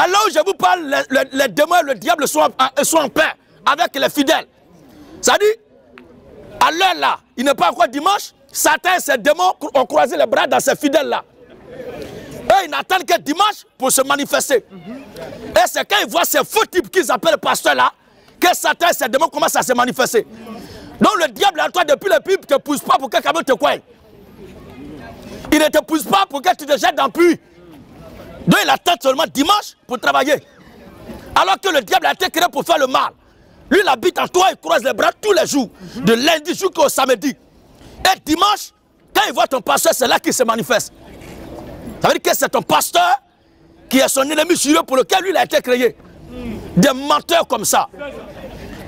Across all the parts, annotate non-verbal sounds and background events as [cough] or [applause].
Alors je vous parle, les, démons et le diable sont, en- sont en paix avec les fidèles. Ça dit, à l'heure là, il n'est pas encore dimanche, Satan et ses démons ont croisé les bras dans ces fidèles-là. Eux, ils n'attendent que dimanche pour se manifester. Et c'est quand ils voient ces faux types qu'ils appellent pasteurs-là, que Satan et ses démons commencent à se manifester. Donc le diable en toi depuis le pub ne te pousse pas pour que quelqu'un te croie. Il ne te pousse pas pour que tu te jettes dans le puits. Donc il attend seulement dimanche pour travailler. Alors que le diable a été créé pour faire le mal. Lui, il habite en toi, il croise les bras tous les jours, de lundi jusqu'au samedi. Et dimanche, quand il voit ton pasteur, c'est là qu'il se manifeste. Ça veut dire que c'est ton pasteur qui est son ennemi juré pour lequel lui il a été créé. Des menteurs comme ça.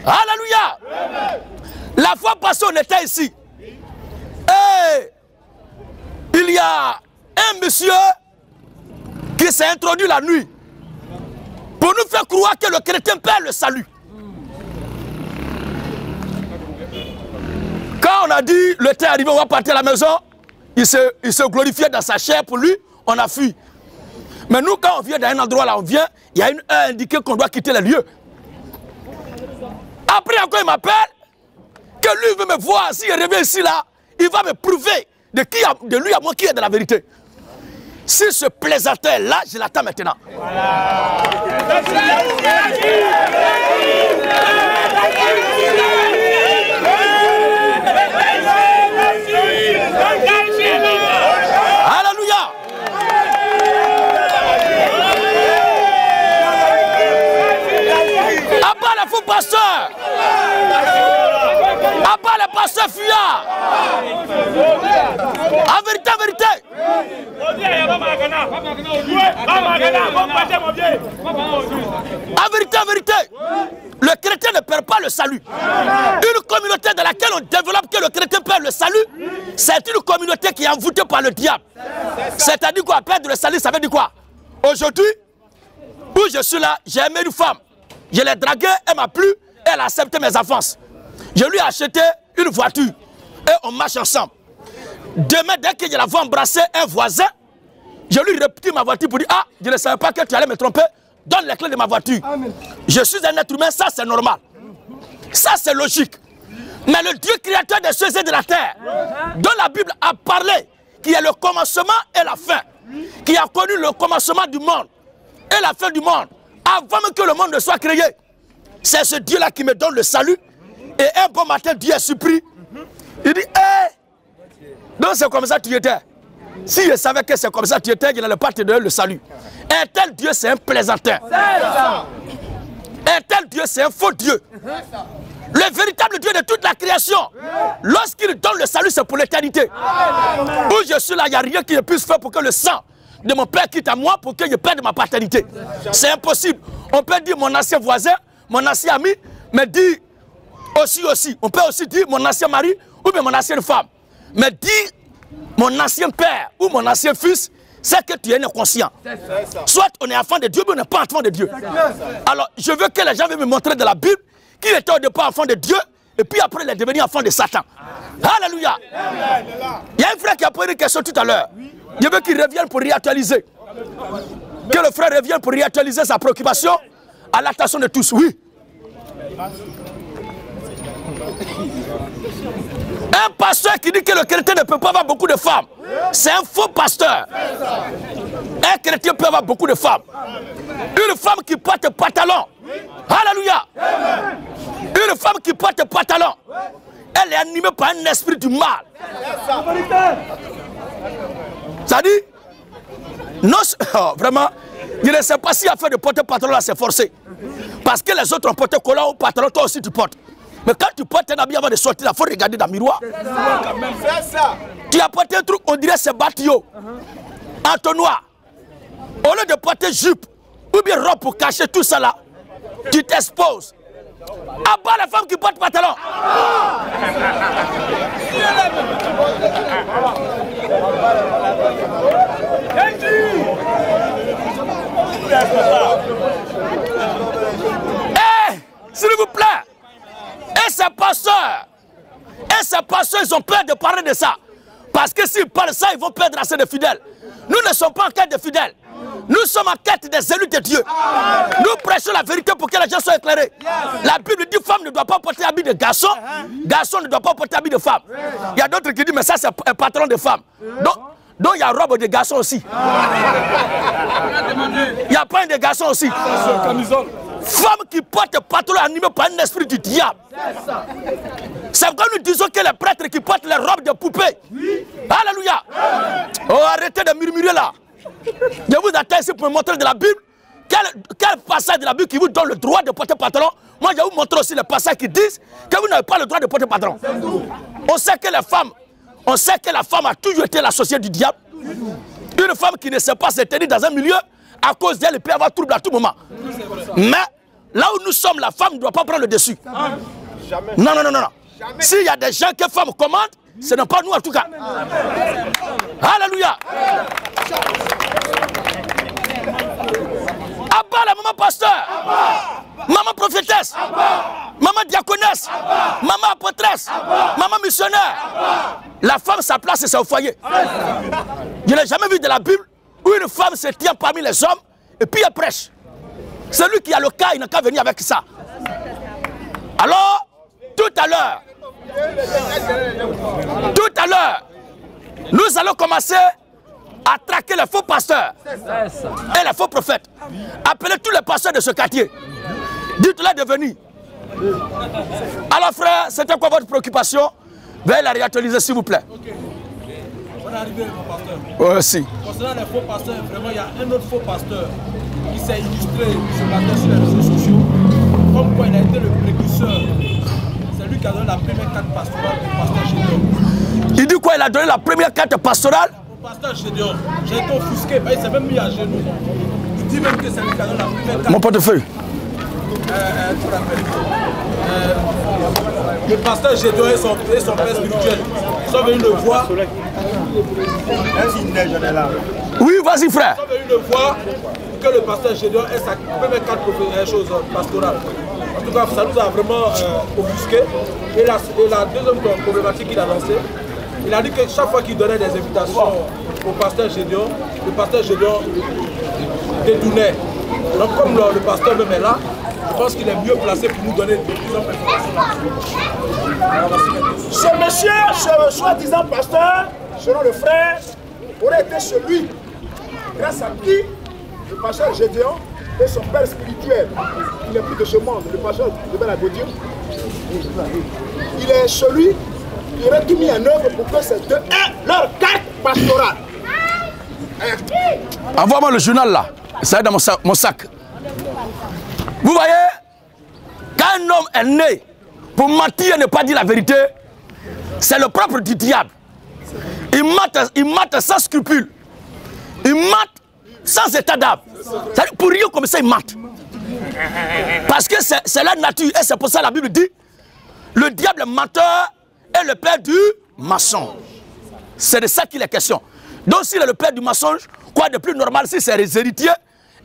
Alléluia. La fois passée, on était ici. Et il y a un monsieur qui s'est introduit la nuit pour nous faire croire que le chrétien perd le salut. Quand on a dit le temps est arrivé, on va partir à la maison, il se, glorifiait dans sa chair pour lui, on a fui. Mais nous, quand on vient d'un endroit là, on vient, il y a une heure indiquée qu'on doit quitter le lieu. Après encore, il m'appelle, que lui veut me voir, s'il revient ici là, il va me prouver de, qui de lui à moi qui est de la vérité. Si ce plaisanteur là, je l'attends maintenant. Alléluia. Abat faux pasteur. Abat le pasteur fuyard. En vérité, en vérité. En vérité, vérité, le chrétien ne perd pas le salut. Une communauté dans laquelle on développe que le chrétien perd le salut, c'est une communauté qui est envoûtée par le diable. C'est-à-dire quoi? Perdre le salut, ça veut dire quoi? Aujourd'hui, où je suis là, j'ai aimé une femme. Je l'ai draguée, elle m'a plu, elle a accepté mes avances. Je lui ai acheté une voiture et on marche ensemble. Demain, dès que je la vois embrasser un voisin, je lui retire ma voiture pour dire Ah, je ne savais pas que tu allais me tromper. Donne les clés de ma voiture. Je suis un être humain, ça c'est normal. Ça c'est logique. Mais le Dieu créateur des cieux et de la terre, dont la Bible a parlé, qui est le commencement et la fin, qui a connu le commencement du monde et la fin du monde, avant même que le monde ne soit créé, c'est ce Dieu-là qui me donne le salut. Et un bon matin, Dieu est surpris. Il dit Hé Donc c'est comme ça que tu étais. Si je savais que c'est comme ça que tu étais, je n'allais pas te donner le salut. Un tel Dieu, c'est un plaisantin. Un tel Dieu, c'est un faux Dieu. Le véritable Dieu de toute la création. Lorsqu'il donne le salut, c'est pour l'éternité. Où je suis là, il n'y a rien qui ne puisse faire pour que le sang de mon père quitte à moi pour que je perde ma paternité. C'est impossible. On peut dire mon ancien voisin, mon ancien ami, mais dire aussi aussi. On peut aussi dire mon ancien mari ou bien mon ancienne femme. Mais dire mon ancien père ou mon ancien fils, c'est que tu es inconscient. Soit on est enfant de Dieu, mais on n'est pas enfant de Dieu. Alors, je veux que les gens viennent me montrer de la Bible qu'il était au départ enfant de Dieu, et puis après, il est devenu enfant de Satan. Alléluia. Il y a un frère qui a posé une question tout à l'heure. Je veux qu'il revienne pour réactualiser. Que le frère revienne pour réactualiser sa préoccupation à l'attention de tous. Oui. Un pasteur qui dit que le chrétien ne peut pas avoir beaucoup de femmes, c'est un faux pasteur. Un chrétien peut avoir beaucoup de femmes. Une femme qui porte pantalon. Alléluia. Une femme qui porte pantalon. Elle est animée par un esprit du mal. Ça dit Non, [laughs] oh, vraiment, je ne sais pas si affaire de porter pantalon c'est forcé. Parce que les autres ont porté collant ou pantalon, toi aussi tu portes. Mais quand tu portes un habit avant de sortir, il faut regarder dans le miroir. Tu as porté un truc, on dirait c'est batio. Entonnoir. Au lieu de porter jupe ou bien robe pour cacher tout ça là, tu t'exposes. Abat les femmes qui portent pantalon. Eh, s'il vous plaît. Et ces pasteurs, et ces pasteurs, ils ont peur de parler de ça. Parce que s'ils parlent ça, ils vont perdre assez de fidèles. Nous ne sommes pas en quête de fidèles. Nous sommes en quête des élus de Dieu. Nous prêchons la vérité pour que les gens soient éclairés. La Bible dit femme ne doit pas porter habit de garçon, garçon ne doit pas porter habit de femme. Il y a d'autres qui disent mais ça c'est un patron de femme. Donc, donc il y a robe de garçon aussi. Il y a pas de garçon aussi. Femme qui porte pantalon animé par un esprit du diable. C'est pourquoi nous disons que les prêtres qui portent les robes de poupée. Alléluia. Oh, arrêtez de murmurer là. Je vous attends ici pour me montrer de la Bible. Quel, quel, passage de la Bible qui vous donne le droit de porter pantalon? Moi, je vous montrer aussi les passages qui disent que vous n'avez pas le droit de porter pantalon. On sait que les femmes, on sait que la femme a toujours été l'associée du diable. Une femme qui ne sait pas se tenir dans un milieu, à cause d'elle, elle peut avoir trouble à tout moment. Mais là où nous sommes, la femme ne doit pas prendre le dessus. Non, non, non, non. S'il y a des gens que femmes commandent, ce n'est pas nous en tout cas. Alléluia. Abba la maman pasteur. Maman prophétesse. Maman diaconesse. Maman apôtresse. Maman missionnaire. La femme, sa place, c'est au foyer. Je n'ai jamais vu de la Bible où une femme se tient parmi les hommes et puis elle prêche. Celui qui a le cas, il n'a qu'à venir avec ça. Alors, tout à l'heure, tout à l'heure, nous allons commencer à traquer les faux pasteurs et les faux prophètes. Appelez tous les pasteurs de ce quartier. Dites-leur de venir. Alors frère, c'était quoi votre préoccupation? Veuillez la réactualiser s'il vous plaît. Okay. On est arrivé, mon pasteur. Oui, si. Concernant les faux pasteurs, vraiment, il y a un autre faux pasteur qui s'est illustré ce matin sur les réseaux sociaux. Comme quoi il a été le précurseur. C'est lui qui a donné la première carte pastorale au pasteur Gédéon. Il dit quoi? Il a donné la première carte pastorale Au pasteur Gédéon. J'ai été offusqué, il s'est même mis à genoux. Il dit même que c'est lui qui a donné la première carte. Mon portefeuille. Euh, euh, euh, le pasteur Gédéon et son, et son père spirituel sont venus le voir. Oui, vas-y frère. Ils sont venus le voir que le pasteur Gédéon ait sa première carte chose pastorale. En tout cas, ça nous a vraiment euh, offusqué. Et la, et la deuxième problématique qu'il a lancée, il a dit que chaque fois qu'il donnait des invitations au pasteur Gédéon, le pasteur Gédéon détournait. Donc comme le, pasteur même est là, je pense qu'il est mieux placé pour nous donner de plus Ce monsieur, ce soi-disant pasteur, selon le frère, aurait été celui grâce à qui le pasteur Gédéon et son père spirituel, il n'est plus de ce monde, le pasteur de Belagodieu, il est celui aurait tout mis en œuvre pour que ces deux aient leur carte pastorale. Envoie-moi le journal là, ça est dans mon sac, mon sac. Vous voyez, quand un homme est né pour mentir et ne pas dire la vérité, c'est le propre du diable. Il mate, il mate sans scrupule. Il mate sans état d'âme. Pour rien comme ça, il mate. Parce que c'est la nature. Et c'est pour ça que la Bible dit le diable menteur est le père du mensonge. C'est de ça qu'il est question. Donc s'il est le père du mensonge, quoi de plus normal si ses héritiers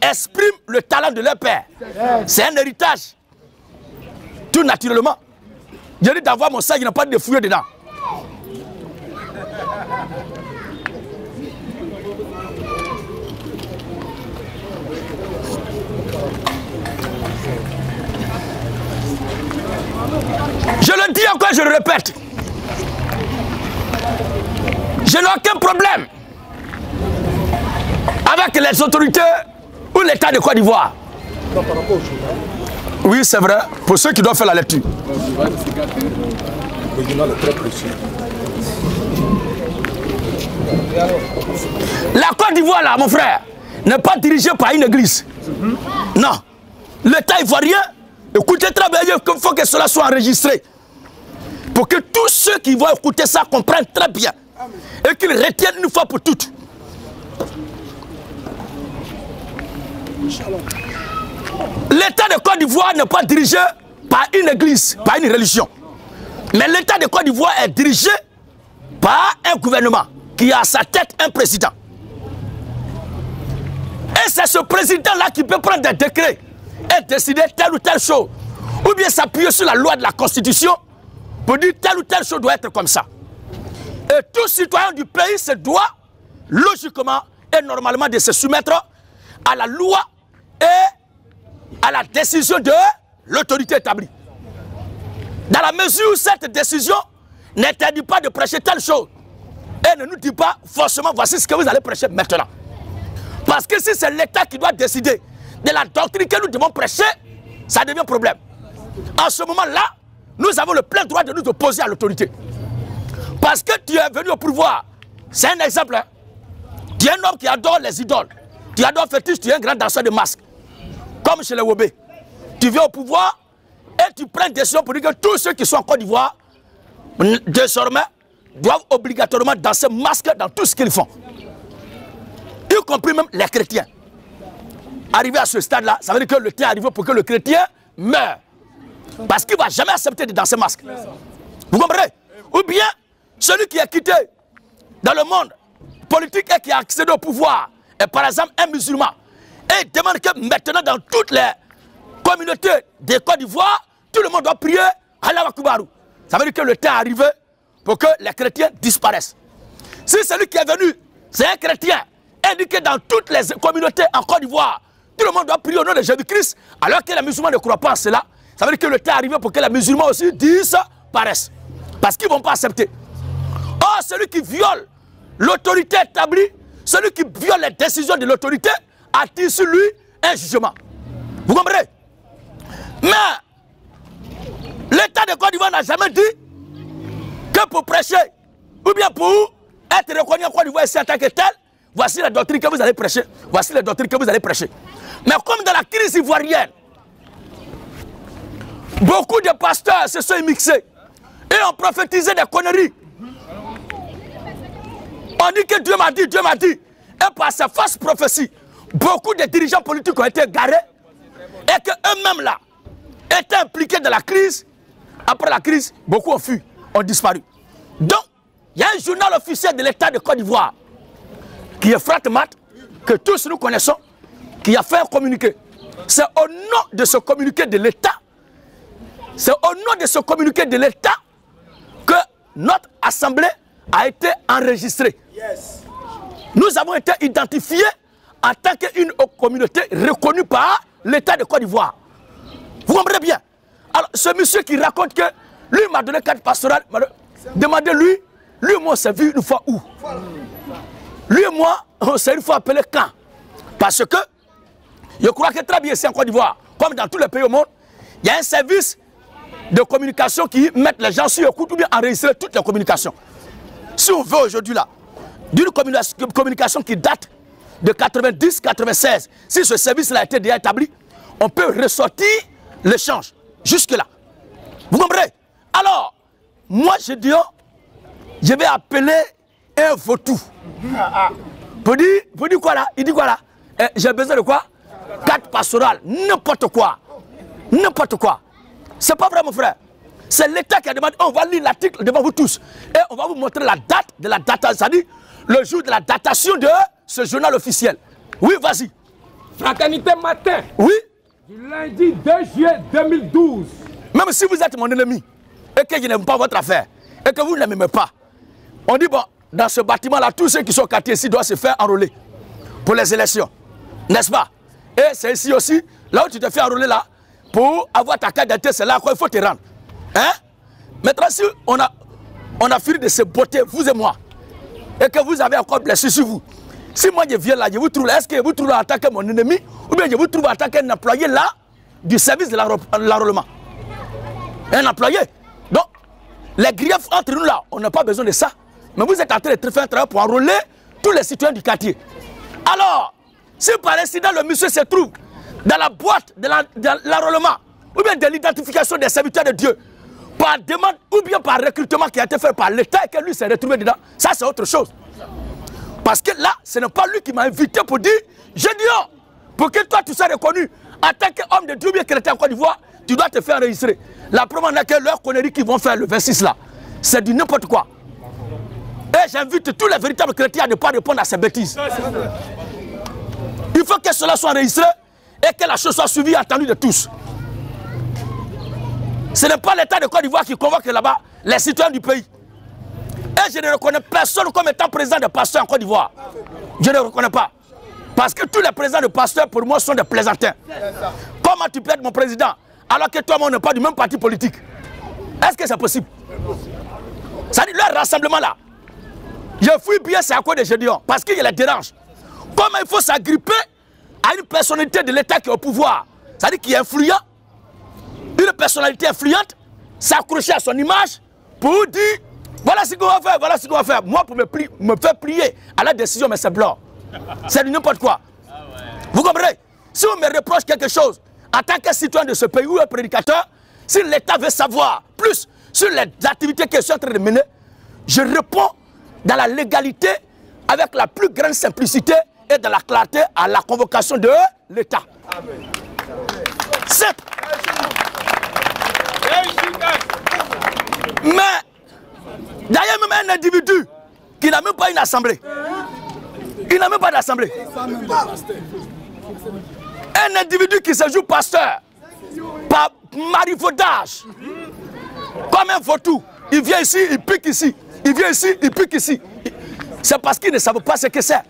expriment le talent de leur père? C'est un héritage. Tout naturellement. J'ai dit d'avoir mon sac, il n'a pas de fouiller dedans. Je le dis encore, je le répète. Je n'ai aucun problème avec les autorités ou l'État de Côte d'Ivoire. Oui, c'est vrai, pour ceux qui doivent faire la lecture. La Côte d'Ivoire, là, mon frère, n'est pas dirigée par une église. Non. L'État ivoirien, écoutez très bien, il faut que cela soit enregistré. Pour que tous ceux qui vont écouter ça comprennent très bien. Et qu'ils retiennent une fois pour toutes. L'État de Côte d'Ivoire n'est pas dirigé par une église, par une religion. Mais l'État de Côte d'Ivoire est dirigé par un gouvernement qui a à sa tête un président. Et c'est ce président-là qui peut prendre des décrets décider telle ou telle chose. Ou bien s'appuyer sur la loi de la Constitution pour dire telle ou telle chose doit être comme ça. Et tout citoyen du pays se doit logiquement et normalement de se soumettre à la loi et à la décision de l'autorité établie. Dans la mesure où cette décision n'interdit pas de prêcher telle chose et ne nous dit pas forcément voici ce que vous allez prêcher maintenant. Parce que si c'est l'État qui doit décider de la doctrine que nous devons prêcher, ça devient problème. En ce moment-là, nous avons le plein droit de nous opposer à l'autorité. Parce que tu es venu au pouvoir. C'est un exemple. Hein. Tu es un homme qui adore les idoles. Tu adores fétiche, tu es un grand danseur de masques. Comme chez les Wobé. Tu viens au pouvoir et tu prends une décision pour dire que tous ceux qui sont en Côte d'Ivoire, désormais, doivent obligatoirement danser masque dans tout ce qu'ils font. Y compris même les chrétiens. Arrivé à ce stade-là, ça veut dire que le temps est arrivé pour que le chrétien meure. Parce qu'il ne va jamais accepter de danser masque. Vous comprenez? Ou bien, celui qui est quitté dans le monde politique et qui a accédé au pouvoir, est par exemple un musulman, et demande que maintenant dans toutes les communautés de Côte d'Ivoire, tout le monde doit prier Allah Akubaru. Ça veut dire que le temps est arrivé pour que les chrétiens disparaissent. Si celui qui est venu, c'est un chrétien, que dans toutes les communautés en Côte d'Ivoire, tout le monde doit prier au nom de Jésus-Christ, alors que les musulmans ne croient pas en cela, ça veut dire que le temps est arrivé pour que les musulmans aussi disparaissent. Parce qu'ils ne vont pas accepter. Or, celui qui viole l'autorité établie, celui qui viole les décisions de l'autorité, attire sur lui un jugement. Vous comprenez? Mais l'État de Côte d'Ivoire n'a jamais dit que pour prêcher, ou bien pour être reconnu en Côte d'Ivoire ici en tant que tel, voici la doctrine que vous allez prêcher, voici la doctrine que vous allez prêcher. Mais comme dans la crise ivoirienne, beaucoup de pasteurs se sont mixés et ont prophétisé des conneries. On dit que Dieu m'a dit, Dieu m'a dit. Et par ces fausses prophéties, beaucoup de dirigeants politiques ont été garés et qu'eux-mêmes là étaient impliqués dans la crise. Après la crise, beaucoup ont fui, ont disparu. Donc, il y a un journal officiel de l'État de Côte d'Ivoire qui est Fratmat, que tous nous connaissons, qui a fait un communiqué. C'est au nom de ce communiqué de l'État, c'est au nom de ce communiqué de l'État que notre assemblée a été enregistrée. Nous avons été identifiés en tant qu'une communauté reconnue par l'État de Côte d'Ivoire. Vous comprenez bien? Alors, ce monsieur qui raconte que lui m'a donné quatre pastorales, demandez-lui, lui et moi on s'est vu une fois où? Lui et moi, on s'est une fois appelé quand? Parce que je crois que très bien ici en Côte d'Ivoire, comme dans tous les pays au monde, il y a un service de communication qui met les gens sur écoute ou bien enregistrer toutes les communications. Si on veut aujourd'hui là, d'une communication qui date de 90-96, si ce service-là a été déjà établi, on peut ressortir l'échange jusque-là. Vous comprenez Alors, moi je dis, je vais appeler un vautour. Pour dire, pour dire quoi là? Il dit quoi là? Eh, J'ai besoin de quoi? Quatre pastorales, n'importe quoi. N'importe quoi. C'est pas vrai mon frère. C'est l'État qui a demandé, on va lire l'article devant vous tous. Et on va vous montrer la date de la datation, c'est-à-dire le jour de la datation de ce journal officiel. Oui, vas-y. Fraternité matin. Oui. Du lundi 2 juillet 2012. Même si vous êtes mon ennemi et que je n'aime pas votre affaire et que vous ne m'aimez pas, on dit, bon, dans ce bâtiment-là, tous ceux qui sont quartiers ici doivent se faire enrôler pour les élections. N'est-ce pas? Et c'est ici aussi, là où tu te fais enrôler là, pour avoir ta carte d'identité, c'est là qu'il faut te rendre. Hein? Maintenant, si on a, on a fini de se botter, vous et moi, et que vous avez encore blessé sur vous, si moi je viens là, je vous trouve là, est-ce que vous trouve tant que mon ennemi, ou bien je vous trouve tant qu'un employé là, du service de l'enrôlement? Un employé. Donc, les griefs entre nous là, on n'a pas besoin de ça. Mais vous êtes en train de faire un travail pour enrôler tous les citoyens du quartier. Alors, si par incident le monsieur se trouve dans la boîte de l'enrôlement, ou bien de l'identification des serviteurs de Dieu, par demande ou bien par recrutement qui a été fait par l'État et que lui s'est retrouvé dedans, ça c'est autre chose. Parce que là, ce n'est pas lui qui m'a invité pour dire, je dis, oh, pour que toi tu sois reconnu En tant qu'homme de Dieu bien chrétien en Côte d'Ivoire, tu dois te faire enregistrer. La première on a que leurs conneries qu'ils vont faire le 26 là, c'est du n'importe quoi. Et j'invite tous les véritables chrétiens à ne pas répondre à ces bêtises. Il faut que cela soit enregistré et que la chose soit suivie et entendue de tous. Ce n'est pas l'État de Côte d'Ivoire qui convoque là-bas les citoyens du pays. Et je ne reconnais personne comme étant président de pasteur en Côte d'Ivoire. Je ne reconnais pas. Parce que tous les présidents de pasteurs, pour moi, sont des plaisantins. Comment tu peux être mon président alors que toi, moi, on n'est pas du même parti politique? Est-ce que c'est possible? Ça dit, leur rassemblement là, je fouille bien, c'est à quoi de Gédéon, parce qu'il les dérange. Comment il faut s'agripper à une personnalité de l'État qui est au pouvoir dit qu'il est influent, une personnalité influente, s'accrocher à son image pour dire voilà ce qu'on va faire, voilà ce qu'on va faire. Moi, pour me, faire plier à la décision, mais c'est blanc. C'est n'importe quoi. Vous comprenez? Si on me reproche quelque chose, en tant que citoyen de ce pays ou un prédicateur, si l'État veut savoir plus sur les activités que je suis en train de mener, je réponds dans la légalité, avec la plus grande simplicité et dans la clarté à la convocation de l'État. C'est. Mais, d'ailleurs, même un individu qui n'a même pas une assemblée, il n'a même pas d'assemblée. Un individu qui se joue pasteur par marivaudage, comme un vautour, il vient ici, il pique ici, il vient ici, il pique ici. C'est parce qu'ils ne savent pas ce que c'est.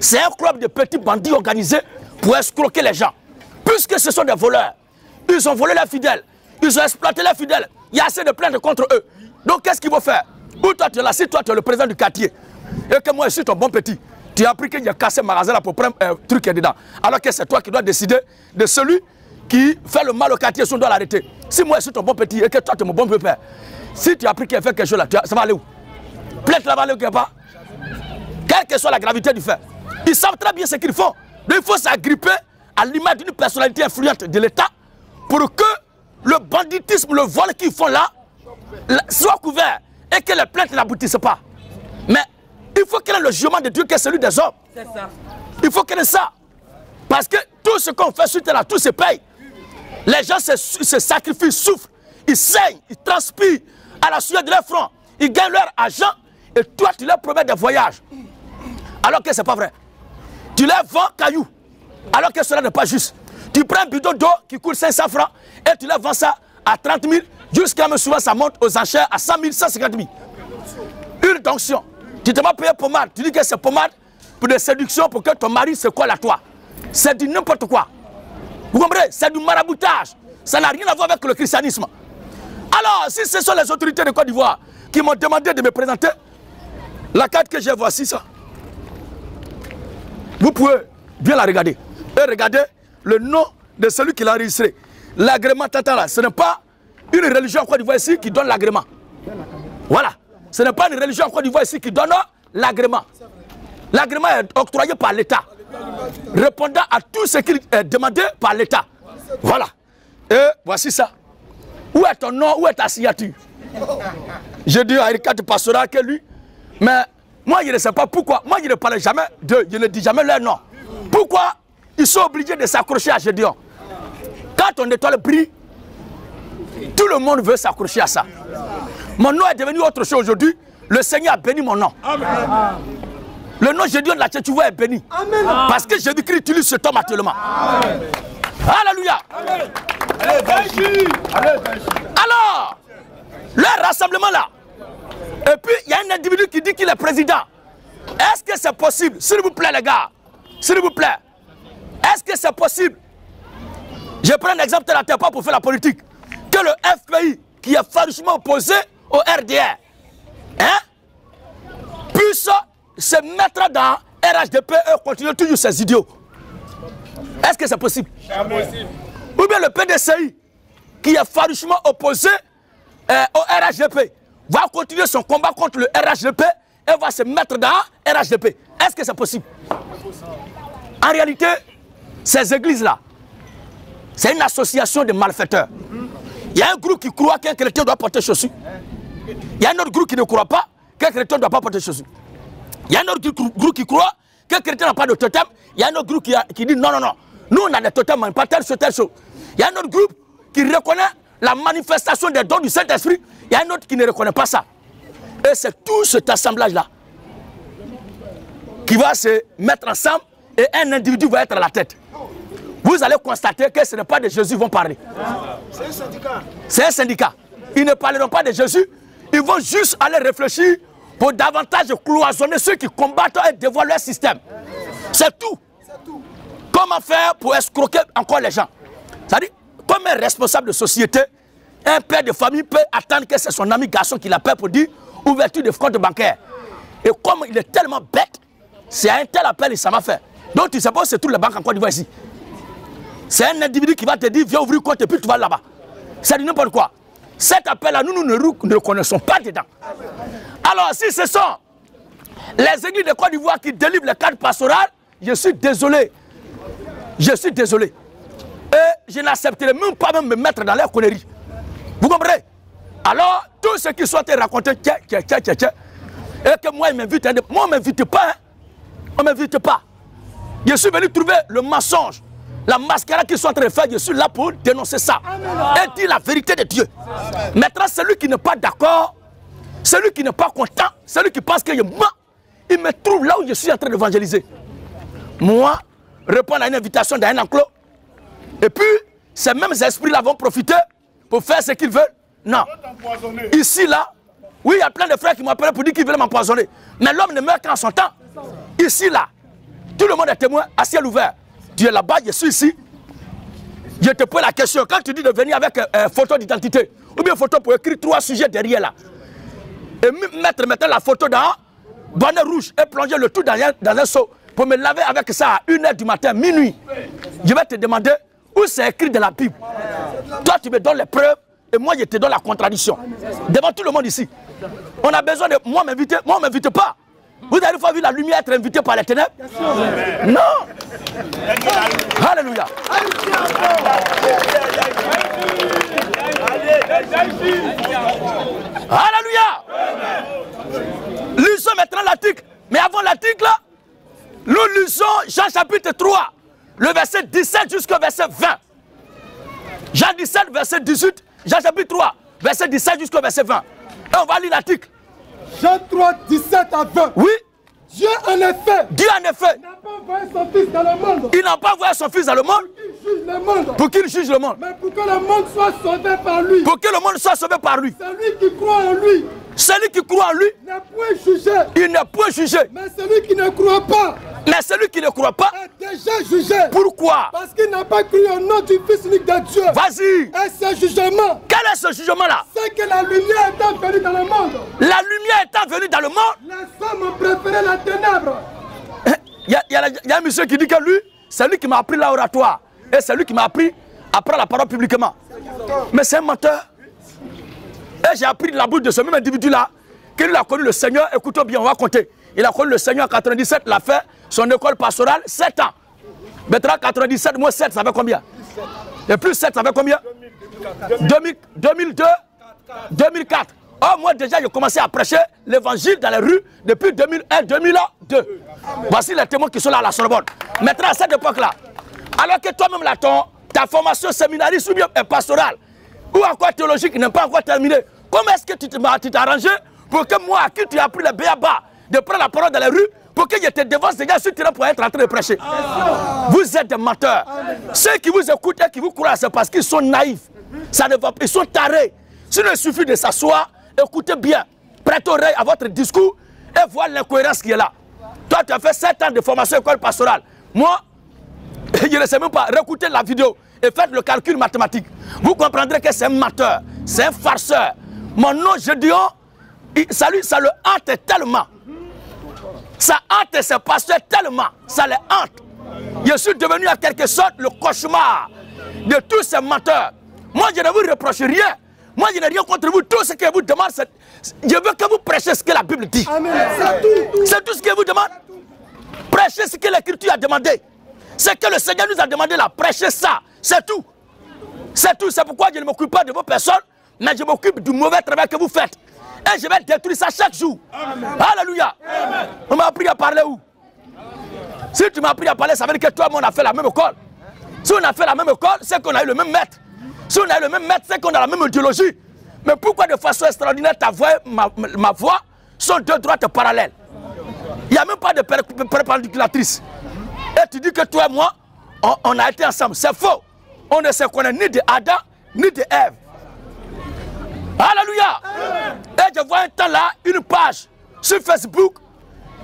C'est un club de petits bandits organisés pour escroquer les gens. Puisque ce sont des voleurs, ils ont volé leurs fidèles, ils ont exploité leurs fidèles. Il y a assez de plaintes contre eux. Donc qu'est-ce qu'ils vont faire? Ou toi tu es là, si toi tu es le président du quartier, et que moi je suis ton bon petit, tu as appris qu'il y a cassé magasin là pour prendre un truc qui est dedans. Alors que c'est toi qui dois décider de celui qui fait le mal au quartier, si on doit l'arrêter. Si moi je suis ton bon petit et que toi tu es mon bon père, si tu as appris qu'il a fait quelque chose là, ça va aller où? Plainte là va aller où quelle que soit la gravité du fait. Ils savent très bien ce qu'ils font. Donc il faut s'agripper à l'image d'une personnalité influente de l'État pour que le banditisme, le vol qu'ils font là, soit couvert et que les plaintes n'aboutissent pas. Mais il faut qu'il y ait le jugement de Dieu qui est celui des hommes. Il faut qu'il y ait ça. Parce que tout ce qu'on fait sur terre, tout se paye. Les gens se, se sacrifient, souffrent, ils saignent, ils transpirent à la sueur de leur front. Ils gagnent leur argent et toi, tu leur promets des voyages. Alors que ce n'est pas vrai. Tu leur vends cailloux. Alors que cela n'est pas juste. Tu prends un bidon d'eau qui coûte 500 francs et tu leur vends ça à 30 000. Jusqu'à me souvent, ça monte aux enchères à 100 000, 150 000. Une donction. Tu te vas payer pommade. Tu dis que c'est pommade pour des séductions pour que ton mari se colle à toi. C'est du n'importe quoi. Vous comprenez? C'est du maraboutage. Ça n'a rien à voir avec le christianisme. Alors, si ce sont les autorités de Côte d'Ivoire qui m'ont demandé de me présenter, la carte que j'ai, voici ça. Vous pouvez bien la regarder. Et regardez le nom de celui qui l'a enregistré. L'agrément Tatara, ce n'est pas une religion en Côte d'Ivoire ici qui donne l'agrément. Voilà. Ce n'est pas une religion en Côte d'Ivoire ici qui donne l'agrément. L'agrément est octroyé par l'État, répondant à tout ce qui est demandé par l'État. Voilà. Et voici ça. Où est ton nom, où est ta signature? Je dis à Erika Passora que lui, mais moi je ne sais pas pourquoi, moi je ne parle jamais d'eux, je ne dis jamais leur nom. Pourquoi ils sont obligés de s'accrocher à Gédéon? Quand ton étoile brille, tout le monde veut s'accrocher à ça. Mon nom est devenu autre chose aujourd'hui. Le Seigneur a béni mon nom. Le nom Gédéon de la Tchétchouva est béni. Parce que Jésus-Christ utilise cet homme actuellement. Alléluia. Alors, leur rassemblement là, et puis il y a un individu qui dit qu'il est président. Est-ce que c'est possible, s'il vous plaît les gars, s'il vous plaît, est-ce que c'est possible? Je prends un exemple de la terre pas pour faire la politique. Que le FPI, qui est farouchement opposé au RDR, hein, puisse se mettre dans RHDP et continuer toujours ses idiots. Est-ce que c'est possible? Ou bien le PDCI, qui est farouchement opposé euh, au RHDP, va continuer son combat contre le RHDP et va se mettre dans RHDP. Est-ce que c'est possible? En réalité, ces églises-là, c'est une association de malfaiteurs. Il y a un groupe qui croit qu'un chrétien doit porter chaussures. Il y a un autre groupe qui ne croit pas qu'un chrétien ne doit pas porter chaussures. Il y a un autre grou- groupe qui croit qu'un chrétien n'a pas de totem. Il y a un autre groupe qui, qui dit non, non, non. Nous, on a des totems, pas telle chose, telle chose. Il y a un autre groupe qui reconnaît la manifestation des dons du Saint-Esprit. Il y a un autre qui ne reconnaît pas ça. Et c'est tout cet assemblage-là qui va se mettre ensemble et un individu va être à la tête. Vous allez constater que ce n'est pas de Jésus qui vont parler. C'est un syndicat. C'est un syndicat. Ils ne parleront pas de Jésus. Ils vont juste aller réfléchir pour davantage cloisonner ceux qui combattent et dévoilent leur système. C'est tout. Comment faire pour escroquer encore les gens? C'est-à-dire, comme un responsable de société, un père de famille peut attendre que c'est son ami garçon qui l'appelle pour dire ouverture de compte bancaire. Et comme il est tellement bête, c'est un tel appel et ça m'a fait. Donc tu sais pas, c'est toutes les banques en Côte d'Ivoire ici. C'est un individu qui va te dire viens ouvrir compte et puis tu vas là-bas. C'est n'importe quoi. Cet appel-là, nous, nous ne, rou- ne le connaissons pas dedans. Alors, si ce sont les églises de Côte d'Ivoire qui délivrent les cartes pastorales, je suis désolé. Je suis désolé. Et je n'accepterai même pas même me mettre dans leur conneries. Vous comprenez? Alors, tous ceux qui sont raconter, tiens, tiens, tiens, tiens, tiens, et que moi, ils m'invitent, moi, on ne m'invite pas. hein. On ne m'invite pas. Je suis venu trouver le mensonge, la mascarade qu'ils sont en train de faire. Je suis là pour dénoncer ça et dire la vérité de Dieu. Maintenant, celui qui n'est pas d'accord, celui qui n'est pas content, celui qui pense que je mens, il me trouve là où je suis en train d'évangéliser. Moi, répondre à une invitation d'un enclos, et puis ces mêmes esprits-là vont profiter pour faire ce qu'ils veulent. Non. Ici, là, oui, il y a plein de frères qui m'appellent pour dire qu'ils veulent m'empoisonner. Mais l'homme ne meurt qu'en son temps. Ici, là, tout le monde est témoin à ciel ouvert. Tu es là-bas, je suis ici. Je te pose la question. Quand tu dis de venir avec une photo d'identité, ou bien photo pour écrire trois sujets derrière là, et mettre maintenant la photo dans bonnet rouge et plonger le tout dans un, dans un seau pour me laver avec ça à 1h du matin, minuit, je vais te demander où c'est écrit dans la Bible. Toi, tu me donnes les preuves et moi, je te donne la contradiction. Devant tout le monde ici. On a besoin de moi m'inviter. Moi, on m'invite pas. Vous avez fois vu la lumière être invitée par les ténèbres? Non. Alléluia. Alléluia. Lisons maintenant l'article. Mais avant l'article, nous lisons Jean chapitre 3, le verset 17 jusqu'au verset 20. Jean 17, verset 18, Jean chapitre 3, verset 17 jusqu'au verset 20. Et on va lire l'article. Jean 3, 17 à 20. Oui, Dieu, en effet, Dieu en effet, n'a pas envoyé son Fils dans le monde il n'a pas envoyé son fils dans le monde Il juge le monde, pour qu'il juge le monde, mais pour que le monde soit sauvé par lui. pour que le monde soit sauvé par lui. Celui qui croit en lui Celui qui croit en lui, il n'est point jugé. mais celui qui ne croit pas Mais celui qui ne croit pas, est déjà jugé. pourquoi? Parce qu'il n'a pas cru au nom du Fils unique de Dieu. Vas-y. Et ce jugement, Quel est ce jugement-là? c'est que la lumière étant venue dans le monde, La lumière étant venue dans le monde, les hommes préféré la ténèbre. y, y il y a un monsieur qui dit que lui, c'est lui qui m'a appris l'oratoire. Et c'est lui qui m'a appris à prendre la parole publiquement. Mais c'est un menteur. Et j'ai appris de la bouche de ce même individu-là qu'il a connu le Seigneur. Écoutez bien, on va compter. Il a connu le Seigneur en 97, il a fait son école pastorale 7 ans. Maintenant, 97 moins 7, ça fait combien? Et plus 7, ça fait combien? 2000 2002, 2004. Oh, moi déjà, j'ai commencé à prêcher l'évangile dans les rues depuis 2001, 2002. Voici les témoins qui sont là à la Sorbonne. Maintenant, à cette époque-là, alors que toi-même, là, ta formation séminariste ou bien pastorale, ou encore théologique n'est pas encore terminée, comment est-ce que tu t'es arrangé pour que moi, à qui tu as appris le béaba, de prendre la parole dans les rues, pour que je te devance déjà sur le pour être en train de prêcher? Vous êtes des menteurs. Ceux qui vous écoutent et qui vous croient, c'est parce qu'ils sont naïfs. Ça ne va. Ils sont tarés. S'il ne suffit de s'asseoir, écoutez bien, prêtez oreille à votre discours et voir l'incohérence qui est là. Toi, tu as fait 7 ans de formation école pastorale. Moi, [laughs] je ne sais même pas, réécoutez la vidéo et faites le calcul mathématique. Vous comprendrez que c'est un menteur, c'est un farceur. Mon nom, je dis, oh, ça, lui, ça le hante tellement. Ça hante ses pasteurs tellement, ça les hante. Je suis devenu en quelque sorte le cauchemar de tous ces menteurs. Moi, je ne vous reproche rien. Moi, je n'ai rien contre vous. Tout ce que vous demande, c'est. Je veux que vous prêchiez ce que la Bible dit. Amen. C'est tout. C'est tout ce que vous demande. Prêchez ce que l'Écriture a demandé. Ce que le Seigneur nous a demandé là, prêchez ça. C'est tout. C'est tout. C'est pourquoi je ne m'occupe pas de vos personnes, mais je m'occupe du mauvais travail que vous faites. Et je vais détruire ça chaque jour. Alléluia. On m'a appris à parler où? Si tu m'as appris à parler, ça veut dire que toi et moi on a fait la même école. Si on a fait la même école, c'est qu'on a eu le même maître. Si on a eu le même maître, c'est qu'on a la même idéologie. Mais pourquoi de façon extraordinaire ta voix, ma, ma voix sont deux droites parallèles? Il n'y a même pas de perpendiculatrice. Et tu dis que toi et moi, on, on a été ensemble. C'est faux. On ne se connaît ni de Adam, ni de Ève. Alléluia. Et je vois un temps là, une page sur Facebook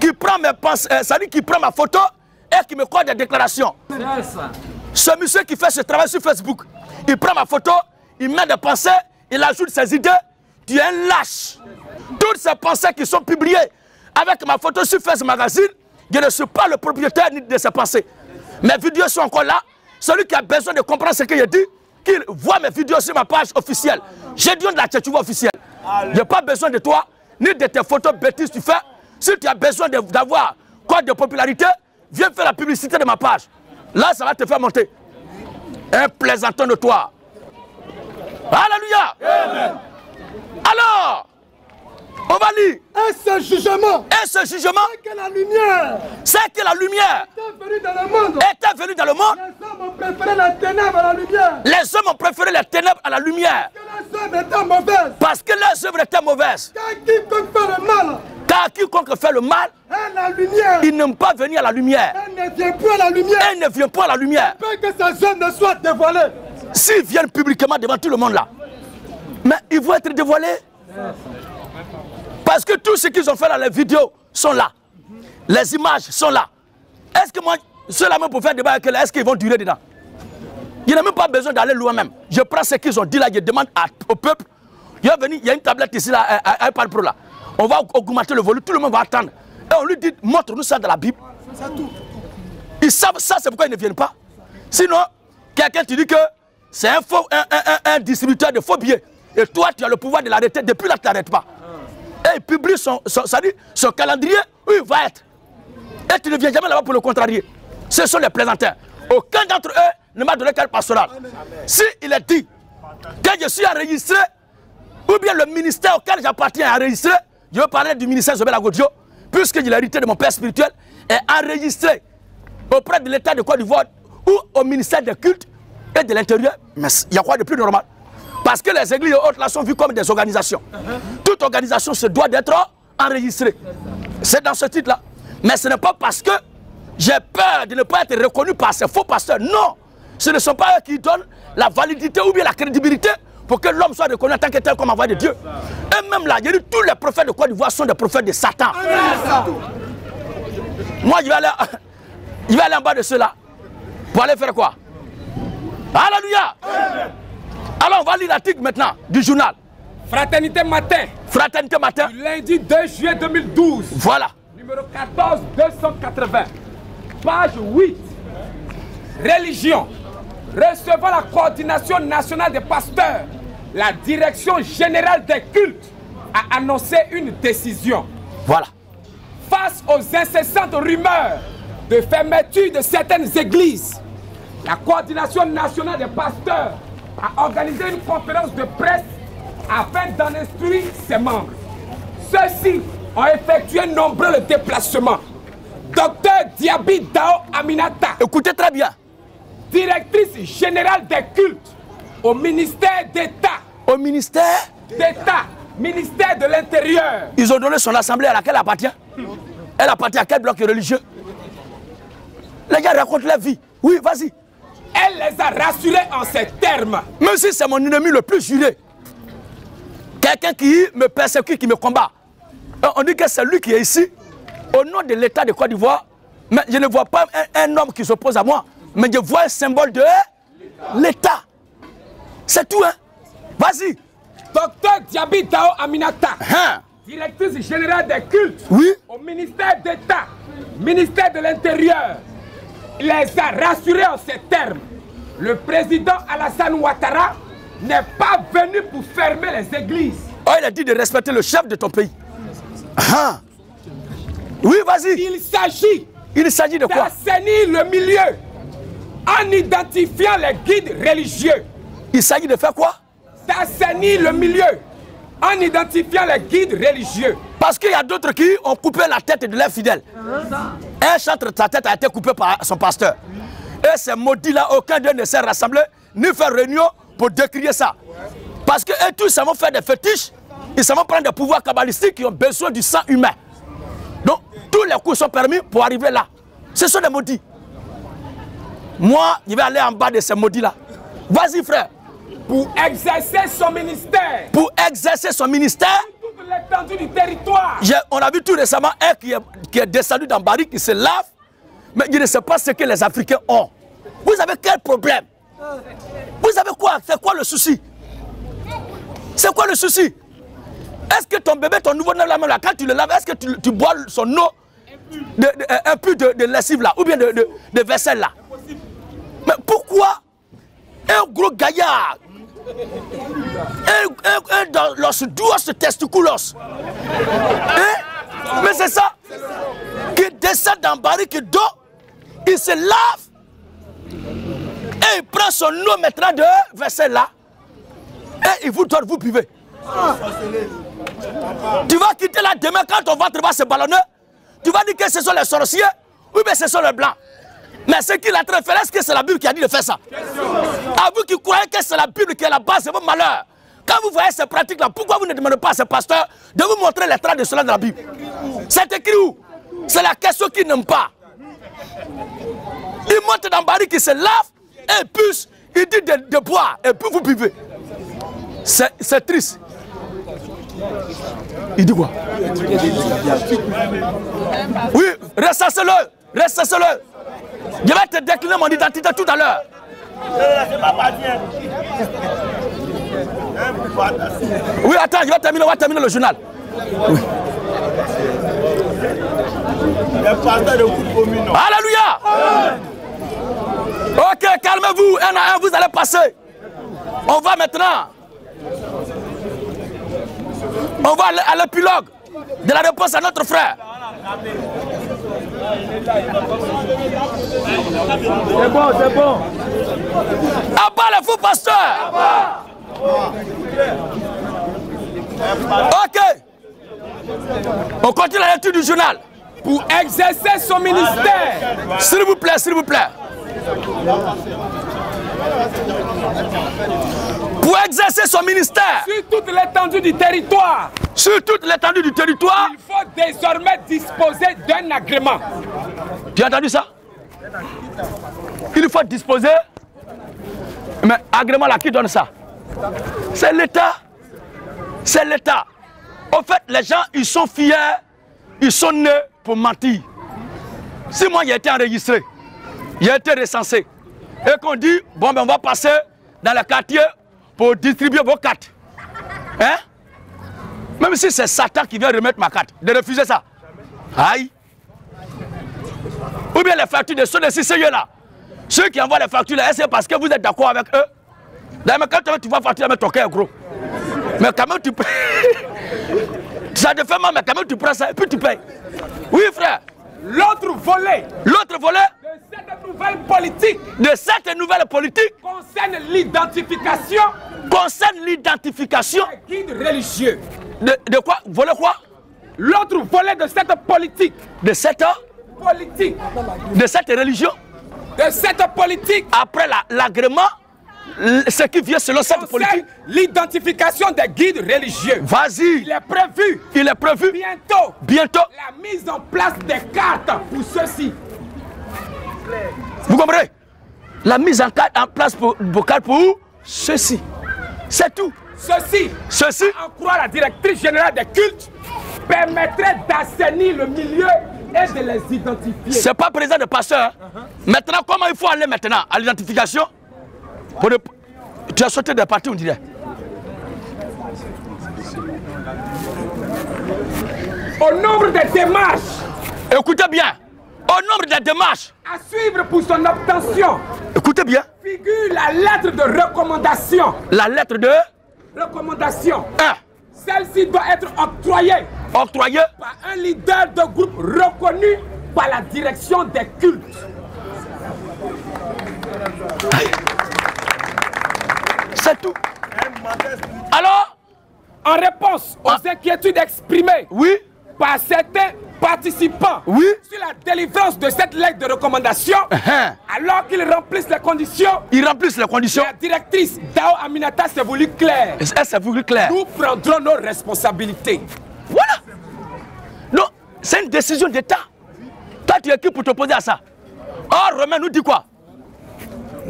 qui prend mes euh, ça dit qui prend ma photo et qui me croit des déclarations. Ce monsieur qui fait ce travail sur Facebook, il prend ma photo, il met des pensées, il ajoute ses idées. Tu es un lâche. Toutes ces pensées qui sont publiées avec ma photo sur Facebook Magazine, je ne suis pas le propriétaire ni de ces pensées. Mes vidéos sont encore là. Celui qui a besoin de comprendre ce que je dis, qu'il voit mes vidéos sur ma page officielle. J'ai dit de la tchétchouva officielle. Je n'ai pas besoin de toi, ni de tes photos bêtises que tu fais. Si tu as besoin d'avoir quoi de popularité, viens faire la publicité de ma page. Là, ça va te faire monter. Un plaisanton de toi. Alléluia. Alors, on va lire. Et ce jugement, Et ce jugement, que la lumière c'est que la lumière est venue dans le monde. était venue dans le monde. Les hommes ont préféré la ténèbre à la lumière. Les hommes ont préféré les ténèbres à la lumière. Que les hommes étaient mauvaises. Parce que leurs œuvres étaient mauvaises. Car quiconque fait le mal Car quiconque fait le mal, est la lumière. il n'aime pas venir à la lumière. Elle ne vient plus à la lumière. Et ne vient pas à la lumière. Peur que sa œuvre ne soit dévoilée. S'ils viennent publiquement devant tout le monde là, mais ils vont être dévoilés? Parce que tout ce qu'ils ont fait dans les vidéos sont là. Les images sont là. Est-ce que moi, ceux-là même pour faire débat avec eux, est-ce qu'ils vont durer dedans? Il n'a même pas besoin d'aller loin même. Je prends ce qu'ils ont dit là, je demande à- au peuple. Il est venu, il y a une tablette ici, là, un- un iPad Pro là. On va augmenter le volume, tout le monde va attendre. Et on lui dit, montre-nous ça dans la Bible. Ils savent ça, c'est pourquoi ils ne viennent pas. Sinon, quelqu'un te dit que c'est un- un distributeur de faux billets. Et toi, tu as le pouvoir de l'arrêter. Depuis là, tu n'arrêtes pas. Et il publie son, calendrier où il va être. Et tu ne viens jamais là-bas pour le contrarier. Ce sont les plaisantins. Aucun d'entre eux ne m'a donné quel pastoral. Si il est dit que je suis enregistré, ou bien le ministère auquel j'appartiens est enregistré, je veux parler du ministère Zobel Agodio, puisque l'hérité de mon père spirituel, est enregistré auprès de l'État de Côte d'Ivoire ou au ministère des cultes et de l'intérieur. Mais il y a quoi de plus normal? Parce que les églises et autres sont vues comme des organisations. Toute organisation se doit d'être enregistrée. C'est dans ce titre-là. Mais ce n'est pas parce que j'ai peur de ne pas être reconnu par ces faux pasteurs. Non. Ce ne sont pas eux qui donnent la validité ou bien la crédibilité pour que l'homme soit reconnu en tant que tel comme envoyé de Dieu. Et même là, il dit, tous les prophètes de Côte d'Ivoire sont des prophètes de Satan. Moi, je vais aller, [laughs] je vais aller en bas de ceux-là. Pour aller faire quoi? Alléluia Alors, on va lire l'article maintenant du journal. Fraternité Matin, Fraternité matin. du lundi 2 juillet 2012, Voilà. numéro 14 280, page 8. Religion. Recevant la coordination nationale des pasteurs, la direction générale des cultes a annoncé une décision. Voilà. Face aux incessantes rumeurs de fermeture de certaines églises, la coordination nationale des pasteurs a organisé une conférence de presse afin d'en instruire ses membres. Ceux-ci ont effectué nombreux déplacements. Docteur Diaby Dao Aminata, Écoutez très bien. directrice générale des cultes au ministère d'État, Au ministère, d'État, ministère de l'Intérieur, ils ont donné son assemblée à laquelle elle appartient. Elle appartient à quel bloc religieux? Les gars racontent leur vie. Oui, vas-y. Elle les a rassurés en ces termes. Même si c'est mon ennemi le plus juré. Quelqu'un qui me persécute, qui me combat. Euh, On dit que c'est lui qui est ici, au nom de l'État de Côte d'Ivoire. Mais je ne vois pas un, un homme qui s'oppose à moi. Mais je vois un symbole de l'État. C'est tout, hein. Vas-y. Docteur Diaby Dao Aminata, Hein. directrice générale des cultes Oui. au ministère d'État, ministère de l'Intérieur, les a rassurés en ces termes. Le président Alassane Ouattara n'est pas venu pour fermer les églises. Oh, il a dit de respecter le chef de ton pays. Ah. Oui, vas-y. Il s'agit Il s'agit de quoi? d'assainir le milieu en identifiant les guides religieux. Il s'agit de faire quoi? D'assainir le milieu en identifiant les guides religieux. Parce qu'il y a d'autres qui ont coupé la tête de leurs fidèles. Un chantre, sa tête a été coupée par son pasteur. Et ces maudits-là, aucun d'eux ne s'est rassemblé, ni faire réunion pour décrier ça. Parce que eux tous, ils savent faire des fétiches, ils savent prendre des pouvoirs kabbalistiques qui ont besoin du sang humain. Donc, tous les coups sont permis pour arriver là. Ce sont des maudits. Moi, je vais aller en bas de ces maudits-là. Vas-y, frère. Pour exercer son ministère. Pour exercer son ministère, Toute l'étendue du territoire. on a vu tout récemment un qui est, qui est descendu dans Bari, qui se lave, mais il ne sait pas ce que les Africains ont. Vous avez quel problème? Vous avez quoi? C'est quoi le souci? C'est quoi le souci? Est-ce que ton bébé, ton nouveau-né, là, quand tu le laves, est-ce que tu, tu bois son eau, de, de- un peu de, de lessive là, ou bien de, de, de vaisselle là? Mais pourquoi un gros gaillard, un, un, dans los Hein? Mais c'est ça. Qui descend dans Bari, qui dort, il se lave et il prend son eau maintenant de vaisselle là et il vous donne, vous buvez. Tu vas quitter là demain quand ton ventre va se ballonner. Tu vas dire que ce sont les sorciers ou bien ce sont les blancs. Mais ce qu'il de faire, est-ce que c'est la Bible qui a dit de faire ça? À vous qui croyez que c'est la Bible qui est la base de vos malheurs. Quand vous voyez ces pratiques-là, pourquoi vous ne demandez pas à ces pasteurs de vous montrer les traces de cela dans la Bible? C'est écrit où? C'est la question qu'ils n'aiment pas. Ils montent dans baril qui se lave et puce, il dit de, boire et puis vous buvez. C'est triste. Il dit quoi? Oui, ressassez-le, ressassez-le. Je vais te décliner mon identité tout à l'heure. Oui, attends, je vais terminer, on va terminer le journal. Alléluia. Ok, calmez-vous, un à un, vous allez passer. On va maintenant. On va à l'épilogue de la réponse à notre frère. C'est bon, c'est bon. À bas les faux pasteurs. Ok. On continue la lecture du journal. Pour exercer son ministère. S'il vous plaît, s'il vous plaît. Pour exercer son ministère Sur toute l'étendue du territoire. sur toute l'étendue du territoire, Il faut désormais disposer d'un agrément. tu as entendu ça? Il faut disposer. Mais agrément là, qui donne ça? C'est l'État. C'est l'État. En fait, les gens, ils sont fiers, ils sont nés pour mentir. Si moi, j'ai été enregistré, j'ai été recensé, et qu'on dit, bon, ben, on va passer dans le quartier pour distribuer vos cartes. Hein? Même si c'est Satan qui vient remettre ma carte, de refuser ça. Aïe. Ou bien les factures de ceux de ces là. Ceux qui envoient les factures là, c'est parce que vous êtes d'accord avec eux? D'ailleurs, quand tu vas facturer, mais ton cœur est gros. Mais quand même, tu payes. [laughs] ça te fait mal, mais quand même, tu prends ça et puis tu payes. Oui, frère. L'autre volet L'autre volet de cette nouvelle politique de cette nouvelle politique concerne l'identification concerne l'identification des guides religieux. de, de quoi? Volet quoi? L'autre volet de cette politique, De cette, politique, de cette religion. de cette politique Après la- l'agrément, ce qui vient selon cette politique. l'identification des guides religieux. Vas-y. Il est prévu Il est prévu bientôt bientôt. la mise en place des cartes pour ceux-ci. Vous comprenez La mise en, place pour, vocal pour ceci. C'est tout. Ceci, Ceci, en croire la directrice générale des cultes, permettrait d'assainir le milieu et de les identifier. c'est pas président de pasteur. hein. Maintenant, comment il faut aller maintenant à l'identification? Le- Tu as sauté des parties, on dirait. Au nombre des démarches Écoutez bien. Au nombre des démarches, à suivre pour son obtention écoutez bien. figure la lettre de recommandation. La lettre de Recommandation. 1. Celle-ci doit être octroyée Octroyé par un leader de groupe reconnu par la direction des cultes. C'est tout. Alors, En réponse aux Ah. inquiétudes exprimées, oui, par certains participants Oui. sur la délivrance de cette lettre de recommandation, Hein. alors qu'ils remplissent les conditions, Ils remplissent les conditions. la directrice Dao Aminata s'est voulu claire. Est-ce que vous clair? Nous prendrons nos responsabilités. Voilà. Non, c'est une décision d'État. Toi, tu es qui pour t'opposer à ça? Or, Romain nous dit quoi?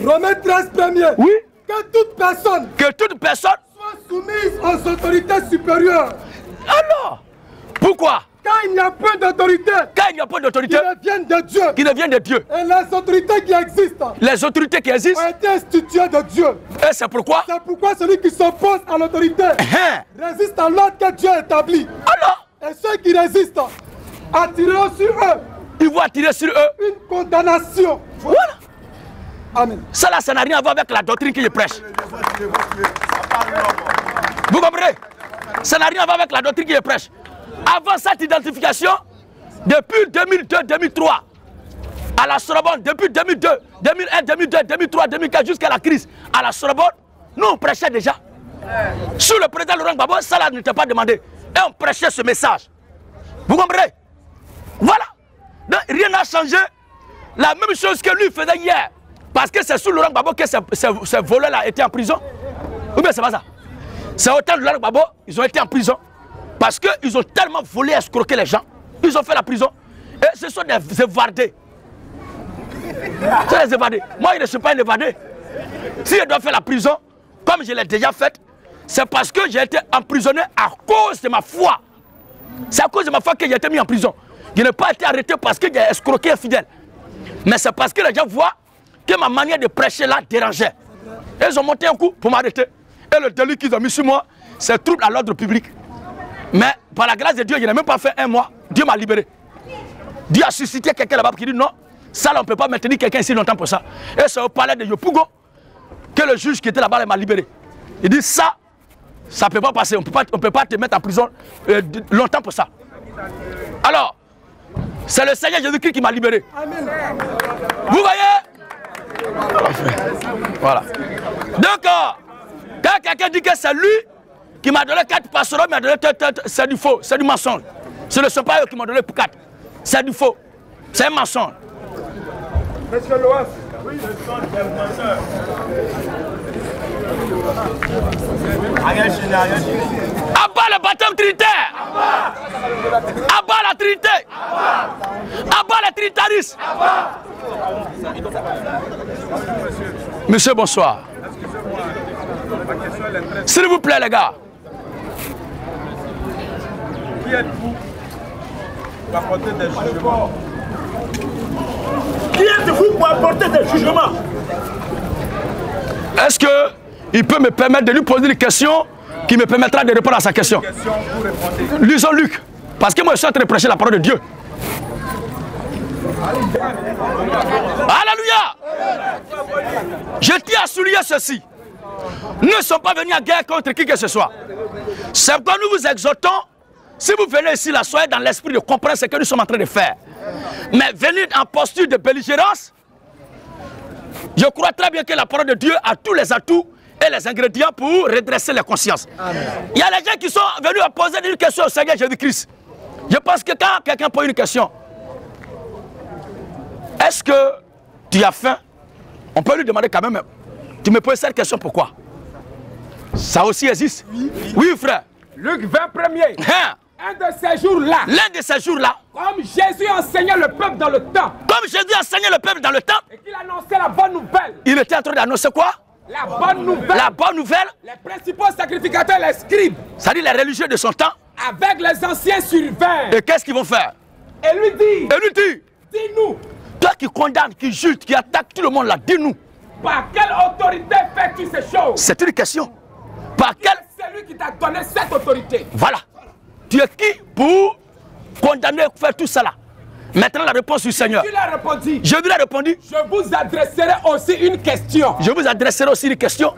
Romains 13 premier. Oui. Que toute personne Que toute personne. soit soumise aux autorités supérieures. Alors, pourquoi? Quand il n'y a pas d'autorité Quand il n'y a pas qui d'autorité ne viennent de Dieu. qui ne vient de Dieu, Et les autorités qui existent les autorités qui existent, ont été instituées de Dieu. et c'est pourquoi C'est pourquoi celui qui s'oppose à l'autorité Hein. résiste à l'ordre que Dieu a établi. Alors, Et ceux qui résistent attireront sur eux ils vont attirer sur eux. une condamnation. Voilà. Amen. Ça là, ça n'a rien à voir avec la doctrine que je prêche. Vous comprenez? Ça n'a rien à voir avec la doctrine que je prêche. Avant cette identification, depuis 2002-2003, à la Sorbonne, depuis 2002, 2001, 2002, 2003, 2004, jusqu'à la crise, à la Sorbonne, nous on prêchait déjà. Sous le président Laurent Gbagbo, ça là n'était pas demandé. Et on prêchait ce message. Vous comprenez Voilà. Donc, rien n'a changé. La même chose que lui faisait hier. Parce que c'est sous Laurent Gbagbo que ces, ces, ces voleurs-là étaient en prison. Ou bien c'est pas ça? C'est au temps de Laurent Gbagbo, ils ont été en prison. Parce qu'ils ont tellement volé, escroqué les gens. Ils ont fait la prison. Et ce sont des évadés. C'est des évadés. Moi, je ne suis pas un évadé. Si je dois faire la prison, comme je l'ai déjà faite, c'est parce que j'ai été emprisonné à cause de ma foi. C'est à cause de ma foi que j'ai été mis en prison. Je n'ai pas été arrêté parce que j'ai escroqué un fidèle. Mais c'est parce que les gens voient que ma manière de prêcher là dérangeait. Ils ont monté un coup pour m'arrêter. Et le délit qu'ils ont mis sur moi, c'est trouble à l'ordre public. Mais par la grâce de Dieu, je n'ai même pas fait un mois. Dieu m'a libéré. Dieu a suscité quelqu'un là-bas qui dit non, ça là, on ne peut pas maintenir quelqu'un ici longtemps pour ça. Et c'est au palais de Yopougo que le juge qui était là-bas m'a libéré. Il dit ça, ça ne peut pas passer. On ne peut pas te mettre en prison euh, longtemps pour ça. Alors, c'est le Seigneur Jésus-Christ qui m'a libéré. Vous voyez? Voilà. Donc, euh, quand quelqu'un dit que c'est lui qui m'a donné quatre pastoraux, m'a donné c'est du faux, c'est du mensonge. Ce ne sont pas eux qui m'ont donné pour quatre. C'est du faux. C'est un mensonge. Monsieur Loas, Abat le baptême trinitaire. Abat la trinité. Abat les trinitaristes. Monsieur, bonsoir. S'il vous plaît, les gars. Qui êtes-vous pour apporter des jugements Qui êtes-vous pour apporter des jugements Est-ce qu'il peut me permettre de lui poser une question qui me permettra de répondre à sa question? Lisons Luc. Parce que moi, je suis en train de prêcher la parole de Dieu. Alléluia. Je tiens à souligner ceci. Nous ne sommes pas venus en guerre contre qui que ce soit. C'est pourquoi nous vous exhortons, si vous venez ici, là, soyez dans l'esprit de comprendre ce que nous sommes en train de faire. Mais venir en posture de belligérance, je crois très bien que la parole de Dieu a tous les atouts et les ingrédients pour redresser les consciences. Il y a les gens qui sont venus à poser une question au Seigneur Jésus-Christ. Je pense que quand quelqu'un pose une question, est-ce que tu as faim? On peut lui demander quand même, tu me poses cette question pourquoi Ça aussi existe Oui, frère. Luc 20 premier. Hein? Un de ces jours-là, L'un de ces jours-là, comme Jésus enseignait le peuple dans le temps. Comme Jésus enseignait le peuple dans le temple, et qu'il annonçait la bonne nouvelle, il était en train d'annoncer quoi? La bonne nouvelle, La bonne nouvelle, les principaux sacrificateurs, les scribes, c'est-à-dire les religieux de son temps. avec les anciens survinrent Et qu'est-ce qu'ils vont faire? Et lui dit, Et lui dit, dis-nous, toi qui condamnes, qui juge, qui attaque tout le monde là, dis-nous. par quelle autorité fais-tu ces choses? C'est une question. Par quelle... C'est lui qui t'a donné cette autorité? Voilà. Tu es qui pour condamner, faire tout là Maintenant la réponse du Seigneur. Il a répondu, Je lui ai répondu, je vous adresserai aussi une question. je vous adresserai aussi une question.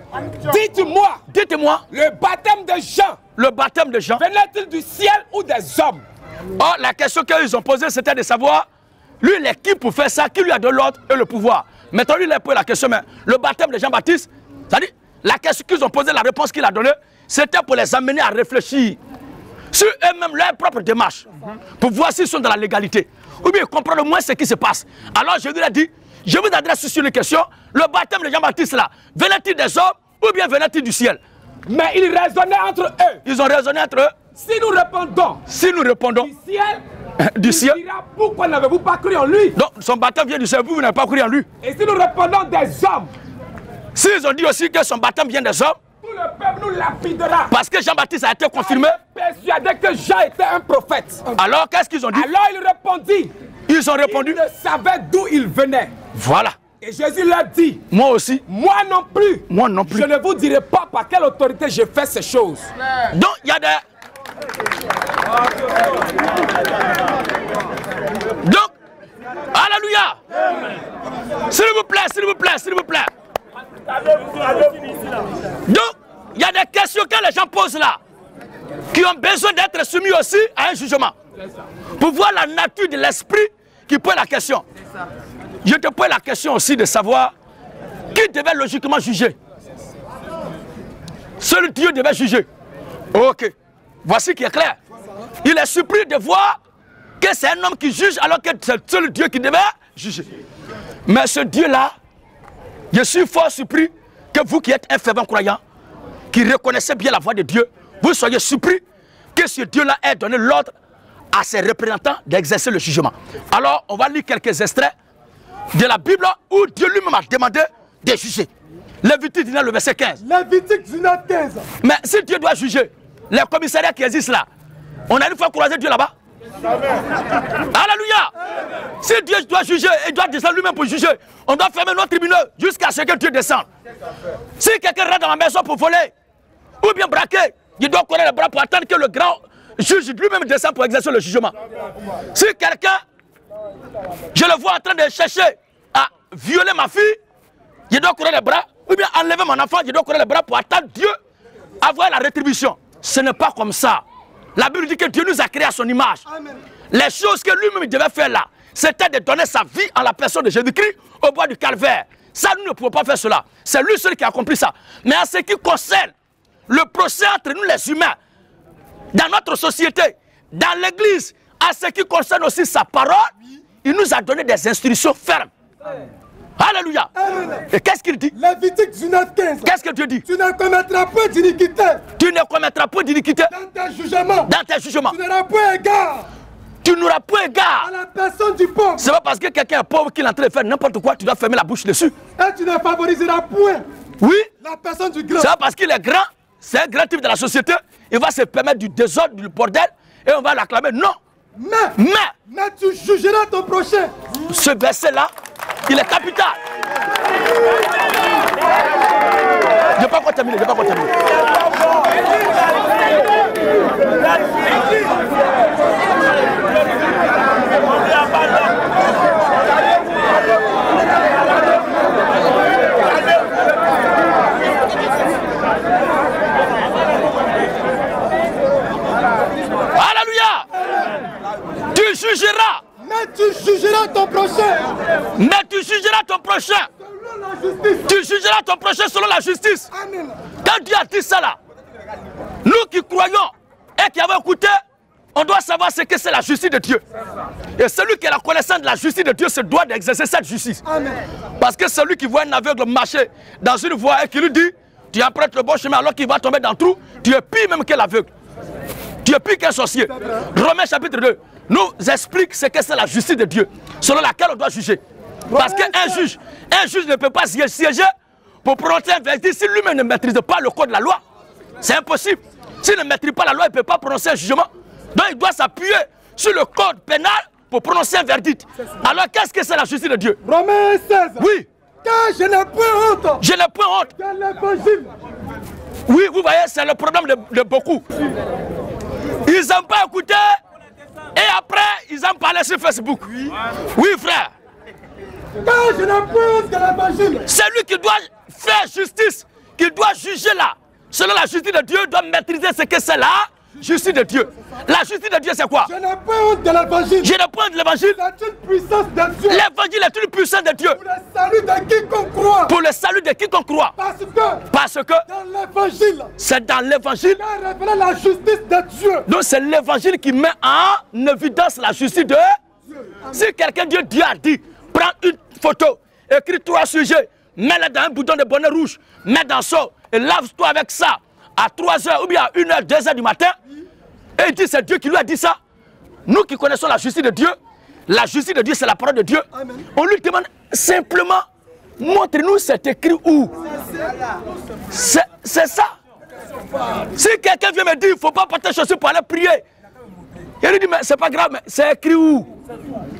Dites-moi, Dites-moi, le baptême de Jean. Le baptême de Jean. venait-il du ciel ou des hommes? Oh, la question qu'ils ont posée, c'était de savoir, lui, il est qui pour faire ça? Qui lui a donné l'ordre et le pouvoir? Maintenant, lui, il a posé la question, mais le baptême de Jean-Baptiste, c'est-à-dire, la question qu'ils ont posée, la réponse qu'il a donnée, c'était pour les amener à réfléchir sur eux-mêmes leur propre démarche pour voir s'ils sont dans la légalité. Ou bien ils comprennent au moins ce qui se passe. Alors je lui ai dit, je vous adresse sur une question. Le baptême de Jean-Baptiste là, venait-il des hommes ou bien venait-il du ciel? Mais ils raisonnaient entre eux. Ils ont raisonné entre eux. Si nous répondons Si nous répondons du ciel, [laughs] du il ciel, dira pourquoi n'avez-vous pas cru en lui? Donc son baptême vient du ciel, vous, vous n'avez pas cru en lui. Et si nous répondons des hommes, S'ils ont dit aussi que son baptême vient des hommes, le peuple nous lapidera. parce que Jean-Baptiste a été confirmé, Persuadé que Jean était un prophète. alors qu'est-ce qu'ils ont dit Alors il répondit. Ils ont répondu, ne savait d'où il venait. voilà, Et Jésus leur dit, moi aussi, moi non plus. moi non plus. Je ne vous dirai pas par quelle autorité j'ai fait ces choses. Donc il y a des... Donc, Alléluia S'il vous plaît, s'il vous plaît, s'il vous plaît. Donc, il y a des questions que les gens posent là, qui ont besoin d'être soumis aussi à un jugement. Pour voir la nature de l'esprit qui pose la question. Je te pose la question aussi de savoir qui devait logiquement juger. Seul Dieu devait juger. Ok. Voici qui est clair. Il est surpris de voir que c'est un homme qui juge alors que c'est seul Dieu qui devait juger. Mais ce Dieu-là, je suis fort surpris que vous qui êtes un fervent croyant, qui reconnaissez bien la voix de Dieu, vous soyez surpris que ce Dieu-là ait donné l'ordre à ses représentants d'exercer le jugement. Alors, on va lire quelques extraits de la Bible où Dieu lui-même a demandé de juger. Lévitique 19, le verset 15. Lévitique 19, 15. Mais si Dieu doit juger, les commissariats qui existent là, on a une fois croisé Dieu là-bas Alléluia Si Dieu doit juger et doit descendre lui-même pour juger, on doit fermer nos tribunaux jusqu'à ce que Dieu descende. Si quelqu'un rentre dans ma maison pour voler ou bien braquer, il doit courir les bras pour attendre que le grand juge lui-même descende pour exercer le jugement. Si quelqu'un, je le vois en train de chercher à violer ma fille, je dois courir les bras, ou bien enlever mon enfant, je dois courir les bras pour attendre Dieu avoir la rétribution. Ce n'est pas comme ça. La Bible dit que Dieu nous a créés à son image. Les choses que lui-même devait faire là, c'était de donner sa vie en la personne de Jésus-Christ au bois du calvaire. Ça, nous ne pouvons pas faire cela. C'est lui seul qui a accompli ça. Mais en ce qui concerne le procès entre nous les humains, dans notre société, dans l'église, en ce qui concerne aussi sa parole, il nous a donné des instructions fermes. Alléluia. Et qu'est-ce qu'il dit? Lévitique 19, 15. Qu'est-ce que Dieu dit? Tu ne commettras point d'iniquité Tu ne commettras d'iniquité dans tes jugements. dans tes jugements. Tu n'auras point égard Tu n'auras point à égard. la personne du pauvre. C'est pas parce que quelqu'un est pauvre qu'il est en train de faire n'importe quoi, tu dois fermer la bouche dessus. Et tu ne favoriseras point Oui, la personne du grand. c'est pas parce qu'il est grand, c'est un grand type de la société, il va se permettre du désordre, du bordel, et on va l'acclamer. Non. Mais, Mais mais tu jugeras ton prochain. ce verset-là, il est capital. Je n'ai pas encore terminé, je n'ai pas encore terminé. Alléluia. Tu jugeras, Mais tu jugeras ton prochain mais tu jugeras ton prochain. selon la justice. Tu jugeras ton prochain selon la justice. Amen. Quand Dieu a dit ça là, nous qui croyons et qui avons écouté, on doit savoir ce que c'est la justice de Dieu. Et celui qui a la connaissance de la justice de Dieu se doit d'exercer cette justice. Amen. Parce que celui qui voit un aveugle marcher dans une voie et qui lui dit, tu empruntes le bon chemin alors qu'il va tomber dans le trou, tu es pire même que l'aveugle. Tu es pire qu'un sorcier. Romains chapitre 2 nous explique ce que c'est la justice de Dieu, selon laquelle on doit juger. Parce qu'un juge, un juge ne peut pas siéger pour prononcer un verdict si lui-même ne maîtrise pas le code de la loi. C'est impossible. S'il ne maîtrise pas la loi, il ne peut pas prononcer un jugement. Donc il doit s'appuyer sur le code pénal pour prononcer un verdict. Alors qu'est-ce que c'est la justice de Dieu? Romains 16. Oui, Car je n'ai point honte je n'ai point honte. Oui, vous voyez, c'est le problème de, de beaucoup. Ils n'ont pas écouté et après, ils en parlaient sur Facebook. Oui, frère. Car je n'ai point honte de l'évangile. C'est lui qui doit faire justice, qui doit juger là. Selon la justice de Dieu, doit maîtriser ce que c'est là, justice de Dieu. La justice de Dieu, c'est quoi? Je n'ai pas honte de l'évangile. Je ne prends de l'évangile. C'est une puissance de Dieu L'évangile est une puissance de Dieu pour le salut de quiconque croit. pour le salut de quiconque croit. Parce que Parce que dans l'évangile, c'est dans l'évangile. il a révélé la justice de Dieu. Donc c'est l'évangile qui met en évidence la justice de Si quelqu'un Dieu, Dieu a dit, prends une photo, écris trois sujets, mets-les dans un bouton de bonnet rouge, mets dans ça et lave-toi avec ça à 3 heures ou bien à 1 heure, 2 heures du matin. Et il dit c'est Dieu qui lui a dit ça. Nous qui connaissons la justice de Dieu, la justice de Dieu c'est la parole de Dieu. On lui demande simplement, montre-nous c'est écrit où? C'est c'est ça. Si quelqu'un vient me dire, il ne faut pas porter chaussures pour aller prier, il lui dit, mais c'est pas grave, mais c'est écrit où?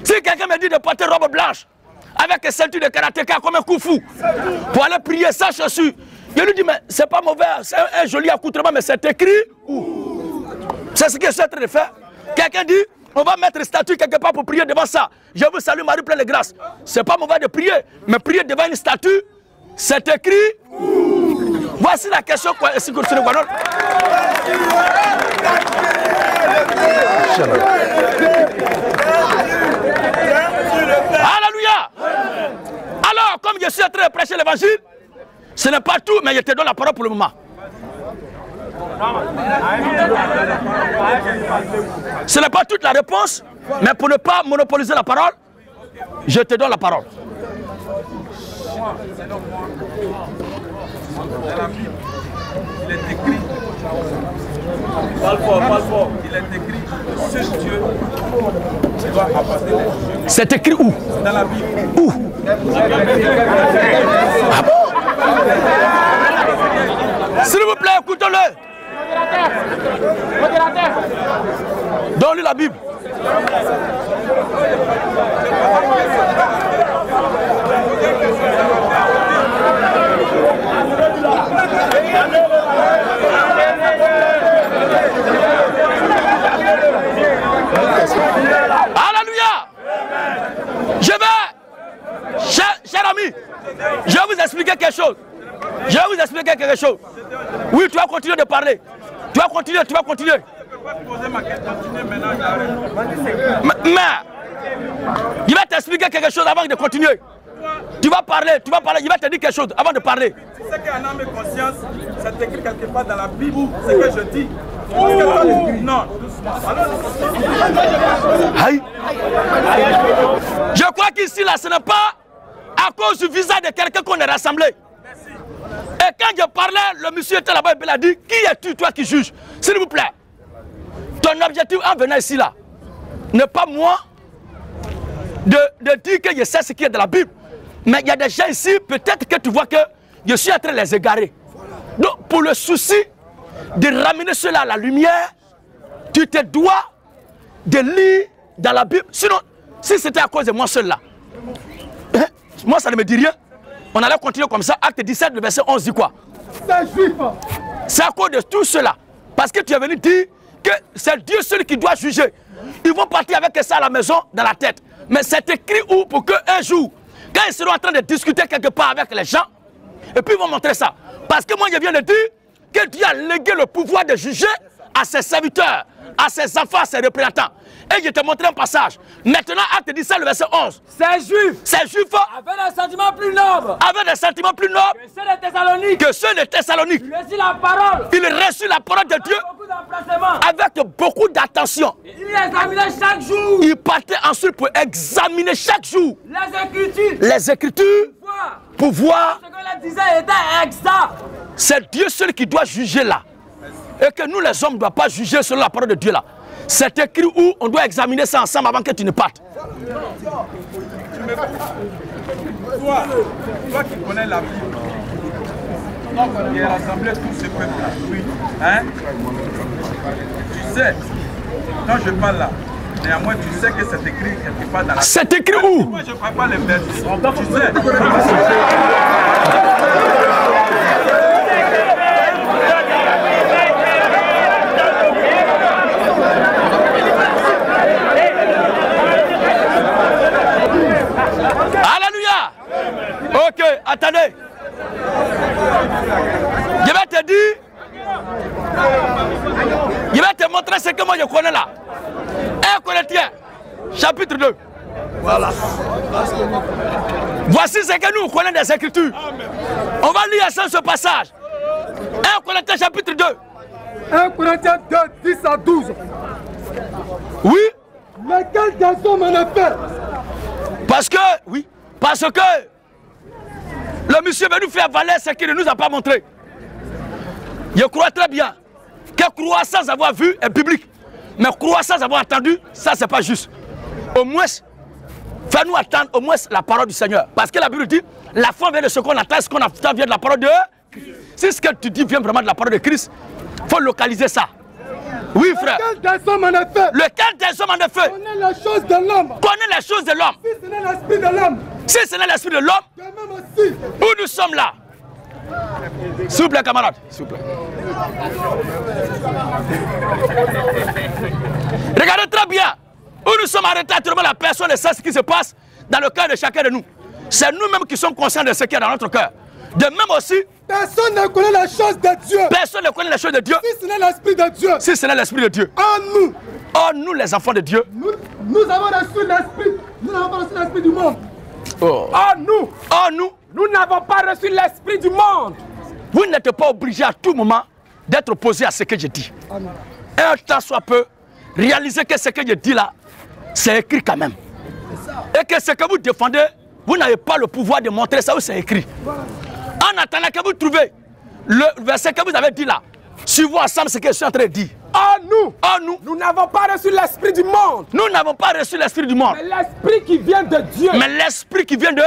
Si quelqu'un me dit de porter robe blanche, avec une ceinture de karatéka comme un coup fou, pour aller prier sans chaussures, il lui dit, mais c'est pas mauvais, c'est un, joli accoutrement, mais c'est écrit C'est ce que je suis en train de faire. Quelqu'un dit, on va mettre une statue quelque part pour prier devant ça. Je vous salue Marie pleine de grâce. C'est pas mauvais de prier, mais prier devant une statue, c'est écrit Voici la question quoi, Guadeloupe. Alléluia. Alors, comme je suis en train de prêcher l'évangile, ce n'est pas tout, mais je te donne la parole pour le moment. Ce n'est pas toute la réponse, mais pour ne pas monopoliser la parole, je te donne la parole. Il est écrit. Parle fort, parle fort. Il est écrit seul Dieu C'est écrit où? Dans la Bible. Où? Ah S'il vous plaît, écoutez-le. Donne-lui la Bible. Je vais, cher, ami, je vais vous expliquer quelque chose. Je vais vous expliquer quelque chose. Oui, tu vas continuer de parler. Tu vas continuer, tu vas continuer. Mais, je vais t'expliquer quelque chose avant de continuer. Tu vas parler, tu vas parler, je vais te dire quelque chose avant de parler. Tu sais qu'un âme et conscience, c'est écrit quelque part dans la Bible, ce que je dis. Aïe. Je crois qu'ici, là, ce n'est pas à cause du visage de quelqu'un qu'on est rassemblé. Et quand je parlais, le monsieur était là-bas, il a dit, qui es-tu, toi qui juges? S'il vous plaît, ton objectif en venant ici, là, n'est pas moi de, de dire que je sais ce qui est dans la Bible. Mais il y a des gens ici, peut-être que tu vois que je suis en train de les égarer. Donc, pour le souci de ramener cela à la lumière, tu te dois de lire dans la Bible. Sinon, si c'était à cause de moi seul là, hein, moi ça ne me dit rien. On allait continuer comme ça. Acte 17, le verset 11 dit quoi? C'est à cause de tout cela. Parce que tu es venu dire que c'est Dieu seul qui doit juger. Ils vont partir avec ça à la maison, dans la tête. Mais c'est écrit où pour qu'un jour, quand ils seront en train de discuter quelque part avec les gens, et puis ils vont montrer ça. Parce que moi, je viens de dire que Dieu a légué le pouvoir de juger à ses serviteurs, à ses enfants, à ses représentants. Et je te montré un passage. Maintenant, acte 17, le verset 11. Ces juifs Ces juifs avaient un sentiment plus noble avaient des sentiments plus nobles que ceux de Thessalonique. que ceux de Thessalonique. Ils reçurent la parole. Ils reçurent la parole de Dieu Beaucoup d'empressement. avec beaucoup d'attention. Ils examinaient chaque jour Il partait ensuite pour examiner chaque jour les écritures. les Écritures pour voir ce que les disait était exact. c'est Dieu seul qui doit juger là. Et que nous les hommes ne doivent pas juger selon la parole de Dieu là. C'est écrit où on doit examiner ça ensemble avant que tu ne partes. toi, toi qui connais la Bible, qui a rassemblé tout ce peuple-là, oui, hein, tu sais, quand je parle là, néanmoins tu sais que c'est écrit quelque part dans la C'est écrit où? Moi je ne crois pas les versets, tu sais. Alléluia. Ok, attendez. Je vais te dire. Je vais te montrer ce que moi je connais là. 1 Corinthiens, chapitre 2. Voilà. Voici ce que nous connaissons des Écritures. On va lire ensemble ce passage. 1 Corinthiens, chapitre 2. 1 Corinthiens 2, 10 à 12. Oui, Lequel des hommes en effet parce que, oui, parce que le monsieur veut nous faire valer ce qu'il ne nous a pas montré. Je crois très bien que croire sans avoir vu est public. Mais croire sans avoir entendu, ça c'est pas juste. Au moins, fais-nous attendre au moins la parole du Seigneur. Parce que la Bible dit, la foi vient de ce qu'on attend, ce qu'on attend vient de la parole de Si ce que tu dis vient vraiment de la parole de Christ, il faut localiser ça. Oui frère. Lequel des hommes en effet Lequel des hommes en effet connaît les choses de l'homme connaît les choses de l'homme Si ce n'est l'esprit de l'homme, Si ce n'est l'esprit de l'homme, où nous sommes là? S'il vous plaît, camarade. S'il vous plaît. Regardez très bien où nous sommes arrêtés actuellement, la personne ne sait ce qui se passe dans le cœur de chacun de nous. C'est nous-mêmes qui sommes conscients de ce qui est dans notre cœur. De même aussi, Personne ne connaît les choses de Dieu. personne ne connaît les choses de Dieu Si ce n'est l'esprit de Dieu, si ce n'est l'Esprit de Dieu. en nous, Or, nous, les enfants de Dieu, nous, nous avons reçu l'esprit. Nous n'avons pas reçu l'esprit du monde. Oh, Oh, nous, nous, nous n'avons pas reçu l'esprit du monde. vous n'êtes pas obligés à tout moment d'être opposé à ce que je dis. Un temps soit peu, réalisez que ce que je dis là, c'est écrit quand même. Et que ce que vous défendez, vous n'avez pas le pouvoir de montrer ça où c'est écrit. En attendant que vous trouvez le verset que vous avez dit là, suivons ensemble ce que je suis en train de dire. Oh, nous, Or, nous, nous n'avons pas reçu l'esprit du monde, nous n'avons pas reçu l'esprit du monde, mais l'esprit qui vient de Dieu, mais l'esprit qui vient de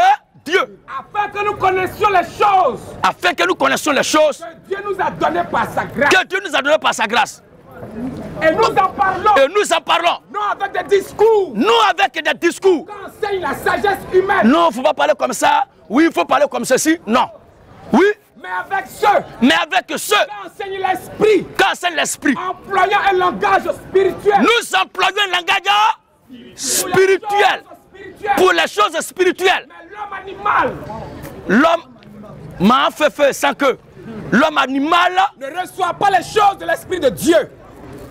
Dieu, afin que nous connaissions les choses. Afin que nous connaissions les choses. Que Dieu nous a données par sa grâce. que Dieu nous a données par sa grâce. Et nous en parlons, Et nous en parlons. non avec des discours. Nous, avec des discours, qu'enseigne la sagesse humaine, Non, il ne faut pas parler comme ça. Oui, il faut parler comme ceci. Non. Oui, mais avec ceux mais avec ceux qu'enseigne l'esprit, l'esprit. employant un langage spirituel. Nous employons un langage spirituel pour les choses spirituelles. Mais l'homme animal L'homme m'a fait feu sans que l'homme animal, ne reçoit pas les choses de l'esprit de Dieu.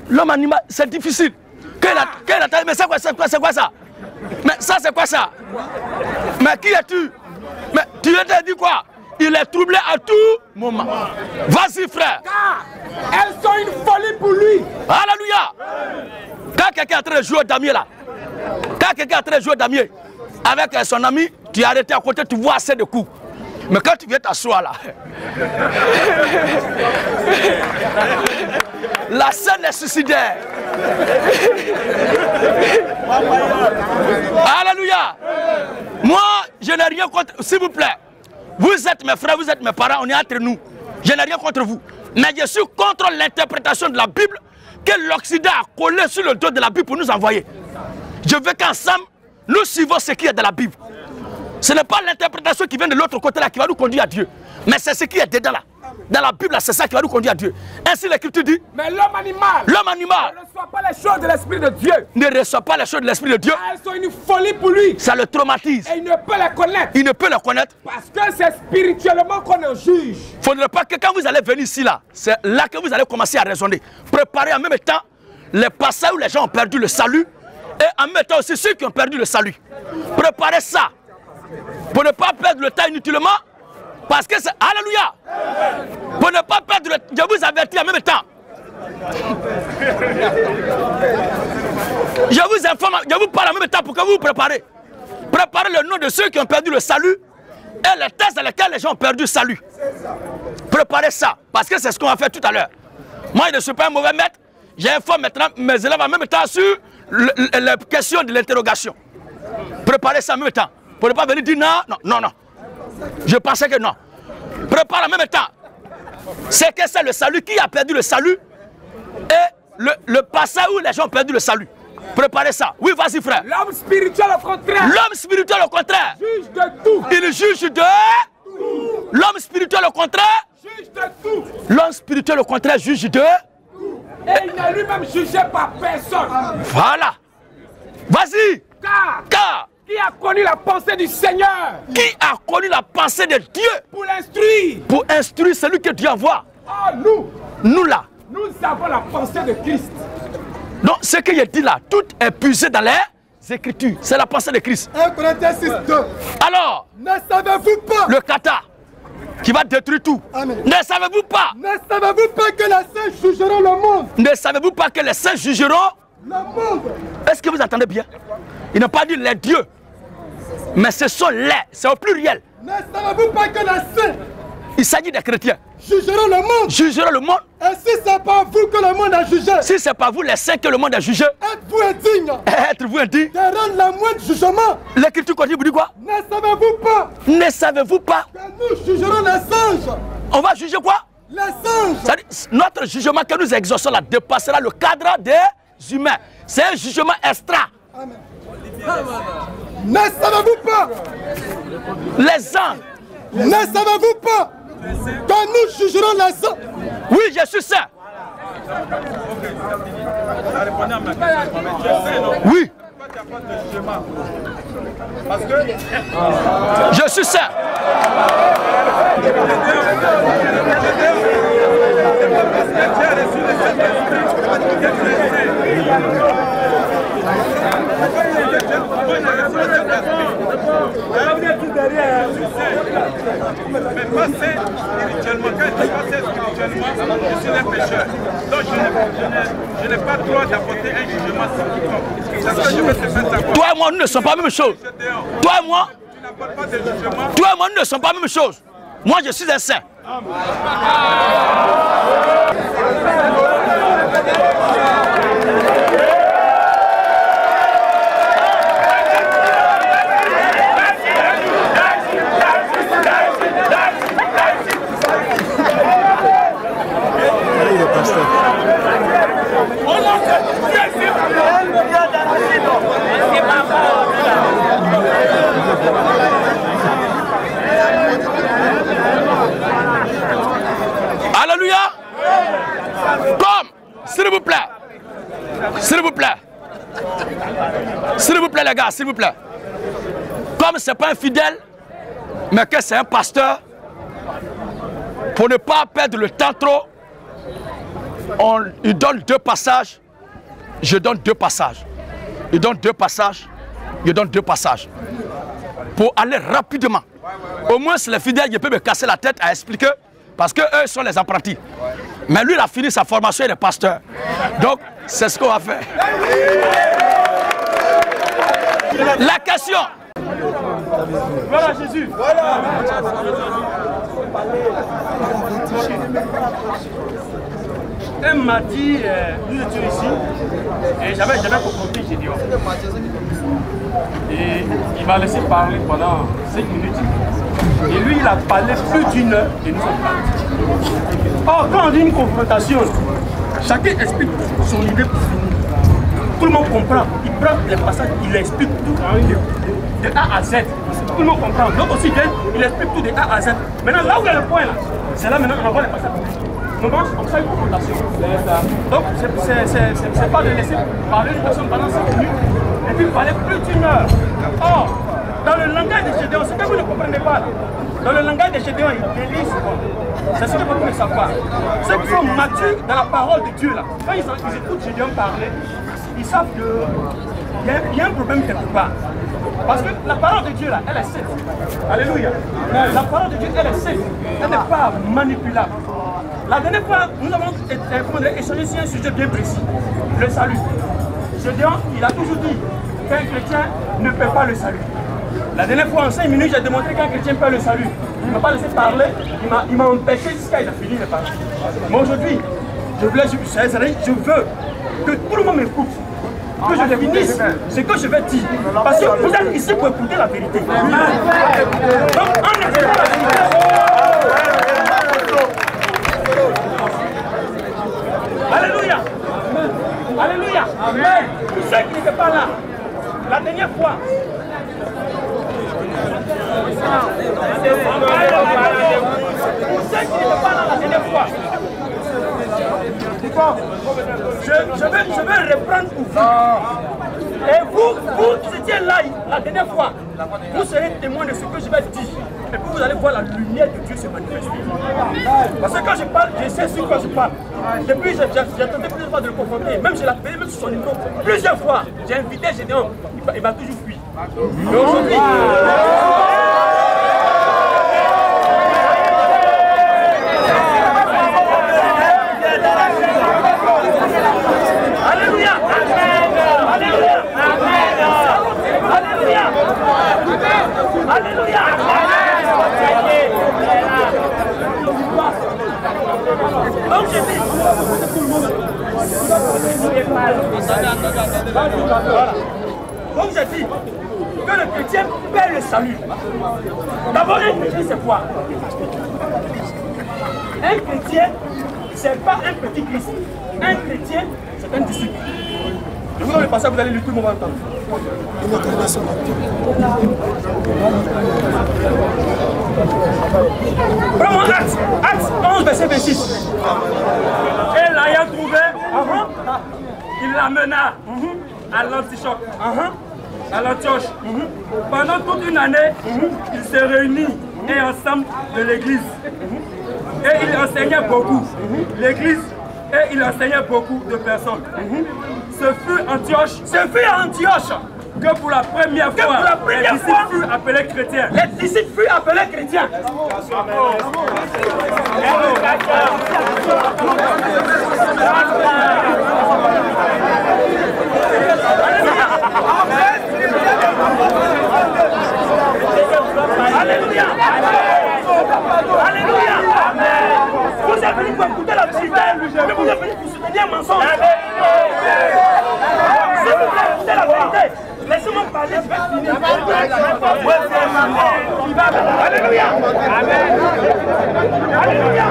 l'homme animal, c'est difficile. Quel a, quel a- mais c'est quoi, c'est quoi, c'est quoi ça? Mais ça, c'est quoi ça? Mais qui es-tu? Mais tu as dit quoi? Il est troublé à tout moment. Vas-y, frère. Car elles sont une folie pour lui. Alléluia. Quand quelqu'un est en train de jouer damier là, quand quelqu'un est en train de jouer damier avec euh, son ami, tu es arrêté à côté, tu vois assez de coups. Mais quand tu viens t'asseoir là, [laughs] la scène est suicidaire. Alléluia. Moi, je n'ai rien contre. S'il vous plaît, vous êtes mes frères, vous êtes mes parents, on est entre nous. Je n'ai rien contre vous. Mais je suis contre l'interprétation de la Bible que l'Occident a collé sur le dos de la Bible pour nous envoyer. Je veux qu'ensemble, nous suivons ce qui est dans la Bible. Ce n'est pas l'interprétation qui vient de l'autre côté là qui va nous conduire à Dieu. Mais c'est ce qui est dedans là. Dans la Bible, c'est ça qui va nous conduire à Dieu. Ainsi, l'Écriture dit Mais l'homme animal l'homme animal ne reçoit pas les choses de l'esprit de Dieu. ne reçoit pas les choses de l'Esprit de Dieu. Elles sont une folie pour lui. Ça le traumatise. Et il ne peut les connaître. Il ne peut les connaître. Parce que c'est spirituellement qu'on en juge. Il ne faudrait pas que quand vous allez venir ici, là, c'est là que vous allez commencer à raisonner. Préparez en même temps les passages où les gens ont perdu le salut et en même temps aussi ceux qui ont perdu le salut. Préparez ça pour ne pas perdre le temps inutilement parce que c'est... Alléluia Pour ne pas perdre Je vous avertis en même temps. Je vous informe, je vous parle en même temps pour que vous vous préparez. Préparez le nom de ceux qui ont perdu le salut et les tests dans lesquels les gens ont perdu le salut. Préparez ça, parce que c'est ce qu'on va faire tout à l'heure. Moi, je ne suis pas un mauvais maître. J'informe maintenant mes élèves en même temps sur les questions de l'interrogation. Préparez ça en même temps. Pour ne pas venir dire non, non, non, non. Je pensais que non. Prépare en même temps. C'est que c'est le salut. Qui a perdu le salut Et le, le passage où les gens ont perdu le salut? Préparez ça. Oui, vas-y, frère. L'homme spirituel, au contraire, L'homme spirituel, au contraire, juge de tout. il juge de. L'homme spirituel, au contraire, Juge de tout. l'homme spirituel, au contraire, juge de. Et il n'est lui-même jugé par personne. Voilà. Vas-y. Car Car qui a connu la pensée du Seigneur? Qui a connu la pensée de Dieu? Pour l'instruire pour instruire celui que Dieu envoie Oh, nous, Nous là. nous avons la pensée de Christ. Donc ce que je dis là, tout est puisé dans les Écritures. C'est la pensée de Christ. 1 Corinthiens 6, 2. Alors, Ne savez-vous pas? le kata qui va détruire tout. Amen. Ne savez-vous pas? Ne savez-vous pas que les saints jugeront le monde? Ne savez-vous pas que les saints jugeront? Le monde Est-ce que vous attendez bien? Il n'a pas dit les dieux. Mais ce sont les, c'est au pluriel. Ne savez-vous pas que les saints Il s'agit des chrétiens. jugeront le monde? Jugeront le monde. Et si c'est pas vous que le monde a jugé, Si c'est pas vous les saints que le monde a jugé, êtes-vous indigne? Êtes-vous indigne? De rendre le moindre jugement? L'écriture continue vous dit quoi? Ne savez-vous pas? Ne savez-vous pas? Que nous jugerons les singes On va juger quoi? Les singes Notre jugement que nous exauçons là dépassera le cadre des humains. C'est un jugement extra. Ne savez-vous pas? Les anges, Ne savez-vous pas que nous jugerons les singes oui, je suis saint. Oui, Parce que je suis saint. Mais pas saint spirituellement. Quand je dis pas saint spirituellement, je suis un pécheur. Donc je n'ai- pas le droit d'apporter un jugement ce que je veux te faire savoir. Toi et moi, nous ne sommes pas la même chose. Toi et moi, Tu n'apportes pas de jugement. toi et moi, nous ne sommes pas la même chose. Moi, je suis un saint. Alléluia. Comme, s'il vous plaît. S'il vous plaît. S'il vous plaît, les gars, s'il vous plaît. Comme ce n'est pas un fidèle, mais que c'est un pasteur, pour ne pas perdre le temps trop, on, il donne deux passages. Je donne deux passages. Il donne deux passages. Je donne deux passages. Pour aller rapidement. Au moins, si les fidèles, je peux me casser la tête à expliquer. Parce que eux sont les apprentis. Mais lui, il a fini sa formation, il est pasteur. Donc, c'est ce qu'on va faire. La question. Voilà Jésus. Un mardi, euh, nous étions ici et j'avais j'avais confronté Gédéon. Et il m'a laissé parler pendant 5 minutes. Et lui, il a parlé plus d'une heure et nous sommes partis. Or, quand on dit une confrontation, chacun explique son idée pour finir. Tout le monde comprend. Il prend les passages, il explique tout de, de A à Z. Tout le monde comprend. Donc aussi il explique tout de A à Z. Maintenant, là où il y a le point, là, c'est là maintenant on envoie les passages. On commence, on crée une. Donc, c'est- pas de laisser parler une personne pendant 5 minutes et puis parler plus d'une heure. Or, dans le langage de Gédéon, ce que vous ne comprenez pas, dans le langage de Gédéon, il délie souvent. C'est ce que vous ne savez pas. Ceux qui sont matures dans la parole de Dieu, là, quand ils, ils écoutent Gédéon parler, ils savent que il y, y a un problème quelque part. Parce que la parole de Dieu, là, elle est sainte. Alléluia. La parole de Dieu, elle est sainte. Elle n'est pas manipulable. La dernière fois, nous avons comment dire, échangé sur un sujet bien précis, le salut. Gédéon, il a toujours dit qu'un chrétien ne peut pas le salut. La dernière fois, en 5 minutes, j'ai démontré qu'un chrétien peut le salut. Il ne m'a pas laissé parler, il m'a- empêché jusqu'à il a fini de parler. Mais aujourd'hui, je- je veux que tout le monde m'écoute. Que je finisse ce que je vais dire. Parce que vous êtes ici pour écouter la vérité. Donc, en écoutant la vérité, Alléluia. Alléluia. Amen. Pour ceux qui n'étaient pas là, la dernière fois. Pour ceux qui n'étaient pas là la dernière fois. Je, vais, reprendre pour vous. Et vous, vous étiez là la dernière fois, vous serez témoin de ce que je vais dire. Et puis vous allez voir la lumière de Dieu se manifester. Parce que quand je parle, je sais sur quoi je parle. Depuis, j'ai tenté plusieurs fois de le confronter. Même je l'ai appelé, même sur son numéro. Plusieurs fois, j'ai invité Gédéon. Il m'a toujours fui. Et aujourd'hui, Que le chrétien perd le salut. D'abord un chrétien c'est quoi? Un chrétien c'est pas un petit Christ. Un chrétien c'est un disciple. Je vous donne le passage, vous allez lire tout le monde entendre. Vraiment, Acte, Acte 11, verset 26. Et l'ayant trouvé, il l'amena à l'antichoc, à l'antioche. Pendant toute une année, ils se réunissent et ensemble de l'église. Et il enseignait beaucoup. L'église, et il enseignait beaucoup de personnes. Ce fut Antioche. Ce fut Antioche. Que pour la première fois, pour la première les disciples furent appelés chrétiens. Les disciples furent appelés chrétiens. Alléluia. Alléluia. Vous êtes venus pour écouter la vérité, mais vous êtes venus pour soutenir un mensonge. Si vous voulez écouter la vérité, laissez-moi parler, je vais finir. Alléluia. Amen. Alléluia.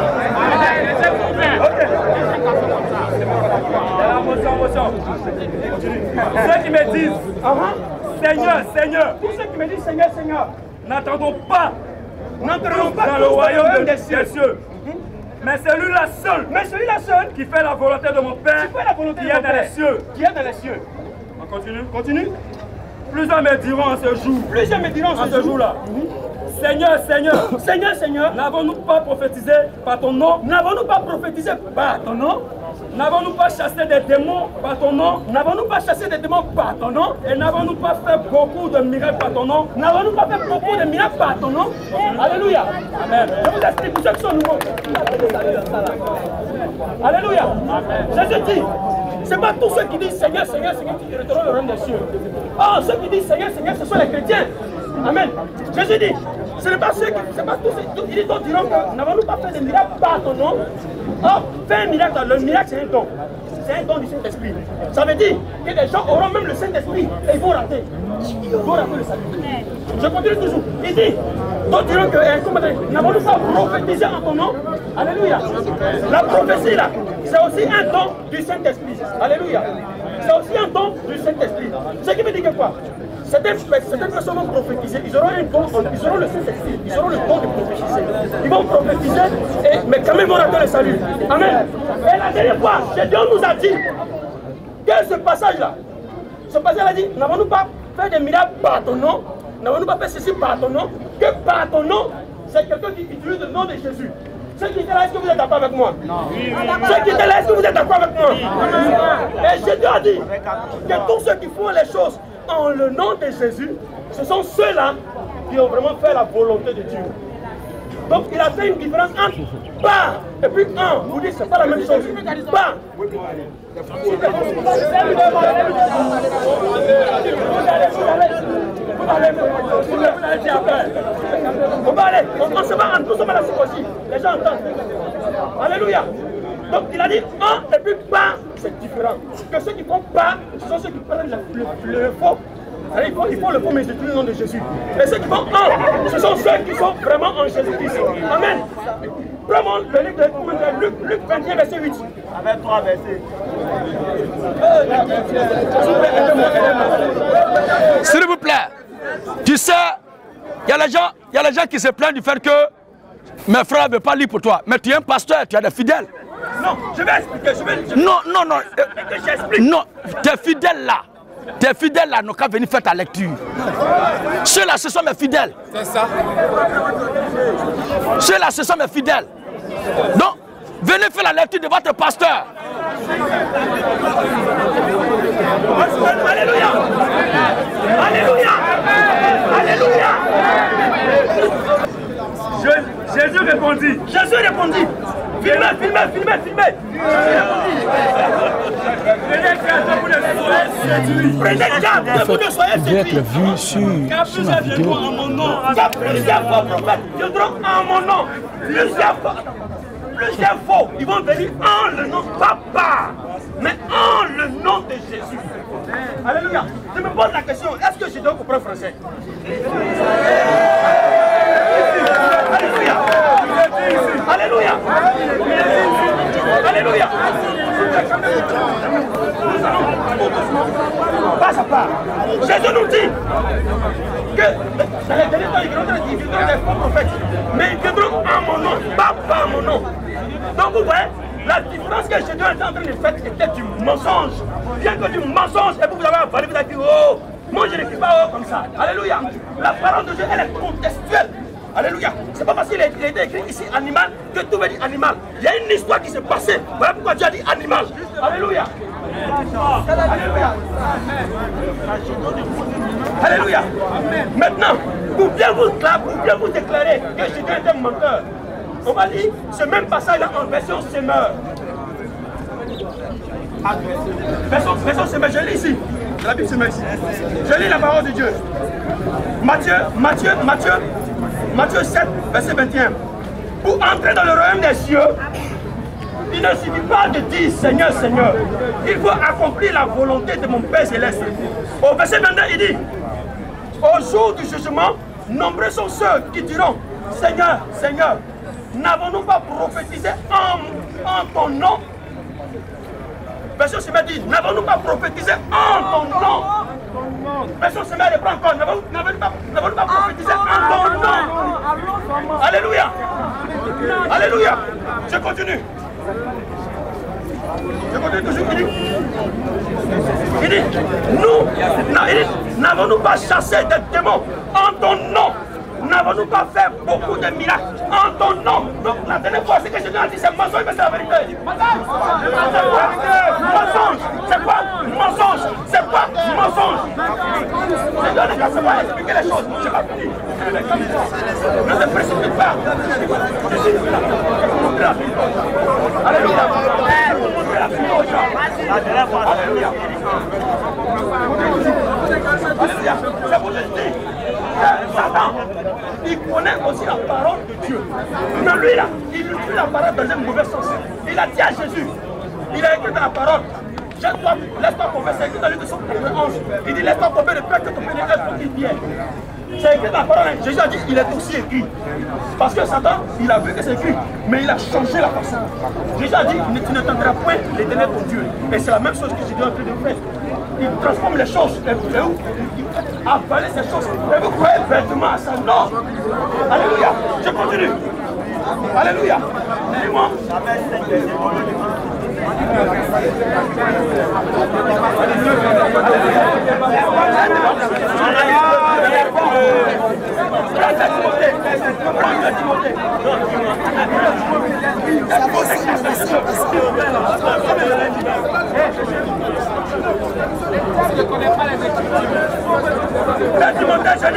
Ceux qui me disent, Seigneur, Seigneur, tous ceux qui me disent Seigneur, Seigneur, n'attendons pas. N'entrons pas dans le royaume des cieux. Mais celui-là seul, mais celui-là seul. Qui fait la volonté de mon Père, qui, fait la volonté qui est dans les cieux, qui est dans les cieux. On continue, continue. Plusieurs me diront en ce jour, plusieurs me diront en ce jour-là. Seigneur, Seigneur, Seigneur, Seigneur, n'avons-nous pas prophétisé par ton nom? N'avons-nous pas prophétisé par ton nom? N'avons-nous pas chassé des démons par ton nom? N'avons-nous pas chassé des démons par ton nom? Et n'avons-nous pas fait beaucoup de miracles par ton nom? N'avons-nous pas fait beaucoup de miracles par ton nom? Alléluia. Amen. Je vous explique pour ceux qui sont nouveaux. Alléluia. Jésus dit, c'est pas tous ceux qui disent Seigneur, Seigneur, Seigneur qui hériteront le royaume des cieux. Oh, ceux qui disent Seigneur, Seigneur, ce sont les chrétiens. Amen. Jésus dit, ce n'est pas ceux qui, c'est pas tous disent, diront que n'avons-nous pas fait des miracles par ton nom Oh, fais un miracle, le miracle c'est un don. C'est un don du Saint-Esprit. Ça veut dire que les gens auront même le Saint-Esprit et ils vont rater. Ils vont rater le salut. Je continue toujours. Il dit, d'autres diront que, eh, n'avons-nous pas prophétisé en ton nom? Alléluia. La prophétie là, c'est aussi un don du Saint-Esprit. Alléluia. C'est aussi un don du Saint-Esprit. Ce qui veut dire que quoi? Certaines, certaines personnes vont prophétiser, ils auront un don, ils auront le Saint-Esprit, ils auront le don de prophétiser. Ils vont prophétiser, mais quand même ils vont le salut. Amen. Et la dernière fois, Dieu nous a dit que ce passage-là, ce passage-là dit, n'avons-nous pas fait des miracles par ton nom? N'avons-nous pas fait ceci par ton nom? Que par ton nom, c'est quelqu'un qui utilise le nom de Jésus. Ceux qui étaient là, est-ce que vous êtes d'accord avec moi. Non. Ceux qui étaient là, est-ce que vous êtes d'accord avec moi. Et Jésus a dit que tous ceux qui font les choses en le nom de Jésus, ce sont ceux-là qui ont vraiment fait la volonté de Dieu. Donc il a fait une différence entre pas et puis un. Vous dites c'est pas la même chose. Pas. On va aller, on se va en tous à la aussi. Les gens entendent. Alléluia. Donc il a dit un et puis pas, c'est différent. Que ceux qui font pas, ce sont ceux qui prennent le, le, le faux. Il faut, il faut le faux, mais tout le nom de Jésus. Et ceux qui font un, ce sont ceux qui sont vraiment en Jésus-Christ. Amen. Prenons le livre de Luc, Luc 21, verset 8. Avec trois versets. S'il vous plaît, tu sais, il y, a les gens, y a les gens qui se plaignent du fait que mes frères ne veulent pas lire pour toi. Mais tu es un pasteur, tu as des fidèles. Non, je vais expliquer. Je vais, je Non, non, non. euh. Non, tes fidèles là, Tes fidèles là n'ont qu'à venir faire ta lecture. Ceux-là, ce sont mes fidèles. C'est ça. Ceux-là, ce sont mes fidèles. Donc, venez faire la lecture de votre pasteur. Alléluia. Alléluia. Alléluia. Jésus répondit. Jésus répondit. Filmez, filmez, filmez, filmez. Prenez garde vous ne soyez séduits. vu sur, sur vidéo. en mon nom. Plusieurs prophètes viendront en mon nom. Plusieurs faux. Plusieurs faux. Ils vont venir en le nom de Papa. Mais en le nom de Jésus. Alléluia. Je me pose la question, est-ce que je dois comprendre français? Alléluia. Alléluia. Pas à pas. Jésus nous dit que. Mais ils viendront en mon nom, pas, en mon nom. Donc vous voyez, la différence que Jésus était en train de faire était du mensonge. Bien que du mensonge, et vous, avez avalé, vous avez dit, oh, moi je n'écris pas oh comme ça. Alléluia. La parole de Dieu, elle est contextuelle. Alléluia. C'est pas parce qu'il a été écrit ici animal que tout veut dire animal. Il y a une histoire qui s'est passée. Voilà pourquoi Dieu a dit animal. Alléluia. Alléluia. Alléluia. Maintenant, pour bien vous, pour bien vous déclarer que Jésus est un menteur, on va lire ce même passage-là en version semeur. Version semeur, je lis ici. La Bible semeur ici. Je lis la parole de Dieu. Matthieu, Matthieu, Matthieu, Matthieu 7, verset 21. Pour entrer dans le royaume des cieux, il ne suffit pas de dire Seigneur, Seigneur. Il faut accomplir la volonté de mon Père céleste. Au verset 22, il dit Au jour du jugement, nombreux sont ceux qui diront Seigneur, Seigneur, n'avons-nous pas prophétisé en ton nom Version Sémé dit N'avons-nous pas prophétisé en ton nom? Version Sémé reprend encore. N'avons-nous pas, pas prophétisé en ton nom? Alléluia. Alléluia. Je continue. Je continue toujours, il dit, il dit, nous, n'avons-nous pas chassé des démons en ton nom? N'avons-nous pas fait beaucoup de miracles en ton nom? Donc la dernière fois, ce que Jésus a dit, c'est mensonge, mais c'est la vérité. Mensonge C'est quoi? Mensonge C'est quoi? Mensonge Je dois ne pas expliquer les choses. Je pas fini. Ne te précipite pas. Alléluia. Alléluia. Alléluia. C'est pour Jésus. Satan, il connaît aussi la parole de Dieu. Mais lui là, il utilise la parole dans un mauvais sens. Il a dit à Jésus, il a écrit dans la parole, laisse-toi confesser, écrit dans le de son 11. Il dit laisse-toi tomber de peur que ton péché est pour qu'il vienne. C'est écrit dans la parole. Jésus a dit il est aussi écrit. Parce que Satan, il a vu que c'est écrit, mais il a changé la façon. Jésus a dit tu ne tenteras point l'éternel ton Dieu. Et c'est la même chose que Jésus a en train de faire. Il transforme les choses. Et vous, il avaler ces choses. Et vous croyez bêtement à ça. Non. Alléluia. Je continue. Alléluia. Dis-moi.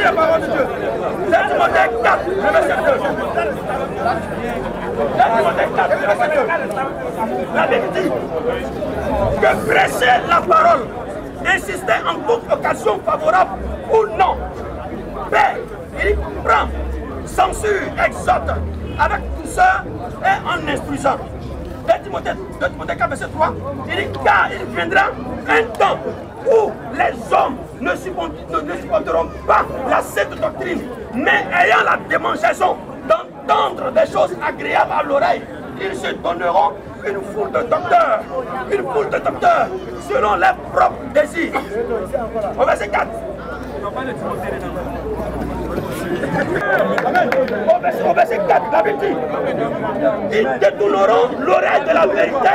La parole de Dieu. C'est Timothée 4, le verset 2. C'est Timothée 4, le verset 2. La Bible que prêcher la parole, insister en toute occasion favorable ou non. Père, il prend, censure, exhorte, avec douceur et en instruisant. 2 Timothée, 2 Timothée 4, verset 3, il dit car il viendra un temps où les hommes ne supporteront pas la sainte doctrine, mais ayant la démonstration d'entendre des choses agréables à l'oreille, ils se donneront une foule de docteurs, une foule de docteurs, selon leurs propres désirs. Au verset 4. Amen. Au verset, au verset 4, la Bible dit Ils détourneront l'oreille de la vérité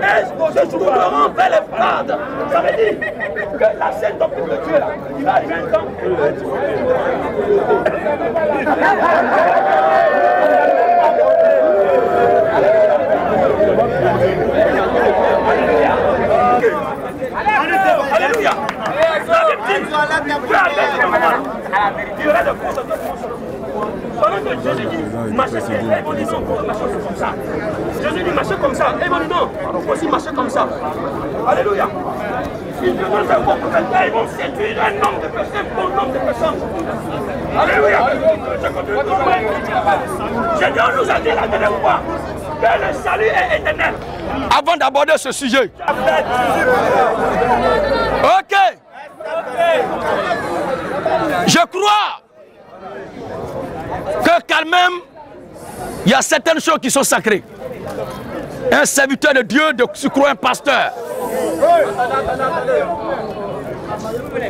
et se tourneront vers les fraudes? Ça veut dire que la scène doctrine de Dieu, là, il va arriver un temps. Dit, il y Jésus dit, marchez, faut marcher comme ça. Jésus dit, marchez comme ça. Et vont dire non, aussi marcher comme ça. Alléluia. Ils vont faire quoi Ils vont séduire un nombre de personnes, bon nombre de personnes. Alléluia. Jésus nous a dit la dernière fois que le salut est éternel. Avant d'aborder ce sujet, ok, je crois que quand même, il y a certaines choses qui sont sacrées. Un serviteur de Dieu, de se un pasteur.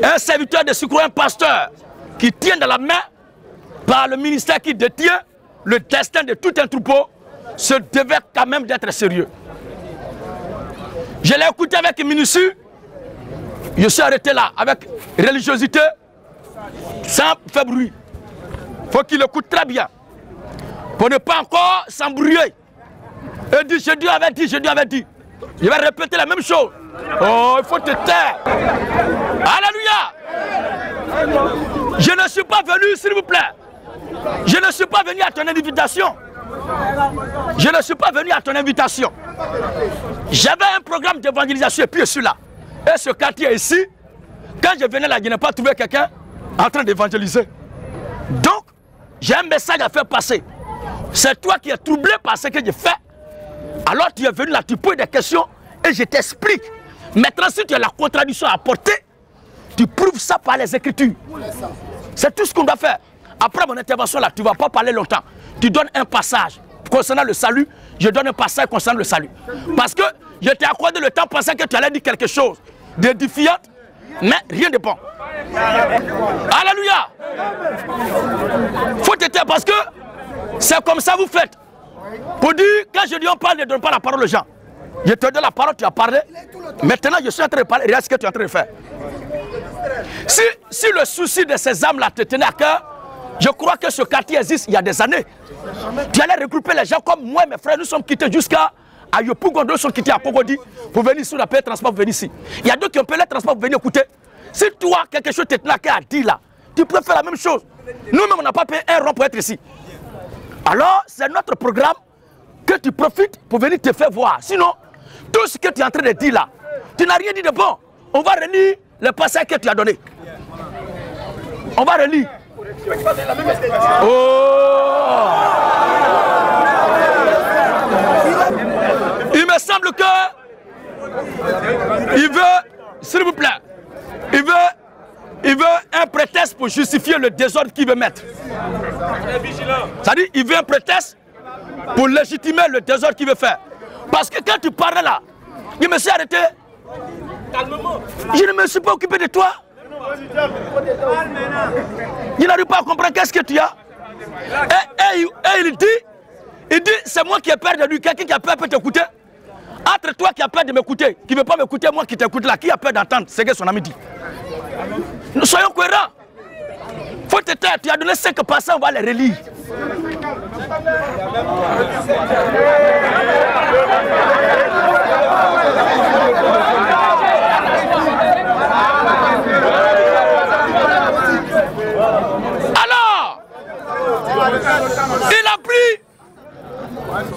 Un serviteur de se un pasteur qui tient dans la main, par le ministère qui détient le destin de tout un troupeau, se devait quand même d'être sérieux. Je l'ai écouté avec minutie. Je suis arrêté là, avec religiosité, sans faire bruit. faut qu'il écoute très bien. Pour ne pas encore s'embrouiller. Et dit, je Dieu avait dit, je Dieu avait dit. Je vais répéter la même chose. Oh, il faut te taire. Alléluia. Je ne suis pas venu, s'il vous plaît. Je ne suis pas venu à ton invitation. Je ne suis pas venu à ton invitation. J'avais un programme d'évangélisation et puis je suis là. Et ce quartier ici, quand je venais là, je n'ai pas trouvé quelqu'un en train d'évangéliser. Donc, j'ai un message à faire passer. C'est toi qui es troublé par ce que j'ai fait. Alors tu es venu là, tu poses des questions et je t'explique. Maintenant, si tu as la contradiction à apporter, tu prouves ça par les Écritures. C'est tout ce qu'on doit faire. Après mon intervention là, tu ne vas pas parler longtemps. Tu donnes un passage concernant le salut. Je donne un passage concernant le salut. Parce que je t'ai accordé le temps pensant que tu allais dire quelque chose d'édifiant, mais rien de bon. Alléluia. Faut t'aider parce que c'est comme ça vous faites. Pour dire, quand je dis on parle, ne donne pas la parole aux gens. Je te donne la parole, tu as parlé. Maintenant, je suis en train de parler. Regarde ce que tu es en train de faire. Si, si le souci de ces âmes-là te tenait à cœur, je crois que ce quartier existe il y a des années. Tu allais regrouper les gens comme moi, mes frères. Nous sommes quittés jusqu'à à Yopougondo, nous sommes quittés à Pogodi pour venir ici, on a payé le transport pour venir ici. Il y a d'autres qui ont payé le transport pour venir écouter. Si toi, quelque chose te tenait à cœur à dire là, tu peux faire la même chose. Nous-mêmes, on n'a pas payé un rond pour être ici. Alors, c'est notre programme que tu profites pour venir te faire voir. Sinon, tout ce que tu es en train de dire là, tu n'as rien dit de bon. On va relire le passage que tu as donné. On va relire. Oh Il me semble que il veut, s'il vous plaît, il veut, il veut un prétexte pour justifier le désordre qu'il veut mettre. C'est-à-dire, il veut un prétexte pour légitimer le désordre qu'il veut faire. Parce que quand tu parlais là, il me suis arrêté. Je ne me suis pas occupé de toi. Il n'arrive pas à comprendre qu'est-ce que tu as. Et, il dit, il dit, c'est moi qui ai peur de lui. Quelqu'un qui a peur peut t'écouter. Entre toi qui a peur de m'écouter, qui ne veut pas m'écouter, moi qui t'écoute là, qui a peur d'entendre ce que son ami dit? Nous soyons cohérents. Faut te taire, tu as donné 5 passants, on va les relire. Alors, il a pris,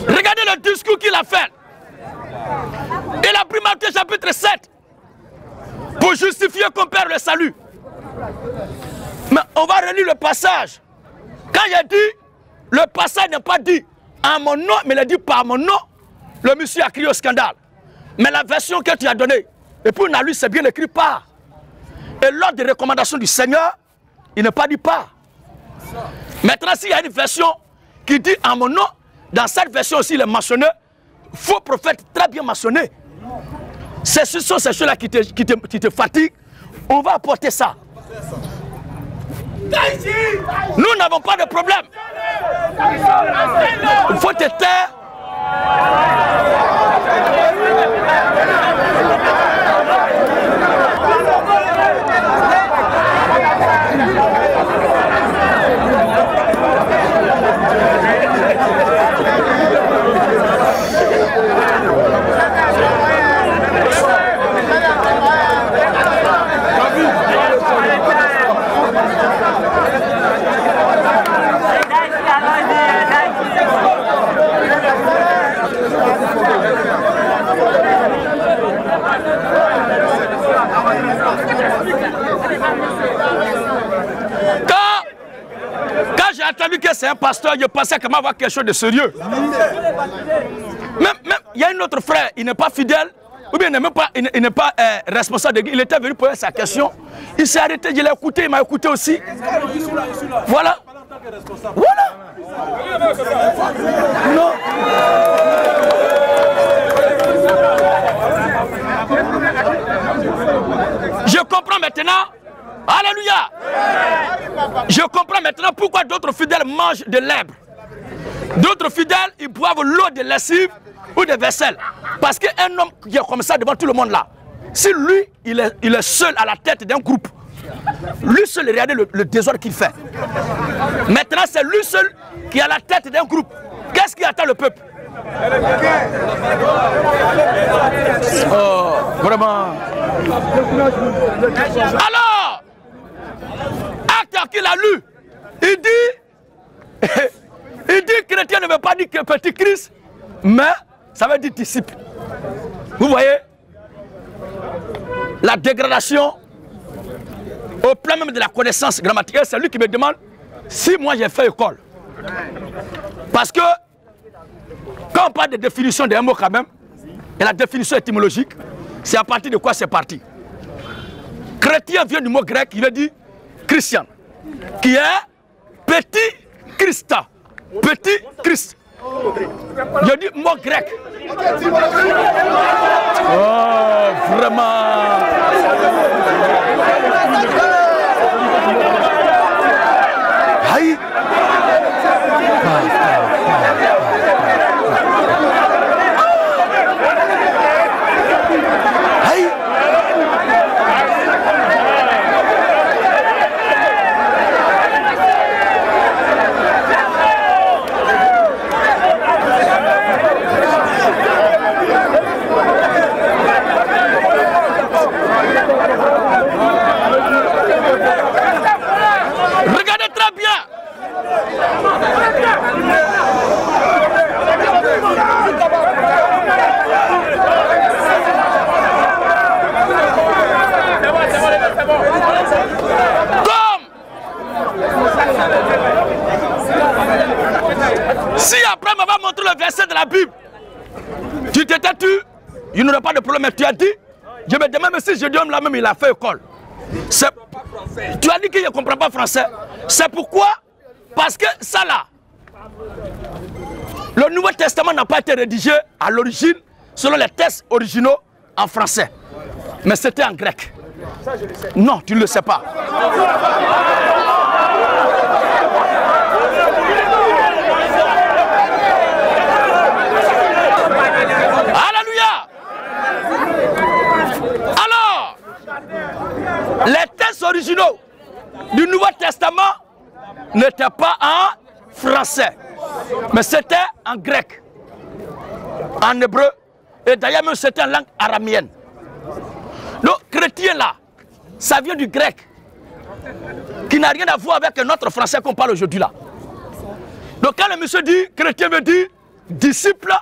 regardez le discours qu'il a fait. Il a pris Matthieu chapitre 7 pour justifier qu'on perd le salut. Mais on va relire le passage. Quand il a dit, le passage n'est pas dit en mon nom, mais il a dit par mon nom, le monsieur a crié au scandale. Mais la version que tu as donnée, et puis on a lu, c'est bien écrit par. Et lors des recommandations du Seigneur, il n'est pas dit pas. Maintenant, s'il y a une version qui dit en mon nom, dans cette version aussi, il est faux prophète très bien mentionné. Ce sont ces choses-là qui, te, qui te fatiguent. On va apporter ça. Nous n'avons pas de problème. Il faut te taire. Quand, quand j'ai entendu que c'est un pasteur, je pensais qu'il avoir quelque chose de sérieux. Même, même, il y a un autre frère, il n'est pas fidèle, ou bien il n'est même pas, il pas euh, responsable de. Il était venu poser sa question. Il s'est arrêté, je l'ai écouté, il m'a écouté aussi. Voilà. Voilà. Non. Comprends maintenant. Alléluia. Je comprends maintenant pourquoi d'autres fidèles mangent de l'herbe. D'autres fidèles, ils boivent l'eau de lessive ou de vaisselle. Parce qu'un homme qui est comme ça devant tout le monde là, si lui, il est, seul à la tête d'un groupe, lui seul, regardez le, le désordre qu'il fait. Maintenant, c'est lui seul qui est à la tête d'un groupe. Qu'est-ce qui attend le peuple? Oh, vraiment. Alors, acte qu'il a lu, il dit, [laughs] il dit chrétien ne veut pas dire que petit Christ, mais ça veut dire disciple. Vous voyez la dégradation au plan même de la connaissance grammaticale, c'est lui qui me demande si moi j'ai fait école. Parce que quand on parle de définition d'un mot quand même, et la définition étymologique, c'est à partir de quoi c'est parti? Chrétien vient du mot grec, il veut dire Christian, qui est petit Christa, petit Christ. Je dis mot grec. Oh, vraiment. Aïe. Aïe. Regardez très bien. Comme si après m'avoir montré le verset de la Bible, tu t'étais tu, il n'aurait pas de problème, mais tu as dit, je me demande si homme là même il a fait école. Tu as dit qu'il ne comprend pas français. C'est pourquoi? Parce que ça là, le Nouveau Testament n'a pas été rédigé à l'origine selon les textes originaux en français. Mais c'était en grec. Non, tu ne le sais pas. Alléluia. Alors, les textes originaux du Nouveau Testament n'étaient pas en français, mais c'était en grec, en hébreu, et d'ailleurs même c'était en langue araméenne. Donc, chrétien là, ça vient du grec, qui n'a rien à voir avec notre français qu'on parle aujourd'hui là. Donc, quand le monsieur dit chrétien veut dire disciple,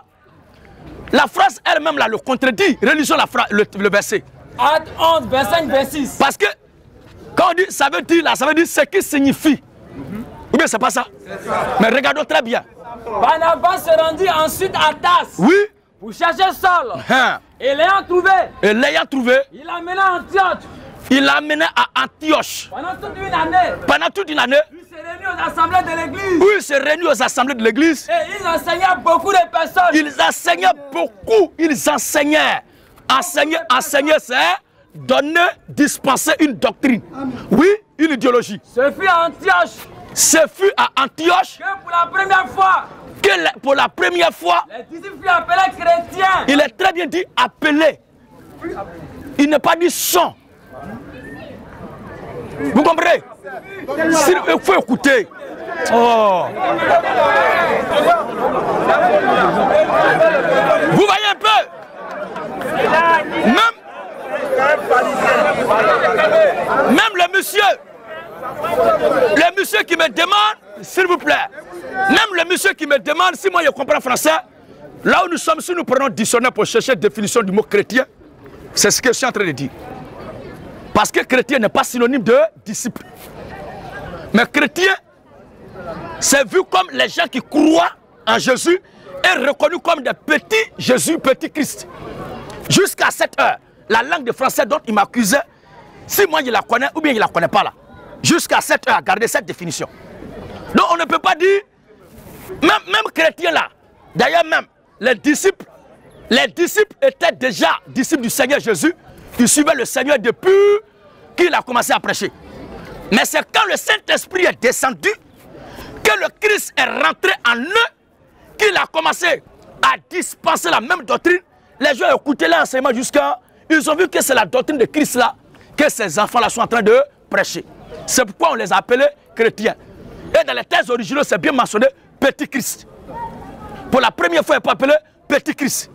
la phrase elle-même là le contredit. Religion la phrase, le, le verset. Acte 11, 25, 26. Parce que quand on dit ça veut dire là, ça veut dire ce qui signifie. Ou bien c'est pas ça Mais regardons très bien. Barnabas se rendit ensuite à Tas Oui. pour chercher Saul. hein. Et l'ayant trouvé, Et l'ayant trouvé, il l'a mené à Antioche. il l'a amené à Antioche. Pendant toute une année, Pendant toute une année, il s'est réuni aux assemblées de l'église. où il s'est réuni aux assemblées de l'église, Et ils enseignaient beaucoup de personnes. ils enseignaient beaucoup. Ils enseignaient. Enseigner, enseigner, c'est donner, dispenser une doctrine. Oui, une idéologie. Ce fut à Antioche Ce fut à Antioche que pour la première fois, que la- pour la première fois, les disciples furent appelés chrétiens. il est très bien dit appelé. Il n'est pas dit son. Vous comprenez? S'il- Il faut écouter. Oh. Vous voyez un peu? Même, même le monsieur, le monsieur qui me demande, s'il vous plaît, même le monsieur qui me demande si moi je comprends français, là où nous sommes, si nous prenons dictionnaire pour chercher la définition du mot chrétien, c'est ce que je suis en train de dire. Parce que chrétien n'est pas synonyme de disciple. Mais chrétien, c'est vu comme les gens qui croient en Jésus et reconnus comme des petits Jésus, petits Christ. Jusqu'à cette heure, la langue de français dont il m'accusait, si moi je la connais ou bien je ne la connais pas là. Jusqu'à cette heure, gardez cette définition. Donc on ne peut pas dire, même, même chrétien là, d'ailleurs même, les disciples, les disciples étaient déjà disciples du Seigneur Jésus, ils suivaient le Seigneur depuis qu'il a commencé à prêcher. Mais c'est quand le Saint-Esprit est descendu, que le Christ est rentré en eux, qu'il a commencé à dispenser la même doctrine. Les gens écoutaient l'enseignement jusqu'à... Ils ont vu que c'est la doctrine de Christ là, que ces enfants-là sont en train de prêcher. C'est pourquoi on les appelait chrétiens. Et dans les thèses originaux, c'est bien mentionné petit Christ. Pour la première fois, il n'est pas appelé petit Christ.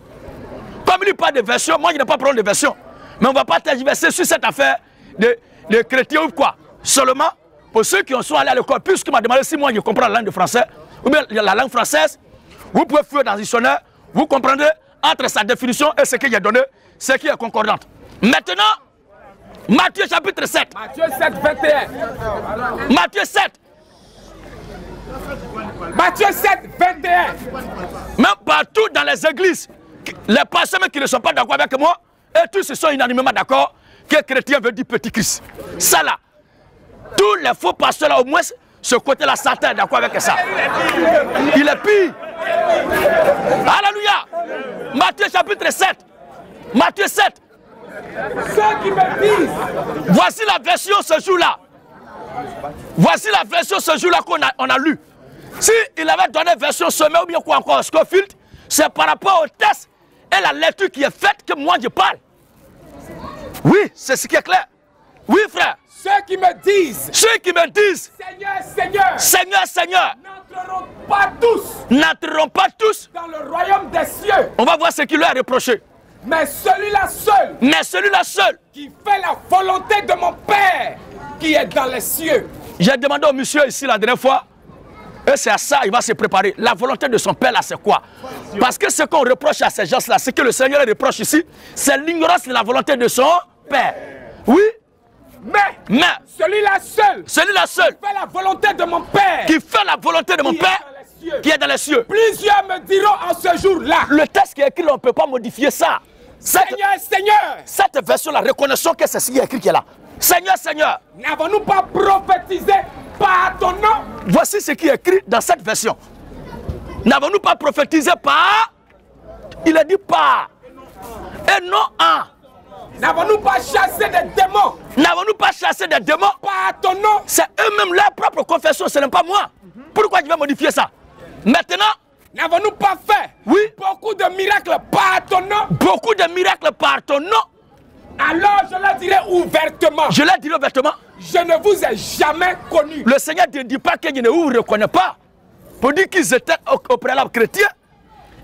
Comme il n'y a pas de version, moi je n'ai pas prendre de version. Mais on ne va pas tergiverser sur cette affaire de, de chrétiens ou quoi. Seulement, pour ceux qui sont allés à l'école, puisque m'a demandé si moi je comprends la langue de français, ou bien la langue française, vous pouvez fouiller dans le dictionnaire, vous comprendrez entre sa définition et ce qu'il a donné, ce qui est concordante. Maintenant, Matthieu chapitre 7. Matthieu 7, 21. Matthieu 7. Matthieu 7, 21. Même partout dans les églises, les pasteurs qui ne sont pas d'accord avec moi, et tous se sont unanimement d'accord que chrétien veut dire petit Christ. Ça là, tous les faux pasteurs là, au moins, ce côté-là, Satan est d'accord avec ça? Il est pire. Alléluia. Matthieu chapitre 7. Matthieu 7. Ceux qui me Voici la version ce jour-là. Voici la version ce jour-là qu'on a, on a lu. Si il avait donné version sommet ou bien quoi encore, Scofield, c'est par rapport au test et la lecture qui est faite que moi je parle? Oui, c'est ce qui est clair. Oui, frère. Ceux qui me disent, Ceux qui me disent, Seigneur, Seigneur, Seigneur, Seigneur, n'entreront pas tous n'entreront pas tous. dans le royaume des cieux, On va voir ce qui lui est reproché. mais celui-là seul Mais celui-là seul, qui fait la volonté de mon Père qui est dans les cieux. j'ai demandé au monsieur ici la dernière fois, et c'est à ça il va se préparer. La volonté de son père là, c'est quoi? Parce que ce qu'on reproche à ces gens-là, ce que le Seigneur reproche ici, c'est l'ignorance de la volonté de son père. Oui, Mais mais celui-là seul celui-là seul qui fait la volonté de mon Père qui fait la volonté de mon père, dans les cieux. qui est dans les cieux. Plusieurs me diront en ce jour-là, Le texte qui est écrit, on ne peut pas modifier ça. Cette, Seigneur, Seigneur, cette version-là, reconnaissons que c'est ce qui est écrit qui est là. Seigneur, Seigneur, n'avons-nous pas prophétisé par ton nom? Voici ce qui est écrit dans cette version. N'avons-nous pas prophétisé par? Il est dit par. Et non en. N'avons-nous pas chassé des démons? N'avons-nous pas chassé des démons? Par ton nom C'est eux-mêmes leur propre confession, ce n'est pas moi. Pourquoi je vais modifier ça? Maintenant, N'avons-nous pas fait oui, beaucoup de miracles par ton nom? Beaucoup de miracles par ton nom. Alors je leur dirai ouvertement, Je l'ai dit ouvertement. je ne vous ai jamais connu. Le Seigneur ne dit pas qu'il ne vous reconnaît pas. Pour dire qu'ils étaient au, au préalable chrétiens.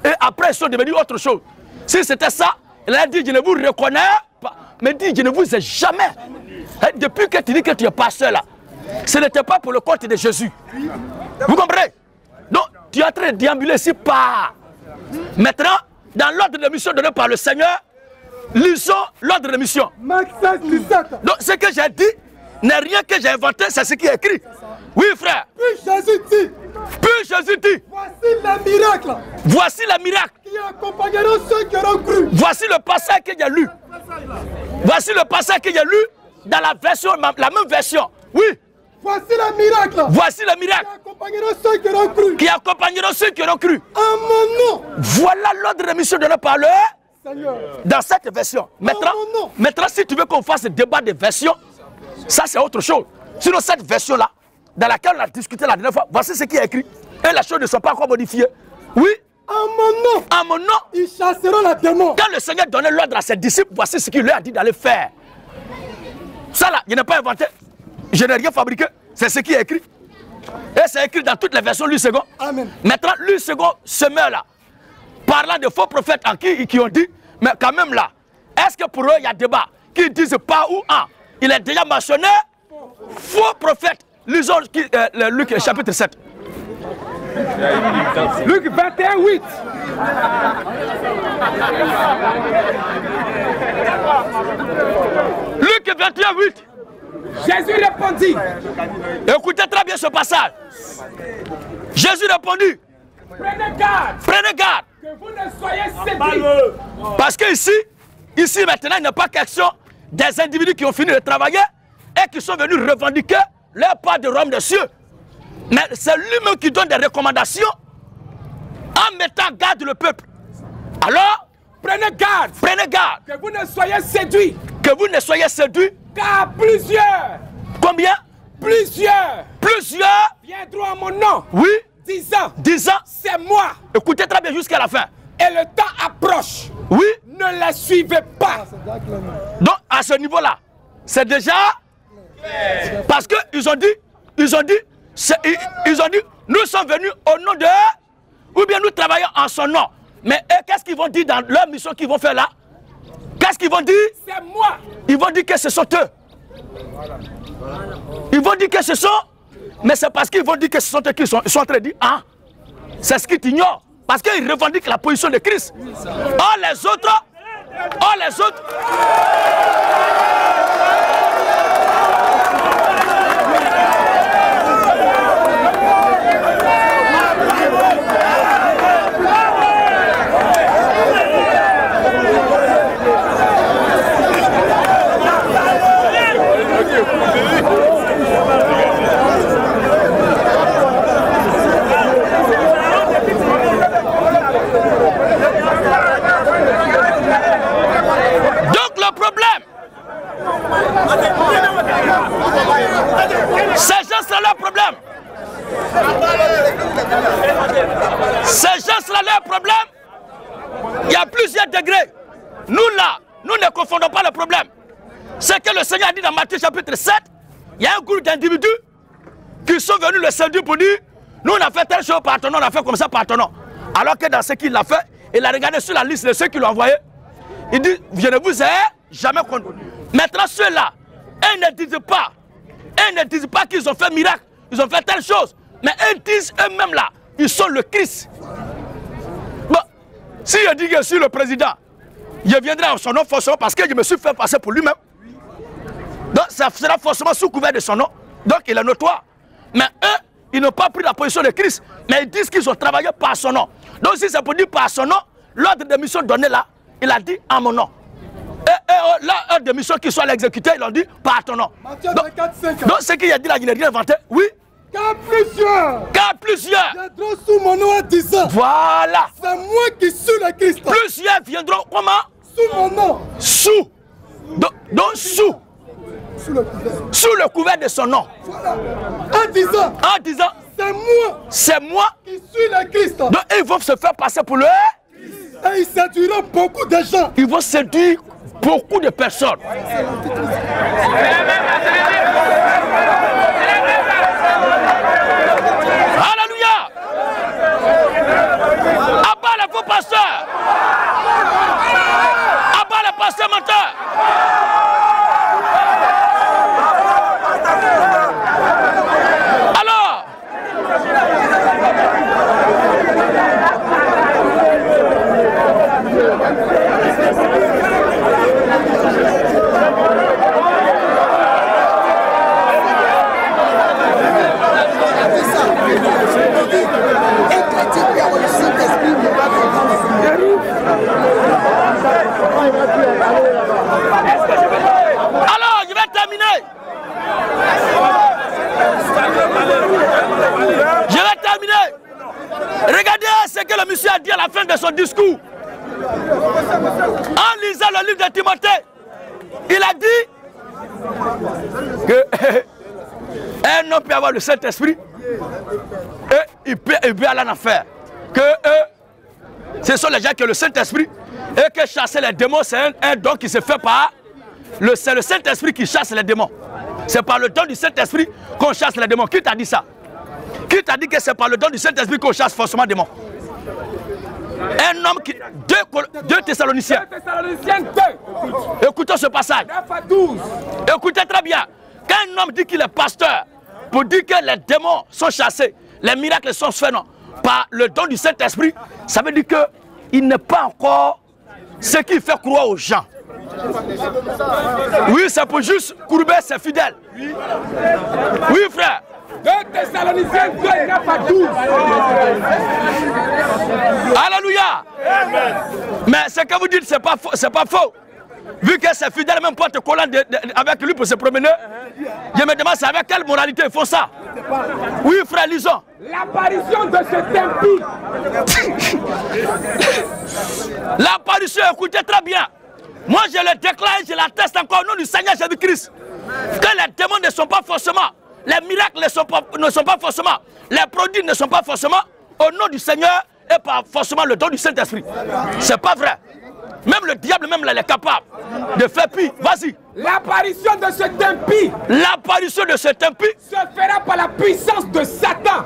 Et après, ils sont devenus autre chose. Si c'était ça, il a dit, je ne vous reconnais pas. Mais dit, je ne vous ai jamais. Hein, Depuis que tu dis que tu es pasteur là, ce n'était pas pour le compte de Jésus. Vous comprenez? Donc, tu es en train de déambuler ici par. Maintenant, dans l'ordre de mission donné par le Seigneur, lisons l'ordre de mission. Marc 16, 17. Donc, ce que j'ai dit n'est rien que j'ai inventé, c'est ce qui est écrit. Oui, frère. Puis Jésus dit, Puis Jésus dit, voici les miracles voici le miracle. qui accompagneront ceux qui auront cru. Voici le passage que j'ai lu. Voici le passage que j'ai lu dans la version, la même version. Oui, Voici les miracles voici le qui miracle accompagneront ceux qui auront cru. qui accompagneront ceux qui auront cru. En mon nom, Voilà l'ordre de mission donné par le Seigneur. dans cette version. Maintenant, maintenant si tu veux qu'on fasse débat de version, ça c'est autre chose. Sinon, cette version-là, dans laquelle on a discuté la dernière fois, voici ce qui est écrit. Et les choses ne sont pas encore modifiées. Oui, En mon nom, en mon nom, ils chasseront la démon. quand le Seigneur donnait l'ordre à ses disciples, voici ce qu'il leur a dit d'aller faire. Ça là, je n'ai pas inventé. Je n'ai rien fabriqué. C'est ce qui est écrit. Et c'est écrit dans toutes les versions Louis II. Amen. Maintenant, Louis II se meurt là. Parlant de faux prophètes en qui, qui ont dit, mais quand même là, est-ce que pour eux il y a débat Qui disent pas ou un Il est déjà mentionné? Faux prophète. Lisons qui- euh, le Luc chapitre 7. Luc 21, 8. Luc 21, 8. Jésus répondit Écoutez très bien ce passage. Jésus répondit, Prenez garde prenez garde. que vous ne soyez séduits Parce que ici, ici maintenant, il n'est pas question des individus qui ont fini de travailler et qui sont venus revendiquer leur part de Rome des cieux. Mais c'est lui-même qui donne des recommandations en mettant garde le peuple. Alors, Prenez garde prenez garde que vous ne soyez séduits que vous ne soyez séduits. car plusieurs, Combien? plusieurs Plusieurs, viendront à mon nom oui, disant disant, c'est moi écoutez très bien jusqu'à la fin. et le temps approche. Oui, Ne les suivez pas. donc à ce niveau-là, c'est déjà parce qu'ils ont dit, ils ont dit, ils, ils ont dit, nous sommes venus au nom de, ou bien nous travaillons en son nom. Mais eux, qu'est-ce qu'ils vont dire dans leur mission qu'ils vont faire là? Qu'est-ce qu'ils vont dire? C'est moi. Ils vont dire que ce sont eux. Ils vont dire que ce sont, mais c'est parce qu'ils vont dire que ce sont eux qui sont, ils sont en train de dire, ah, c'est ce qu'ils ignorent. Parce qu'ils revendiquent la position de Christ. Or les autres, or les autres, Donc le problème, ces gens, c'est leur problème. Ces gens, c'est leur problème. Il y a plusieurs degrés. Nous là, nous ne confondons pas le problème. Ce que le Seigneur a dit dans Matthieu chapitre 7, il y a un groupe d'individus qui sont venus le séduire pour dire, nous on a fait telle chose par ton nom, on a fait comme ça par ton nom. Alors que dans ce qu'il a fait, il a regardé sur la liste de ceux qui l'ont envoyé. Il dit, je ne vous ai jamais connu. Maintenant, ceux-là, ils ne disent pas, ils ne disent pas qu'ils ont fait miracle, ils ont fait telle chose. Mais ils disent eux-mêmes là, ils sont le Christ. Bon, si je dis que je suis le président, je viendrai en son nom forcément parce que je me suis fait passer pour lui-même. Donc ça sera forcément sous couvert de son nom. Donc il est notoire. Mais eux, ils n'ont pas pris la position de Christ. Mais ils disent qu'ils ont travaillé par son nom. Donc si c'est pour dire par son nom, l'ordre de mission donné là, il a dit en mon nom. Et, et oh, l'ordre de mission qui soit l'exécuter, ils l'ont dit par ton nom. Matthieu Donc, 24, 5. donc ce qu'il a dit là, il n'a rien inventé. Oui, Car plusieurs car plusieurs. viendront sous mon nom en disant Voilà. C'est moi qui suis le Christ. Plusieurs viendront comment? Sous mon nom. Sous. Donc, donc sous. Sous le couvert. Sous le couvert de son nom. Voilà. En disant En disant, C'est moi c'est moi. qui suis le Christ. Donc ils vont se faire passer pour le. Et ils séduiront beaucoup de gens. Ils vont séduire beaucoup de personnes. Alléluia. Abat les faux pasteurs. Abat les pasteurs menteurs. Alors, alors, je vais terminer. Je vais terminer. Regardez ce que le monsieur a dit à la fin de son discours. En lisant le livre de Timothée, il a dit que [laughs] Un homme peut avoir le Saint-Esprit et il peut, aller en enfer. Que eux, ce sont les gens qui ont le Saint-Esprit et que chasser les démons, c'est un, don qui se fait par le, c'est le Saint-Esprit qui chasse les démons. C'est par le don du Saint-Esprit qu'on chasse les démons. Qui t'a dit ça? Qui t'a dit que c'est par le don du Saint-Esprit qu'on chasse forcément les démons Un homme qui. Deux, deux Thessaloniciens. Thessaloniciens 2, Écoutons ce passage. 9 à 12. Écoutez très bien. Quand un homme dit qu'il est pasteur, pour dire que les démons sont chassés, les miracles sont faits non, par le don du Saint-Esprit, ça veut dire qu'il n'est pas encore ce qui fait croire aux gens. Oui, c'est pour juste courber ses fidèles. Oui, frère. 2 Thessaloniciens 2, 9 à 12. Alléluia. Mais ce que vous dites, ce n'est pas, pas faux. Vu que ces fidèles même portent collant avec lui pour se promener, je me demande c'est avec quelle moralité ils font ça? Oui, frère, lisons. L'apparition de cet impie [laughs] L'apparition, écoutez très bien. Moi, je le déclare et je l'atteste encore au nom du Seigneur Jésus-Christ. Que les démons ne sont pas forcément, les miracles ne sont pas, ne sont pas forcément, les produits ne sont pas forcément au nom du Seigneur et pas forcément le don du Saint-Esprit. C'est pas vrai. Même le diable, même là, il est capable de faire pire. Vas-y. L'apparition de cet impie L'apparition de cet impie, se fera par la puissance de Satan.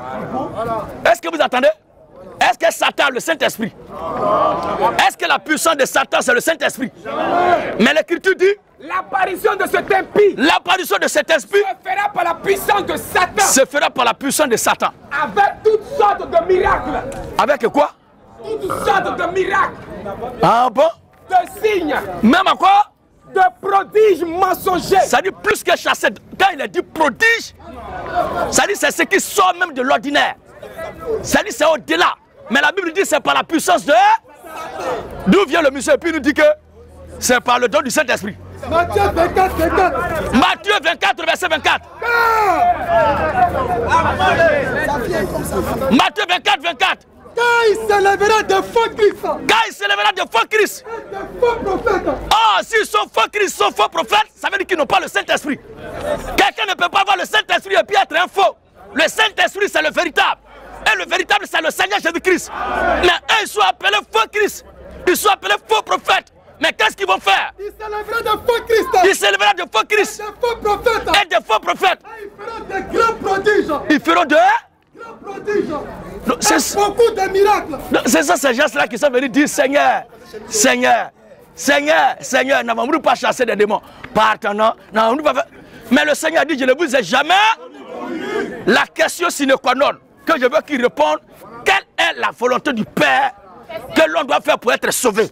est-ce que vous attendez? Est-ce que Satan a le Saint-Esprit? Est-ce que la puissance de Satan, c'est le Saint-Esprit? Mais l'Écriture dit, L'apparition de cet impie l'apparition de cet esprit se fera par la puissance de Satan. se fera par la puissance de Satan. Avec toutes sortes de miracles. Avec quoi? Toutes sortes de miracles. Ah bon? De signes. Même à quoi? De prodiges mensongers. Ça dit plus que chasser. Quand il a dit prodige, ça dit c'est ce qui sort même de l'ordinaire. Ça dit c'est au-delà. Mais la Bible dit c'est par la puissance de. D'où vient le monsieur? Et puis il nous dit que c'est par le don du Saint-Esprit. Matthieu 24, 24. Matthieu 24, verset 24. Matthieu 24, 24. Quand il s'élèvera de faux Christ, Quand il s'élèvera de faux Christ, de faux prophètes, Ah, s'ils sont faux Christ, sont faux prophètes, ça veut dire qu'ils n'ont pas le Saint-Esprit. Quelqu'un ne peut pas avoir le Saint-Esprit et puis être un faux. Le Saint-Esprit, c'est le véritable. Et le véritable, c'est le Seigneur Jésus-Christ. Mais eux, ils sont appelés faux Christ. Ils sont appelés faux prophètes. Mais qu'est-ce qu'ils vont faire? Il s'élèvera de faux Christ, Ils s'élèveront de faux Christ de faux prophètes. et de faux prophètes. Il fera de grands prodiges, Ils feront de... grands prodiges, beaucoup de miracles. c'est ça, ces gens-là qui sont venus dire Seigneur, Seigneur, Seigneur, Seigneur, n'avons-nous pas chassé des démons? N'avons-nous pas fait? Mais le Seigneur a dit Je ne vous ai jamais. La question sine qua non, que je veux qu'il réponde quelle est la volonté du Père que l'on doit faire pour être sauvé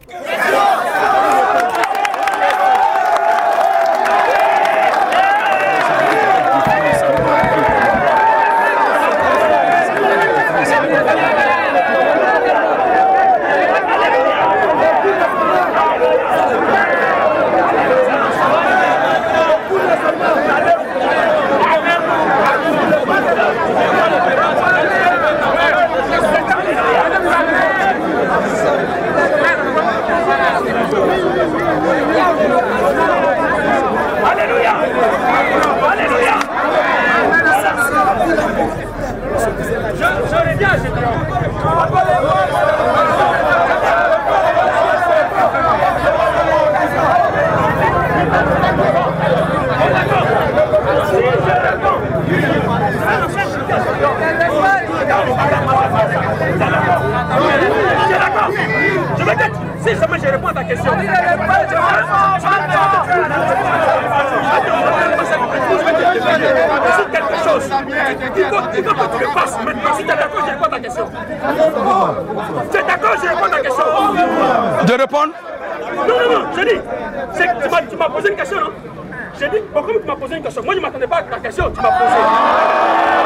si jamais je réponds à ta question. Sur quelque chose. Il faut, il faut que tu le fasses maintenant. Si tu es d'accord, je réponds à ta question. Tu es d'accord, je réponds à ta question. De répondre Non, non, non, je dis, tu m'as- posé une question, non J'ai dit, comme tu m'as posé une question, moi je ne m'attendais pas à ta question, tu m'as posé.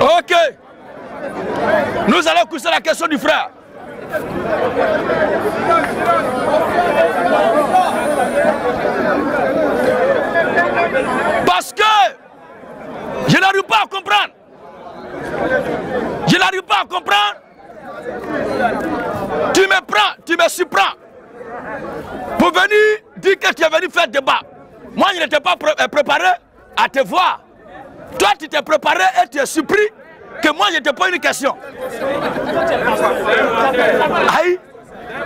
Ok. Nous allons coucher la question du frère. Parce que je n'arrive pas à comprendre. Je n'arrive pas à comprendre. Tu me prends, tu me surprends. Pour venir dire que tu es venu faire débat. Moi, je n'étais pas pré- euh, préparé à te voir. Toi, tu t'es préparé et tu es surpris que moi, je te pose une question. Aïe,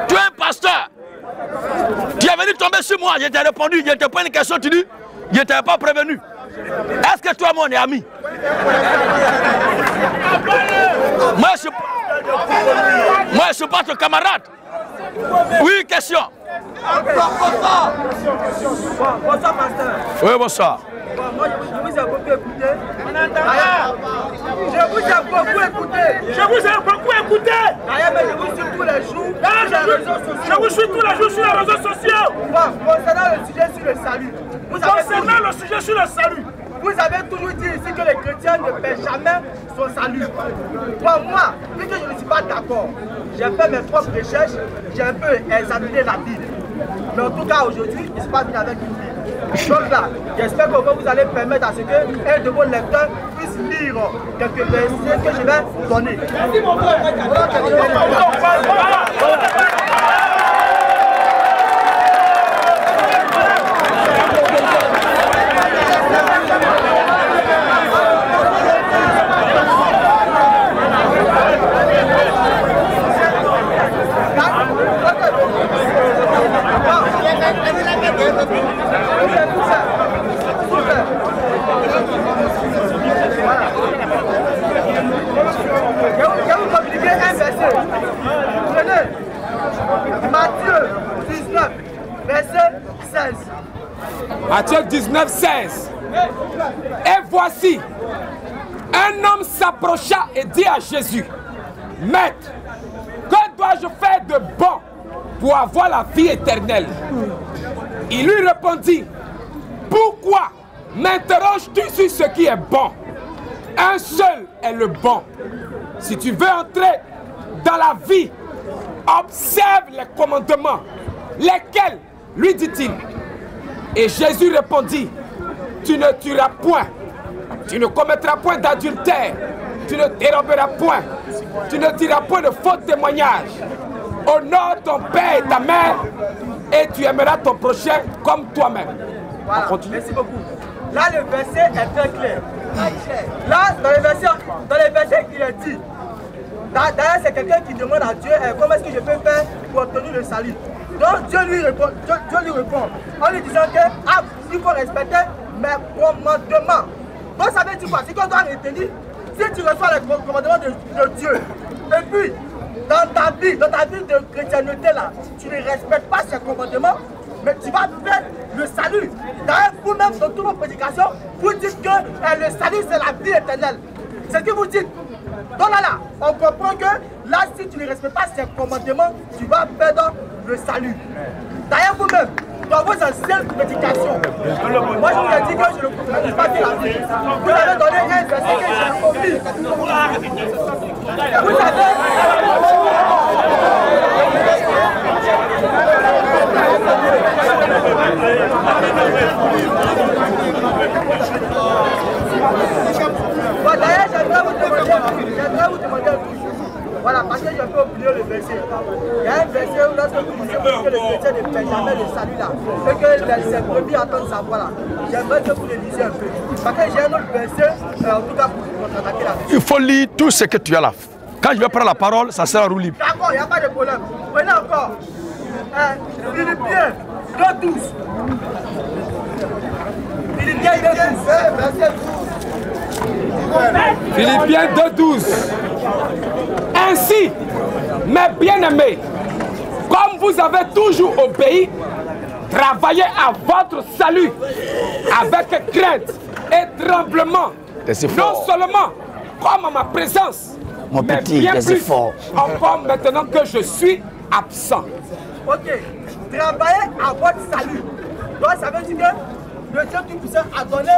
tu es un pasteur. Tu es venu tomber sur moi, je t'ai répondu, je te pose une question, tu dis, je ne t'avais pas prévenu. Est-ce que toi, moi, on est amis Moi, je suis, moi, je suis pas ton camarade. Oui, question. Oui, bonsoir. Moi, je vous, ai beaucoup écouté. Je vous ai beaucoup écouté. Je vous ai beaucoup écouté. Mais je vous suis tous les jours sur les je, réseaux vous, sociaux. vous suis tous les jours sur les réseaux sociaux. Bon, concernant le sujet sur le salut, Concernant le sujet sur le salut, vous avez toujours dit ici que les chrétiens ne paient jamais son salut. Pour moi, puisque je ne suis pas d'accord, j'ai fait mes propres recherches, j'ai un peu examiné la Bible. Mais en tout cas, aujourd'hui, il se passe bien avec une Bible. Donc là, j'espère que vous allez permettre à ce que un de vos lecteurs puisse lire quelques versets que je vais donner. Merci mon frère. Je vais vous communiquer un Prenez Matthieu 19, verset 16. Matthieu 19, 16. Et voici, un homme s'approcha et dit à Jésus, Maître, que dois-je faire de bon pour avoir la vie éternelle? Il lui répondit, Pourquoi m'interroges-tu sur ce qui est bon? Un seul est le bon. Si tu veux entrer dans la vie, observe les commandements. Lesquels? Lui dit-il et Jésus répondit, tu ne tueras point, tu ne commettras point d'adultère, tu ne déroberas point, tu ne diras point de faux témoignages. Honore ton père et ta mère et tu aimeras ton prochain comme toi-même. Voilà, merci beaucoup. Là, le verset est très clair. Là, dans le verset, dans le verset il est dit, d'ailleurs, c'est quelqu'un qui demande à Dieu eh, comment est-ce que je peux faire pour obtenir le salut. Donc Dieu lui répond, Dieu, lui répond en lui disant que ah, il faut respecter mes commandements. Donc ça veut dire quoi? C'est qu'on doit retenir si tu reçois les commandements de, Dieu. Et puis, dans ta vie, dans ta vie de chrétienté là, tu ne respectes pas ces commandements, mais tu vas faire le salut. D'ailleurs, vous-même, dans toutes vos prédications, vous dites que eh, le salut, c'est la vie éternelle. C'est ce que vous dites. Donc là, là, on comprend que là, si tu ne respectes pas ces commandements, tu vas perdre le salut. D'ailleurs, vous-même, dans vos anciennes prédications, moi je vous ai dit que je ne connais pas dit la. Vous avez donné un verset que j'ai omis. Vous Voilà, parce que j'ai un peu oublié le verset. Il y a un verset où lorsque vous disiez que le chrétien ne fait jamais le salut là, et que les- ses brebis attendent sa voix là. J'aimerais que vous le lisiez un peu. Parce que j'ai un autre verset, euh, en tout cas pour contre-attaquer la Il faut lire tout ce que tu as là. Quand je vais prendre la parole, ça sera roue libre. D'accord, il n'y a pas de problème. Prenez encore. Euh, Philippiens 2, 12. Philippiens 2, 12. Verset 12. Philippiens 2.12. Ainsi, mes bien-aimés, comme vous avez toujours obéi, travaillez à votre salut avec crainte et tremblement. Non seulement comme à ma présence, Mon mais petit, bien plus efforts. encore maintenant que je suis absent. Ok. Travaillez à votre salut. Donc ça veut dire que le Dieu Tout-Puissant a donné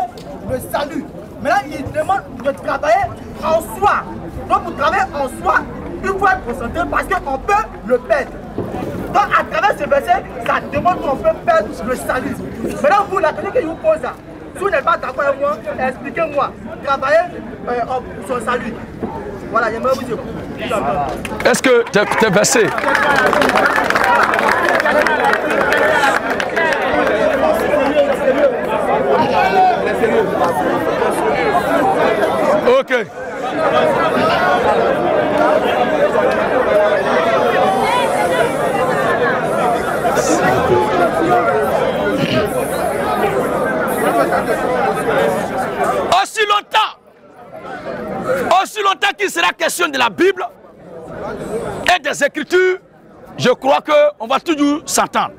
le salut. Maintenant, il demande de travailler en soi. Donc pour travailler en soi, il faut être concentré parce qu'on peut le perdre. Donc à travers ce verset, ça demande qu'on peut perdre le salut. Maintenant, vous, la question que je vous pose là, si vous n'êtes pas d'accord avec moi, expliquez-moi. Travaillez euh, pour son salut. Voilà, j'aimerais vous écouter. Est-ce que tu es, es versé Ok. Aussi longtemps, aussi longtemps qu'il sera question de la Bible et des Écritures, je crois qu'on va toujours s'entendre.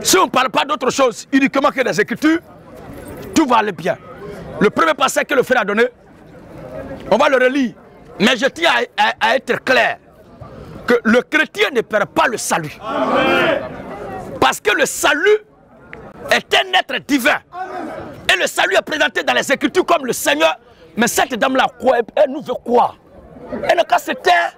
Si on ne parle pas d'autre chose uniquement que des Écritures, tout va aller bien. Le premier passage que le frère a donné, on va le relire. Mais je tiens à, être clair que le chrétien ne perd pas le salut. Parce que le salut est un être divin. Et le salut est présenté dans les Écritures comme le Seigneur. Mais cette dame-là, Elle nous veut quoi? Elle n'a qu'à se taire.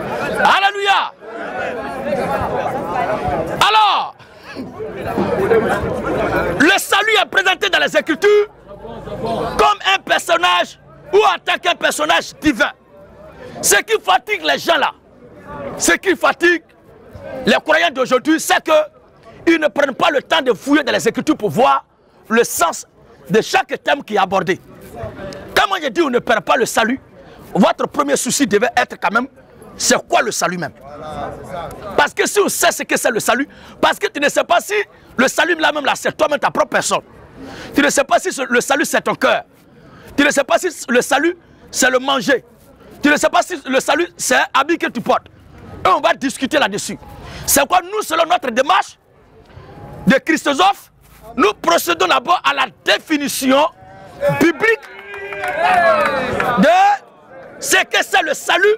Alléluia. Alors, le salut est présenté dans les Écritures comme un personnage ou en tant qu'un personnage divin. Ce qui fatigue les gens là, ce qui fatigue les croyants d'aujourd'hui, c'est qu'ils ne prennent pas le temps de fouiller dans les Écritures pour voir le sens de chaque thème qui est abordé. Quand je dis on ne perd pas le salut, votre premier souci devait être quand même, c'est quoi le salut même? Parce que si on sait ce que c'est le salut, parce que tu ne sais pas si le salut là même là, c'est toi-même ta propre personne. Tu ne sais pas si le salut c'est ton cœur. Tu ne sais pas si le salut c'est le manger. Tu ne sais pas si le salut c'est un habit que tu portes. Et on va discuter là-dessus. C'est quoi nous, selon notre démarche de Christosophe, nous procédons d'abord à la définition biblique de ce que c'est le salut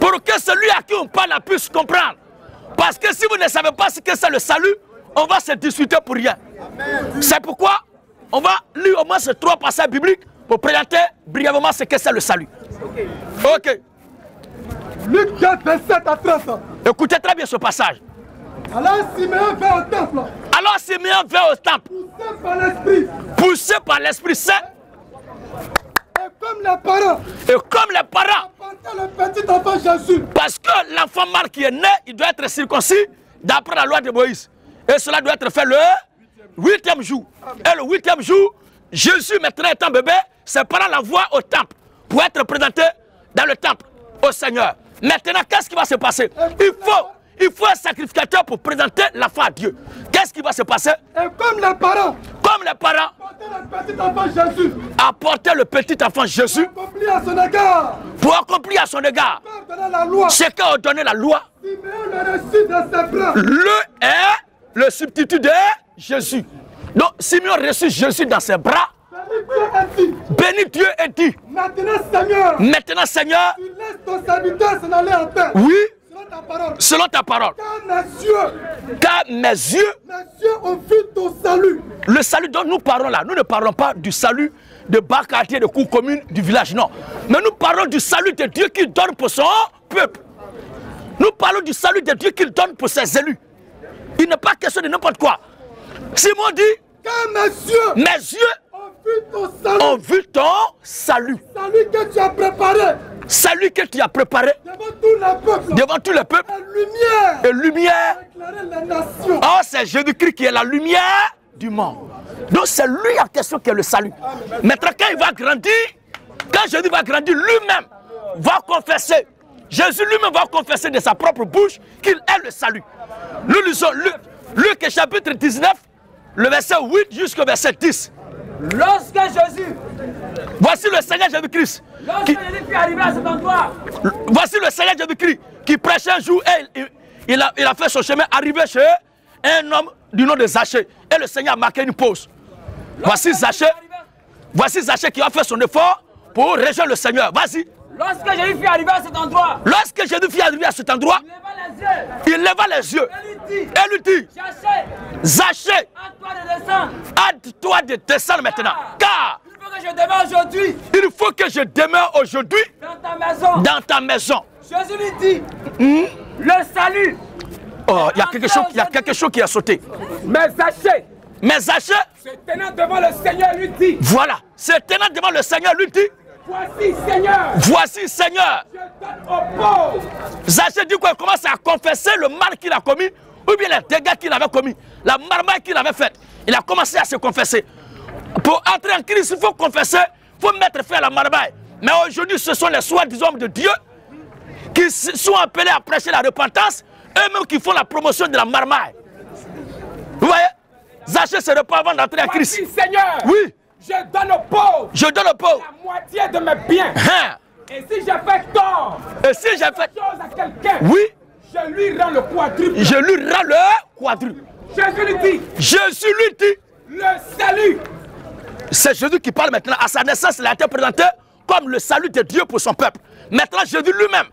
pour que celui à qui on parle puisse comprendre. Parce que si vous ne savez pas ce que c'est le salut, on va se discuter pour rien. C'est pourquoi on va lire au moins ces trois passages bibliques pour présenter brièvement ce que c'est le salut. Ok. Luc 4, 27 à 30. Écoutez très bien ce passage. Alors Siméon va au temple, Alors Simeon vint au temple, poussé par l'esprit. poussé par l'Esprit Saint, comme les parents et comme les parents, apportaient le petit enfant Jésus, parce que l'enfant mâle qui est né, il doit être circoncis d'après la loi de Moïse. Et cela doit être fait le huitième jour. Et le huitième jour, Jésus, maintenant étant bébé, ses parents l'envoient au temple pour être présenté dans le temple au Seigneur. Maintenant, qu'est-ce qui va se passer? Il faut, il faut un sacrificateur pour présenter l'enfant à Dieu. Qu'est-ce qui va se passer? Et comme les parents Les parents apportaient le petit enfant Jésus, apportaient le petit enfant Jésus accompli à son égard, pour accomplir à son égard ce qu'a ordonné la loi. Le reçut dans ses bras. Le est le substitut de Jésus. Donc, Simeon reçut Jésus dans ses bras. Béni Dieu dit, et dit maintenant Seigneur, Maintenant, Seigneur, tu laisses ton serviteur s'en aller en paix. oui, ta parole. selon ta parole. Car mes yeux, Car mes yeux, mes yeux ont vu ton salut. le salut dont nous parlons là, nous ne parlons pas du salut de bas quartier, de cour commune, du village, non. Mais nous parlons du salut de Dieu qu'il donne pour son peuple. Nous parlons du salut de Dieu qu'il donne pour ses élus. Il n'est pas question de n'importe quoi. Simon dit, Car mes yeux mes yeux ont vu ton salut. ont vu ton salut. Salut que tu as préparé Salut que tu as préparé devant tout le peuple. devant tout le peuple. La lumière Et lumière. Oh, c'est Jésus-Christ qui est la lumière du monde. Donc c'est lui en question qui est le salut. Maintenant, quand il va grandir, quand Jésus va grandir, lui-même va confesser. Jésus lui-même va confesser de sa propre bouche qu'il est le salut. Nous lisons Luc, Luc chapitre 19, le verset 8 jusqu'au verset 10. Lorsque Jésus Voici le Seigneur Jésus-Christ. Lorsque Qui- Jésus fut arrivé à cet endroit, Voici le Seigneur Jésus-Christ qui prêchait un jour et il, il a, il a fait son chemin arrivé chez un homme du nom de Zachée. Et le Seigneur a marqué une pause. Voici Zachée, voici Zachée qui a fait son effort pour rejoindre le Seigneur. Vas-y. lorsque Jésus fut arrivé à cet endroit, Lorsque Jésus fut arrivé à cet endroit, il leva les yeux et lui dit Zachée, à toi de descendre. hâte-toi de descendre maintenant. Car faut que je demeure aujourd'hui il faut que je demeure aujourd'hui dans ta maison. dans ta maison. Jésus lui dit Hmm? Le salut. Oh, il y a quelque chose, il y a quelque chose qui a sauté. Mais Zachée, Mais Zachée, se tenant devant le Seigneur, lui dit voilà, se tenant devant le Seigneur, lui dit Voici, Seigneur, Voici, Seigneur. je donne aux pauvres. Zachée dit quoi? Il commence à confesser le mal qu'il a commis, ou bien les dégâts qu'il avait commis, la marmaille qu'il avait faite. Il a commencé à se confesser. Pour entrer en Christ, il faut confesser, il faut mettre fin à la marmaille. Mais aujourd'hui, ce sont les soi-disant hommes de Dieu qui sont appelés à prêcher la repentance, eux-mêmes qui font la promotion de la marmaille. Vous voyez? Zachée se repent avant d'entrer en Christ. Seigneur, Oui, je donne aux pauvres je donne au pauvre. la moitié de mes biens. Hein? Et si j'ai fait tort, Et si j'ai fait... chose à quelqu'un, Oui, je lui rends le quadruple. je lui rends le quadruple. Jésus lui dit Jésus lui dit, Le salut c'est Jésus qui parle maintenant. À sa naissance, il a été présenté comme le salut de Dieu pour son peuple. Maintenant, Jésus lui-même,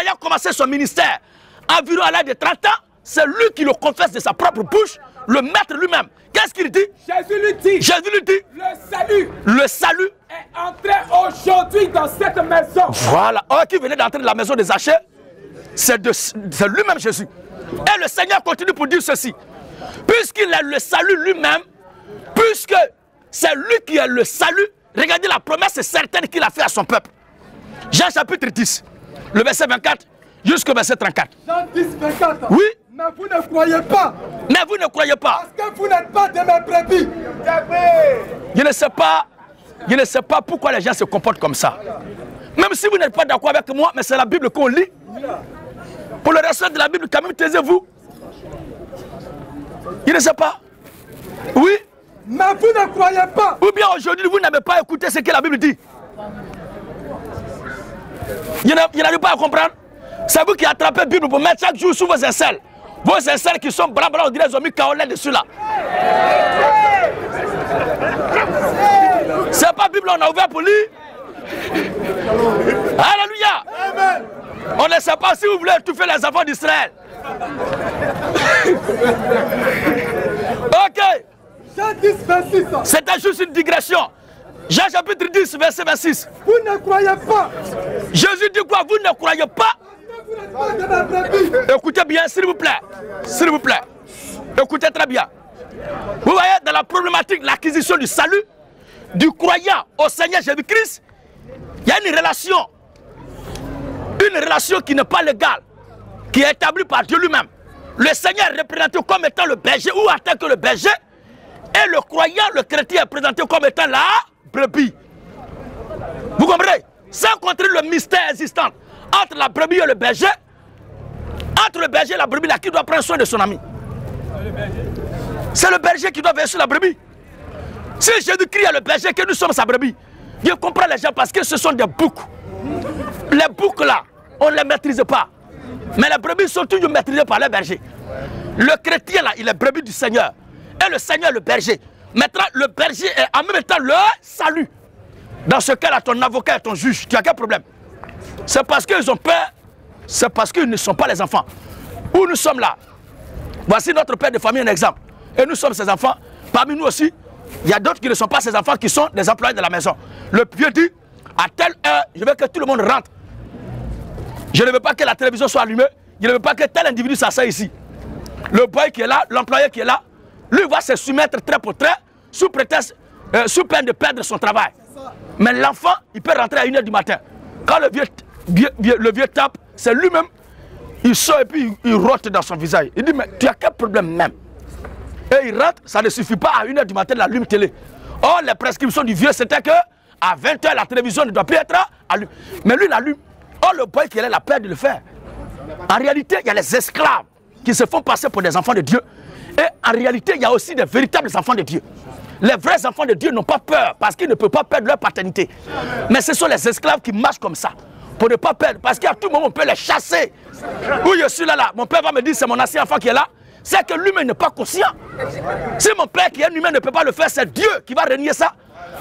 ayant commencé son ministère environ à l'âge de 30 ans, c'est lui qui le confesse de sa propre bouche, le maître lui-même. Qu'est-ce qu'il dit? Jésus lui dit Jésus lui dit, Le salut le salut, est entré aujourd'hui dans cette maison. voilà, un qui venait d'entrer dans la maison des c'est de- c'est lui-même Jésus. Et le Seigneur continue pour dire ceci. Puisqu'il est le salut lui-même, puisque c'est lui qui est le salut, regardez la promesse certaine qu'il a fait à son peuple. Jean chapitre 10, le verset 24 jusqu'au verset 34. Jean 10, 24. Oui, Mais vous ne croyez pas, mais vous ne croyez pas. parce que vous n'êtes pas de mes brebis. Je ne sais pas, je ne sais pas pourquoi les gens se comportent comme ça. Même si vous n'êtes pas d'accord avec moi, mais c'est la Bible qu'on lit. Pour le reste de la Bible, quand même, taisez-vous. Je ne sais pas. Oui, Mais vous ne croyez pas. ou bien aujourd'hui, vous n'avez pas écouté ce que la Bible dit. Je n'arrive pas à comprendre. C'est vous qui attrapez la Bible pour mettre chaque jour sous vos aisselles. Vos aisselles qui sont blancs, blancs, on dirait qu'ils ont mis kaolin dessus là. C'est pas la Bible, on a ouvert pour lire. Alléluia. On ne sait pas si vous voulez étouffer les enfants d'Israël. [laughs] ok. Jean 10, 26. C'était juste une digression. Jean chapitre 10, verset 26. Vous ne croyez pas. Jésus dit quoi? Vous ne croyez pas? Écoutez bien, s'il vous plaît. S'il vous plaît. Écoutez très bien. Vous voyez, dans la problématique de l'acquisition du salut, du croyant au Seigneur Jésus-Christ, il y a une relation. Une relation qui n'est pas légale, qui est établie par Dieu lui-même. Le Seigneur est représenté comme étant le berger ou en tant que le berger, et le croyant, le chrétien est présenté comme étant la brebis. Vous comprenez? Sans compter le mystère existant entre la brebis et le berger, entre le berger et la brebis, là, qui doit prendre soin de son ami? C'est le berger qui doit veiller sur la brebis. Si Jésus-Christ est le berger, que nous sommes sa brebis, je comprends les gens parce que ce sont des boucs. Les boucs là, on ne les maîtrise pas. Mais les brebis sont toujours maîtrisées par les bergers. Le chrétien là, il est brebis du Seigneur. Et le Seigneur le berger. Maintenant, le berger est en même temps le salut. Dans ce cas-là, ton avocat et ton juge, tu as quel problème? C'est parce qu'ils ont peur, c'est parce qu'ils ne sont pas les enfants. Où nous sommes là, voici notre père de famille un exemple. Et nous sommes ses enfants. Parmi nous aussi, il y a d'autres qui ne sont pas ses enfants, qui sont des employés de la maison. Le vieux dit, à telle heure, je veux que tout le monde rentre. Je ne veux pas que la télévision soit allumée. Je ne veux pas que tel individu s'asseye ici. Le boy qui est là, l'employé qui est là, lui va se soumettre trait pour trait sous prétexte, euh, sous peine de perdre son travail. Mais l'enfant, il peut rentrer à 1h du matin. Quand le vieux, le vieux tape, c'est lui-même, il sort et puis il, il dans son visage. Il dit, mais tu as quel problème même? Et il rentre, ça ne suffit pas à 1h du matin l'allume télé. Or, les prescriptions du vieux, c'était que à 20h, la télévision ne doit plus être allumée. Mais lui, il allume. Or, le boy qui a peur de le faire. En réalité, il y a les esclaves qui se font passer pour des enfants de Dieu. Et en réalité, il y a aussi des véritables enfants de Dieu. Les vrais enfants de Dieu n'ont pas peur parce qu'ils ne peuvent pas perdre leur paternité. Mais ce sont les esclaves qui marchent comme ça pour ne pas perdre. Parce qu'à tout moment, on peut les chasser. Où je suis là, là, mon père va me dire c'est mon ancien enfant qui est là. C'est que l'humain n'est pas conscient. Si mon père qui est un humain ne peut pas le faire, c'est Dieu qui va renier ça.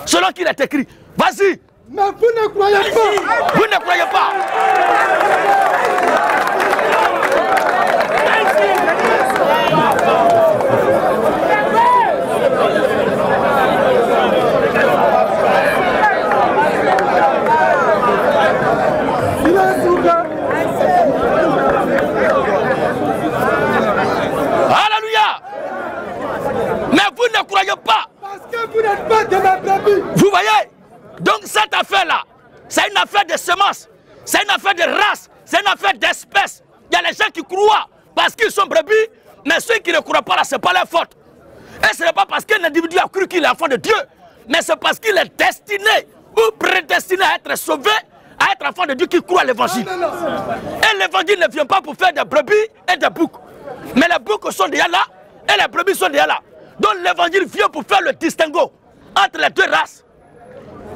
Selon qu'il est écrit. Vas-y. Mais vous ne croyez pas. Vous ne croyez pas. Alléluia. Mais vous ne croyez pas. Parce que vous n'êtes pas de ma brebis. Vous voyez Donc cette affaire-là, c'est une affaire de semences, c'est une affaire de race, c'est une affaire d'espèce. Il y a les gens qui croient parce qu'ils sont brebis, mais ceux qui ne croient pas là, ce n'est pas leur faute. Et ce n'est pas parce qu'un individu a cru qu'il est enfant de Dieu, mais c'est parce qu'il est destiné ou prédestiné à être sauvé, à être enfant de Dieu qui croit à l'évangile. Et l'évangile ne vient pas pour faire des brebis et des boucs. Mais les boucs sont déjà là et les brebis sont déjà là. Donc l'évangile vient pour faire le distinguo entre les deux races.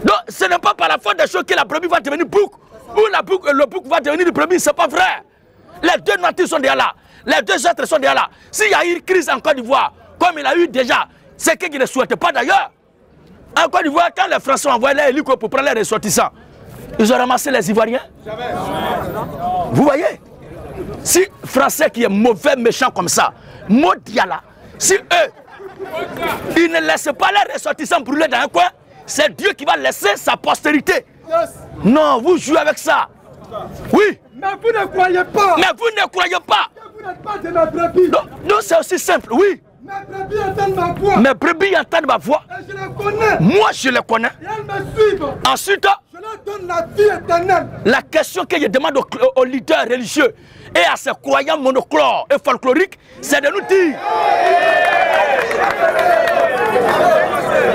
Donc ce n'est pas par la faute des choses que la brebis va devenir bouc ou le bouc va devenir une brebis, c'est pas vrai. Les deux natures sont déjà là. Les deux êtres sont déjà là. S'il y a eu une crise en Côte d'Ivoire, comme il a eu déjà, c'est qu'il ne souhaitait pas d'ailleurs. En Côte d'Ivoire, quand les Français ont envoyé les hélicos pour prendre les ressortissants, ils ont ramassé les Ivoiriens. Vous voyez? Si Français qui est mauvais, méchant comme ça, Modiala, si eux, ils ne laissent pas les ressortissants brûler dans un coin, c'est Dieu qui va laisser sa postérité. Non, vous jouez avec ça. Oui. Mais vous ne croyez pas. Mais vous ne croyez pas. Vous n'êtes pas de ma brebis. Non, non c'est aussi simple, oui. Mes brebis entendent ma voix. Et je les connais. Moi, je les connais. Et elles me suivent. Ensuite, je leur donne la vie éternelle. La question que je demande aux, aux leaders religieux et à ces croyants monochlores et folkloriques, c'est de nous dire.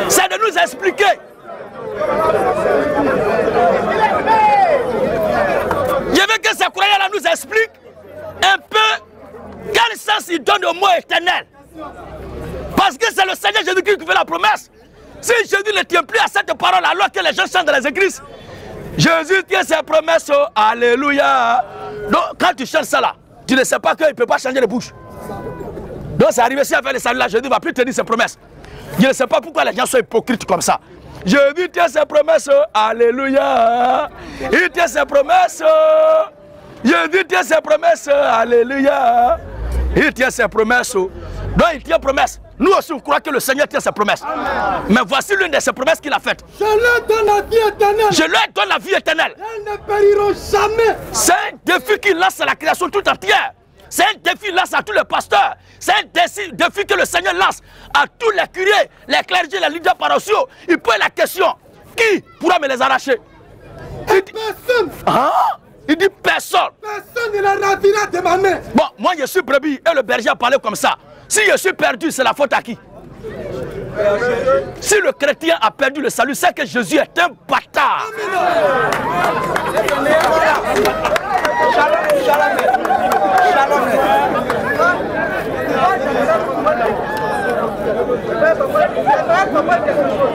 C'est de nous expliquer. Je veux que ces croyants-là nous expliquent un peu quel sens ils donnent au mot éternel. Parce que c'est le Seigneur Jésus-Christ qui fait la promesse. Si Jésus ne tient plus à cette parole alors que les gens chantent dans les églises, Jésus tient ses promesses. Oh, alléluia. Donc quand tu chantes ça là, tu ne sais pas qu'il ne peut pas changer de bouche. Donc c'est arrivé ici avec les saluts là, Jésus ne va plus tenir ses promesses. Je ne sais pas pourquoi les gens sont hypocrites comme ça. Jésus tient ses promesses. Alléluia. Il tient ses promesses. Jésus tient ses promesses. Alléluia. Il tient ses promesses. Donc il tient promesse. Nous aussi, on croit que le Seigneur tient ses promesses. Mais voici l'une de ses promesses qu'il a faites. Je leur donne la vie éternelle. Je leur donne la vie éternelle. Elles ne périront jamais. C'est un défi qu'il lance à la création tout entière. C'est un défi qu'il lance à tous les pasteurs. C'est un défi, défi que le Seigneur lance à tous les curés, les clergés, les leaders paroissiaux. Il pose la question qui pourra me les arracher? Il dit, Personne. Ah Il dit personne. Personne ne la ravira de ma main. Bon, moi je suis brebis et le berger a parlé comme ça. Si je suis perdu, c'est la faute à qui? Si le chrétien a perdu le salut, c'est que Jésus est un bâtard.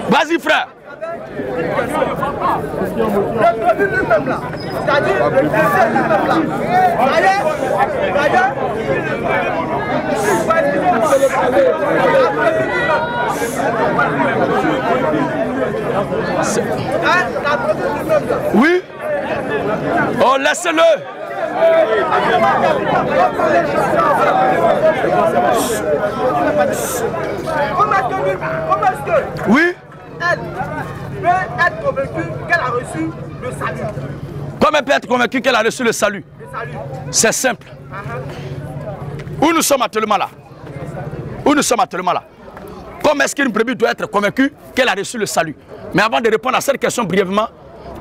Vas-y frère. Le produit lui-même là, c'est-à-dire le décès lui-même là. D'ailleurs, d'ailleurs, la produit lui-même là. Oui. Oh, laissez-le. Oui. Elle peut être convaincue qu'elle a reçu le salut Comment elle peut être convaincue qu'elle a reçu le salut Le salut. C'est simple. Où nous sommes actuellement là? Où nous sommes actuellement là? Comment est-ce qu'une brebis doit être convaincue qu'elle a reçu le salut? Mais avant de répondre à cette question brièvement,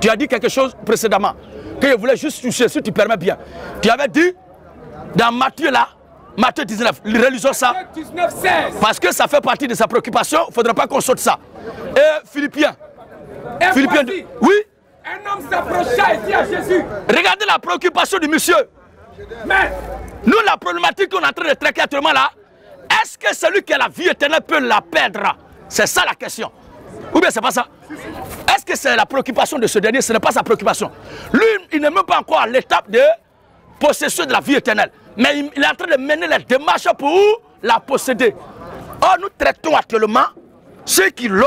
tu as dit quelque chose précédemment que je voulais juste toucher, si tu permets bien. Tu avais dit dans Matthieu là, Matthieu 19, réalisons ça. 19, 16. Parce que ça fait partie de sa préoccupation, il ne faudra pas qu'on saute ça. Et Philippiens. Et Philippiens. voici, Oui, un homme s'approcha et dit à Jésus, regardez la préoccupation du monsieur. Maître, Nous, la problématique qu'on est en train de traiter actuellement là, est-ce que celui qui a la vie éternelle peut la perdre? C'est ça la question. Ou bien c'est pas ça? Est-ce que c'est la préoccupation de ce dernier? Ce n'est pas sa préoccupation. Lui, il n'est même pas encore à l'étape de possession de la vie éternelle. Mais il, est en train de mener les démarches pour la posséder. Or, nous traitons actuellement ceux qui l'ont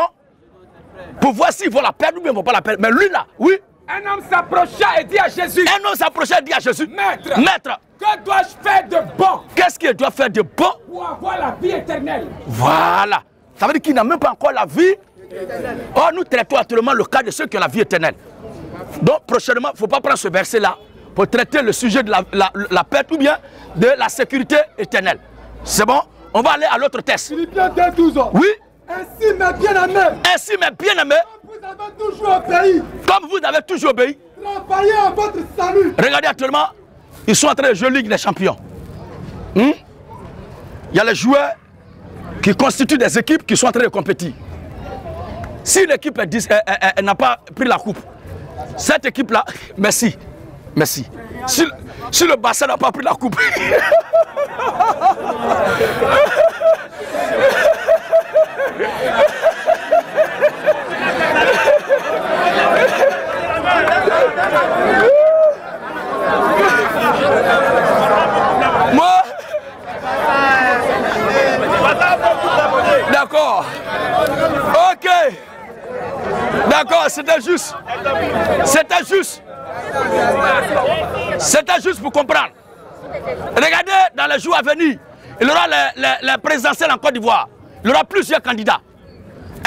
pour voir s'ils vont la perdre ou bien ils ne vont pas la perdre. Mais lui là, oui. Un homme s'approcha et dit à Jésus, Un homme s'approchait et dit à Jésus, Maître, Maître, que dois-je faire de bon? Qu'est-ce qu'il doit faire de bon? Pour avoir la vie éternelle Voilà. Ça veut dire qu'il n'a même pas encore la vie. Or, nous traitons actuellement le cas de ceux qui ont la vie éternelle. Donc, prochainement, il ne faut pas prendre ce verset-là pour traiter le sujet de la, la, la perte ou bien de la sécurité éternelle. C'est bon? On va aller à l'autre test. Philippiens 2, 12 ans. Oui. Ainsi, mes bien-aimés, Ainsi, mes bien-aimés, vous avez toujours obéi, comme vous avez toujours obéi, travaillez à votre salut. regardez actuellement, ils sont en train de jouer Ligue des Champions. Hmm? Il y a les joueurs qui constituent des équipes qui sont en train de compétir. Si l'équipe n'a pas pris la coupe, cette équipe-là, [laughs] merci, merci. Si, le bassin n'a pas pris la coupe, moi, d'accord, ok, d'accord, c'était juste, c'était juste, c'était juste pour comprendre. Regardez, dans les jours à venir, il y aura les, les- les présidentielles en Côte d'Ivoire. Il y aura plusieurs candidats.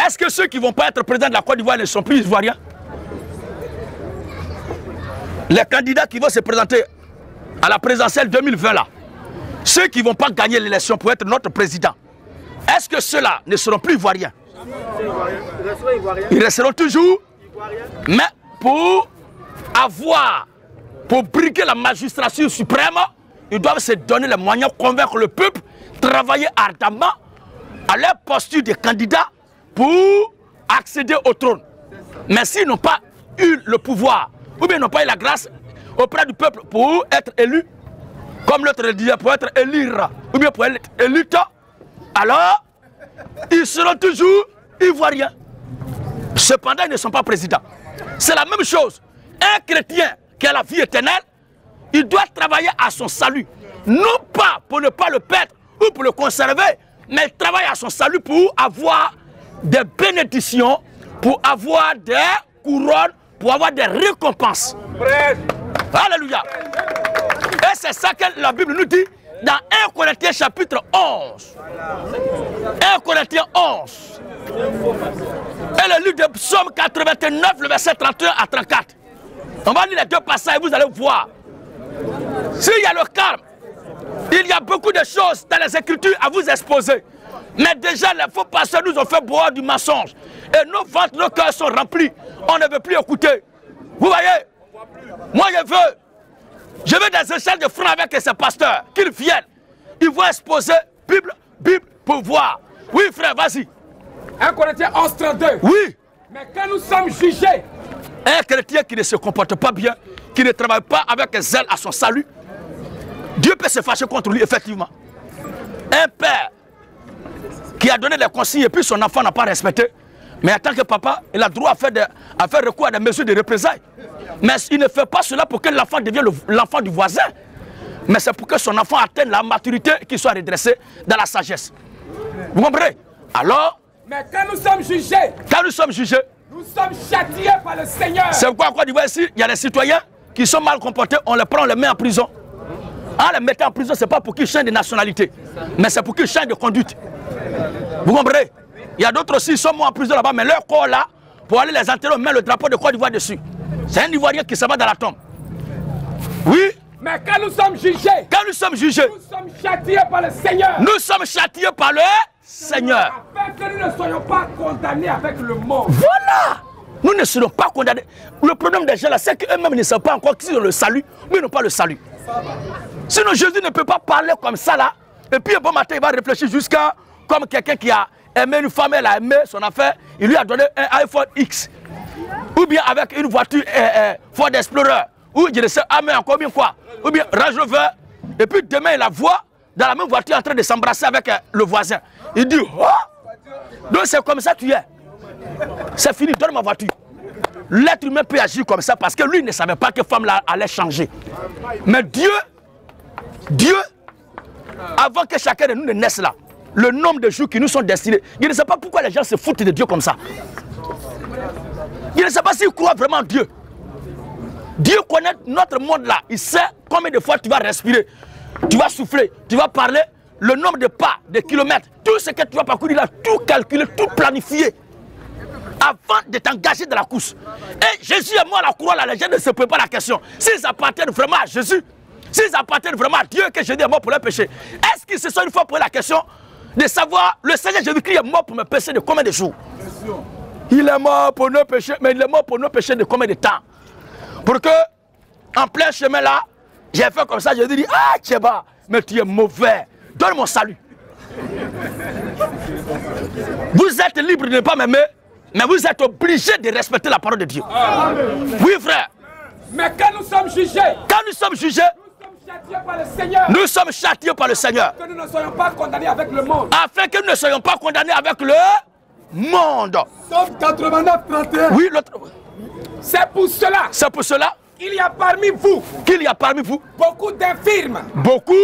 Est-ce que ceux qui ne vont pas être présidents de la Côte d'Ivoire ne sont plus ivoiriens? Les candidats qui vont se présenter à la présidentielle 2020 là, ceux qui ne vont pas gagner l'élection pour être notre président, est-ce que ceux-là ne seront plus ivoiriens? Ils resteront toujours, mais pour avoir, pour briguer la magistrature suprême, ils doivent se donner les moyens de convaincre le peuple, travailler ardemment à leur posture de candidat pour accéder au trône. Mais s'ils n'ont pas eu le pouvoir, ou bien n'ont pas eu la grâce auprès du peuple pour être élus, comme l'autre le disait, pour être élire, ou bien pour être élu, alors ils seront toujours ivoiriens. Cependant, ils ne sont pas présidents. C'est la même chose. Un chrétien qui a la vie éternelle, il doit travailler à son salut. Non pas pour ne pas le perdre ou pour le conserver, mais il travaille à son salut pour avoir des bénédictions, pour avoir des couronnes, pour avoir des récompenses. Alléluia. Et c'est ça que la Bible nous dit dans 1 Corinthiens chapitre 11. 1 Corinthiens 11. Et le livre de Psaume 89, le verset 31 à 34. On va lire les deux passages et vous allez voir. S'il y a le calme, il y a beaucoup de choses dans les Écritures à vous exposer. Mais déjà, les faux pasteurs nous ont fait boire du mensonge. Et nos ventres, nos cœurs sont remplis. On ne veut plus écouter. Vous voyez? Moi, je veux. Je veux des échanges de francs avec ces pasteurs. Qu'ils viennent. Ils vont exposer Bible, Bible, pour voir. Oui, frère, vas-y. 1 Corinthiens 11, 32. Oui. Mais quand nous sommes jugés, Un chrétien qui ne se comporte pas bien, qui ne travaille pas avec zèle à son salut, Dieu peut se fâcher contre lui, effectivement. Un père qui a donné des consignes et puis son enfant n'a pas respecté, mais en tant que papa, il a droit à faire, de- à faire recours à des mesures de représailles. Mais il ne fait pas cela pour que l'enfant devienne le- l'enfant du voisin. Mais c'est pour que son enfant atteigne la maturité et qu'il soit redressé dans la sagesse. Vous comprenez? Alors, mais quand nous sommes jugés, quand nous sommes jugés, nous sommes châtiés par le Seigneur. c'est pourquoi en Côte d'Ivoire ici, il y a des citoyens qui sont mal comportés, on les prend, on les met en prison. En les mettant en prison, ce n'est pas pour qu'ils changent de nationalité, mais c'est pour qu'ils changent de conduite. Vous comprenez Il y a d'autres aussi, ils sont morts en prison là-bas, mais leur corps là, pour aller les enterrer, on met le drapeau de Côte d'Ivoire dessus. C'est un Ivoirien qui se va dans la tombe. Oui, Mais quand nous sommes jugés, quand nous sommes jugés, nous sommes châtiés par le Seigneur. nous sommes châtiés par le Seigneur. Afin que nous ne soyons pas condamnés avec le monde. Voilà Nous ne serons pas condamnés. Le problème des gens là, c'est qu'eux-mêmes ne savent pas encore qu'ils ont le salut, mais ils n'ont pas le salut. Sinon Jésus ne peut pas parler comme ça là. Et puis un bon matin, il va réfléchir jusqu'à comme quelqu'un qui a aimé une femme, elle a aimé son affaire, il lui a donné un iPhone X. Ou bien avec une voiture euh, euh, Ford Explorer. Ou je ne sais, ah mais encore bien quoi. Ou bien Range Rover. Et puis demain, il la voit dans la même voiture en train de s'embrasser avec euh, le voisin. Il dit, oh Donc c'est comme ça que tu es. C'est fini, donne ma voiture. L'être humain peut agir comme ça parce que lui ne savait pas que femme allait changer. Mais Dieu, Dieu, avant que chacun de nous ne naisse là, le nombre de jours qui nous sont destinés, il ne sait pas pourquoi les gens se foutent de Dieu comme ça. Il ne sait pas s'il croit vraiment en Dieu. Dieu connaît notre monde là. Il sait combien de fois tu vas respirer, tu vas souffler, tu vas parler, le nombre de pas, de kilomètres, tout ce que tu vas parcourir là, tout calculé, tout planifié avant de t'engager dans la course. Et Jésus est mort à la croix, les gens ne se posent pas la question. S'ils appartiennent vraiment à Jésus, s'ils appartiennent vraiment à Dieu que Jésus est mort pour leur péché, est-ce qu'ils se sont une fois posé la question de savoir le Seigneur Jésus-Christ est mort pour me pécher de combien de jours? Il est mort pour nos péchés, mais il est mort pour nos péchés de combien de temps? Pour que, en plein chemin là, j'ai fait comme ça, je dis, ah Tcheba, mais tu es mauvais, donne mon salut. Vous êtes libre de ne pas m'aimer, mais vous êtes obligé de respecter la parole de Dieu. Oui, frère. Mais quand nous sommes jugés, Quand nous sommes jugés, nous sommes châtiés par le Seigneur. nous sommes châtiés par le Seigneur. Que nous ne soyons pas condamnés avec le monde. Afin que nous ne soyons pas condamnés avec le monde. Somme 89, 31. Oui, l'autre. C'est pour cela C'est pour cela qu'il y a parmi vous qu'il y a parmi vous beaucoup d'infirmes, beaucoup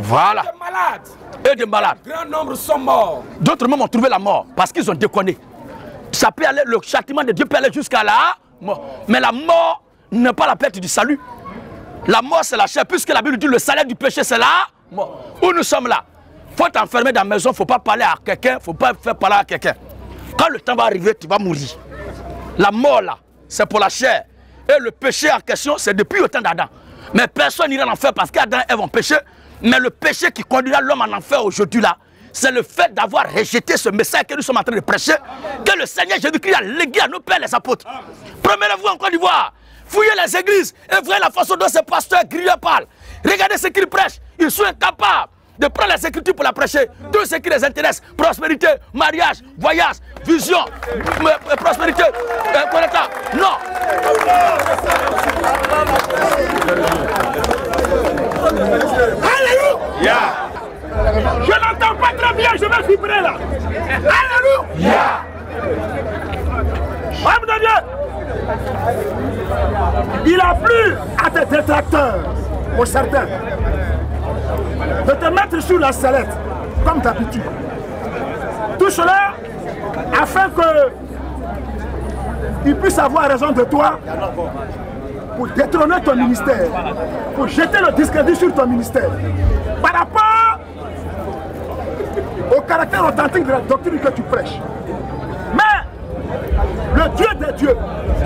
voilà, et de malades. Grand nombre sont morts. D'autres même ont trouvé la mort parce qu'ils ont déconné. Ça peut aller, le châtiment de Dieu peut aller jusqu'à la mort. Mais la mort n'est pas la perte du salut. La mort, c'est la chair, puisque la Bible dit le salaire du péché, c'est la mort. Où nous sommes là, faut t'enfermer dans la maison, faut pas parler à quelqu'un, faut pas faire parler à quelqu'un. Quand le temps va arriver, tu vas mourir. La mort là, c'est pour la chair. Et le péché en question, c'est depuis le temps d'Adam. Mais personne n'ira en enfer parce qu'Adam et Ève ont péché. Mais le péché qui conduira l'homme en enfer aujourd'hui là, c'est le fait d'avoir rejeté ce message que nous sommes en train de prêcher, que le Seigneur Jésus-Christ a légué à nos pères les apôtres. Promenez-vous en Côte d'Ivoire, fouillez les églises et voyez la façon dont ces pasteurs grillés parlent. Regardez ce qu'ils prêchent. Ils sont incapables de prendre les écritures pour la prêcher. Tout ce qui les intéresse, prospérité, mariage, voyage, vision, prospérité, connaître. Non. Alléluia Je n'entends pas très bien, je vais vibrer là. Alléluia Homme de Dieu Il a plu à tes détracteurs, pour certains, de te mettre sur la sellette, comme d'habitude. Tout cela afin que ils puissent avoir raison de toi pour détrôner ton ministère, pour jeter le discrédit sur ton ministère. Par rapport au caractère authentique de la doctrine que tu prêches. Mais le Dieu des dieux,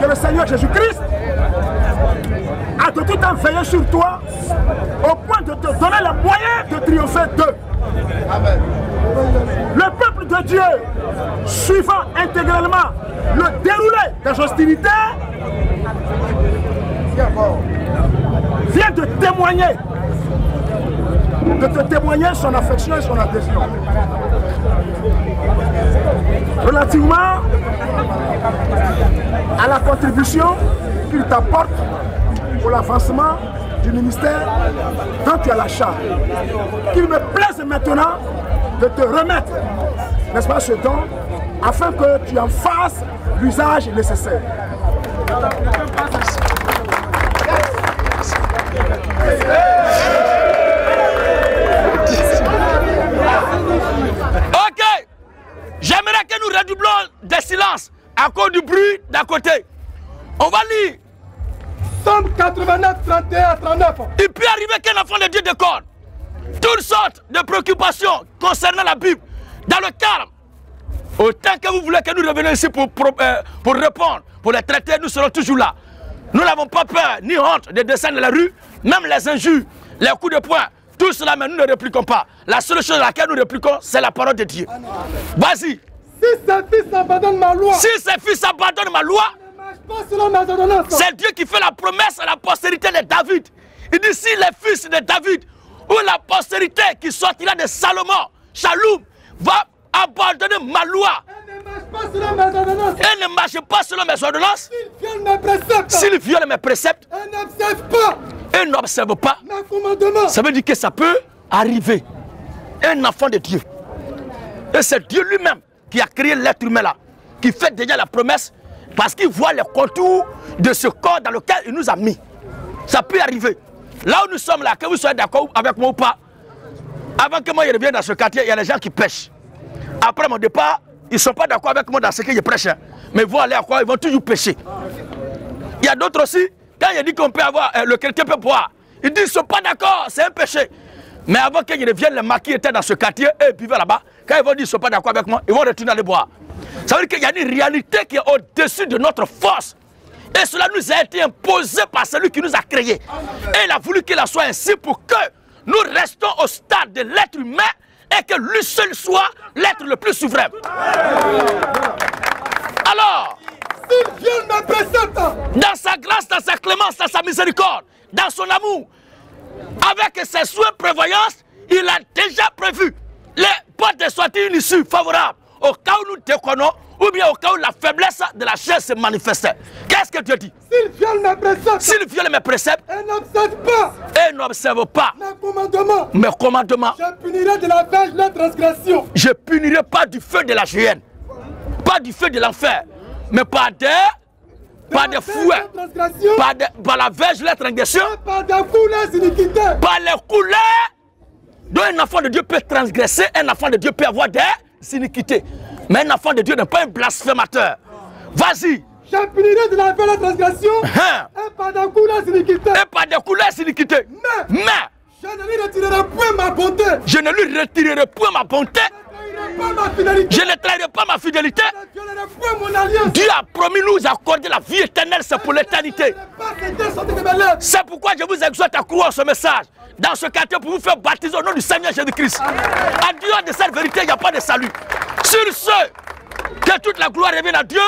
que le Seigneur Jésus-Christ, a tout temps veillé sur toi au point de te donner les moyens de triompher d'eux. Le peuple de Dieu, suivant intégralement le déroulé des hostilités, vient de témoigner, de te témoigner son affection et son adhésion. Relativement à la contribution qu'il t'apporte pour l'avancement du ministère dont tu as la charge. Qu'il me plaise maintenant de te remettre, n'est-ce pas, ce don, afin que tu en fasses l'usage nécessaire. Ok. J'aimerais que nous redoublons des silences à cause du bruit d'à côté. On va lire. Somme 89, 31 à 39. Il peut arriver qu'un enfant de Dieu déconne. Toutes sortes de préoccupations concernant la Bible. Dans le calme. Autant que vous voulez que nous revenions ici pour, pour, euh, pour répondre, pour les traiter, nous serons toujours là. Nous n'avons pas peur ni honte de descendre la rue, même les injures, les coups de poing. Tout cela, mais nous ne répliquons pas. La seule chose à laquelle nous répliquons, c'est la parole de Dieu. Vas-y. Si ces fils abandonnent ma loi, Si ces fils abandonnent ma loi, pas selon mes ordonnances. c'est Dieu qui fait la promesse à la postérité de David. Il dit si les fils de David ou la postérité qui sortira de Salomon, Shalom, va abandonner ma loi Ne marche pas selon mes ordonnances. ne marche pas selon mes ordonnances, mes préceptes. s'il viole mes préceptes Et n'observent pas n'observe pas, mes commandements. ça veut dire que ça peut arriver. Un enfant de Dieu. Et c'est Dieu lui-même qui a créé l'être humain là, qui fait déjà la promesse, parce qu'il voit les contours de ce corps dans lequel il nous a mis. Ça peut arriver. Là où nous sommes là, que vous soyez d'accord avec moi ou pas, avant que moi je revienne dans ce quartier, il y a des gens qui pêchent. Après mon départ, ils ne sont pas d'accord avec moi dans ce que je prêche. hein. Mais ils vont aller à quoi Ils vont toujours pêcher. Il y a d'autres aussi, quand il dit qu'on peut avoir, euh, le chrétien peut boire, ils disent qu'ils ne sont pas d'accord, c'est un péché. Mais avant qu'ils reviennent, les maquis étaient dans ce quartier, eux ils vivaient là-bas. Quand ils vont dire qu'ils ne sont pas d'accord avec moi, ils vont retourner aller boire. Ça veut dire qu'il y a une réalité qui est au-dessus de notre force. Et cela nous a été imposé par celui qui nous a créés. Et il a voulu qu'il en soit ainsi pour que nous restons au stade de l'être humain et que lui seul soit l'être le plus souverain. Alors, dans sa grâce, dans sa clémence, dans sa miséricorde, dans son amour, avec ses souhaits prévoyance, il a déjà prévu les portes de sortie une issue favorable? Au cas où nous déconnons ou bien au cas où la faiblesse de la chair se manifestait. Qu'est-ce que Dieu dit? S'il vient me précepte, S'il viole mes préceptes et n'observe pas et n'observe pas mes commandements, mes commandements, je punirai de la verge la transgression. je punirai pas du feu de la géhenne, pas du feu de l'enfer, mais par des, par des fouets, par, la verge de la transgression, par des iniquités. par les couleurs dont un enfant de Dieu peut transgresser, un enfant de Dieu peut avoir des iniquités. Mais un enfant de Dieu n'est pas un blasphémateur. Vas-y. Je punirai de la verge la transgression, Hein? et par des coulées iniquités. Et par des couleurs iniquités. Mais- Mais Je ne lui retirerai point ma bonté. je ne lui retirerai point ma bonté. Je ne trahirai pas ma fidélité. Dieu a promis nous accorder la vie éternelle, c'est pour l'éternité. C'est pourquoi je vous exhorte à croire ce message dans ce quartier pour vous faire baptiser au nom du Seigneur Jésus-Christ. En dehors de cette vérité, il n'y a pas de salut. Sur ce, que toute la gloire revienne à Dieu.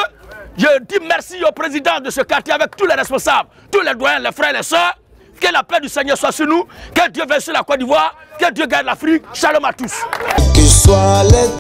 Je dis merci au président de ce quartier avec tous les responsables, tous les doyens, les frères et les sœurs. Que la paix du Seigneur soit sur nous. Que Dieu veille sur la Côte d'Ivoire. Que Dieu garde l'Afrique. Shalom à tous.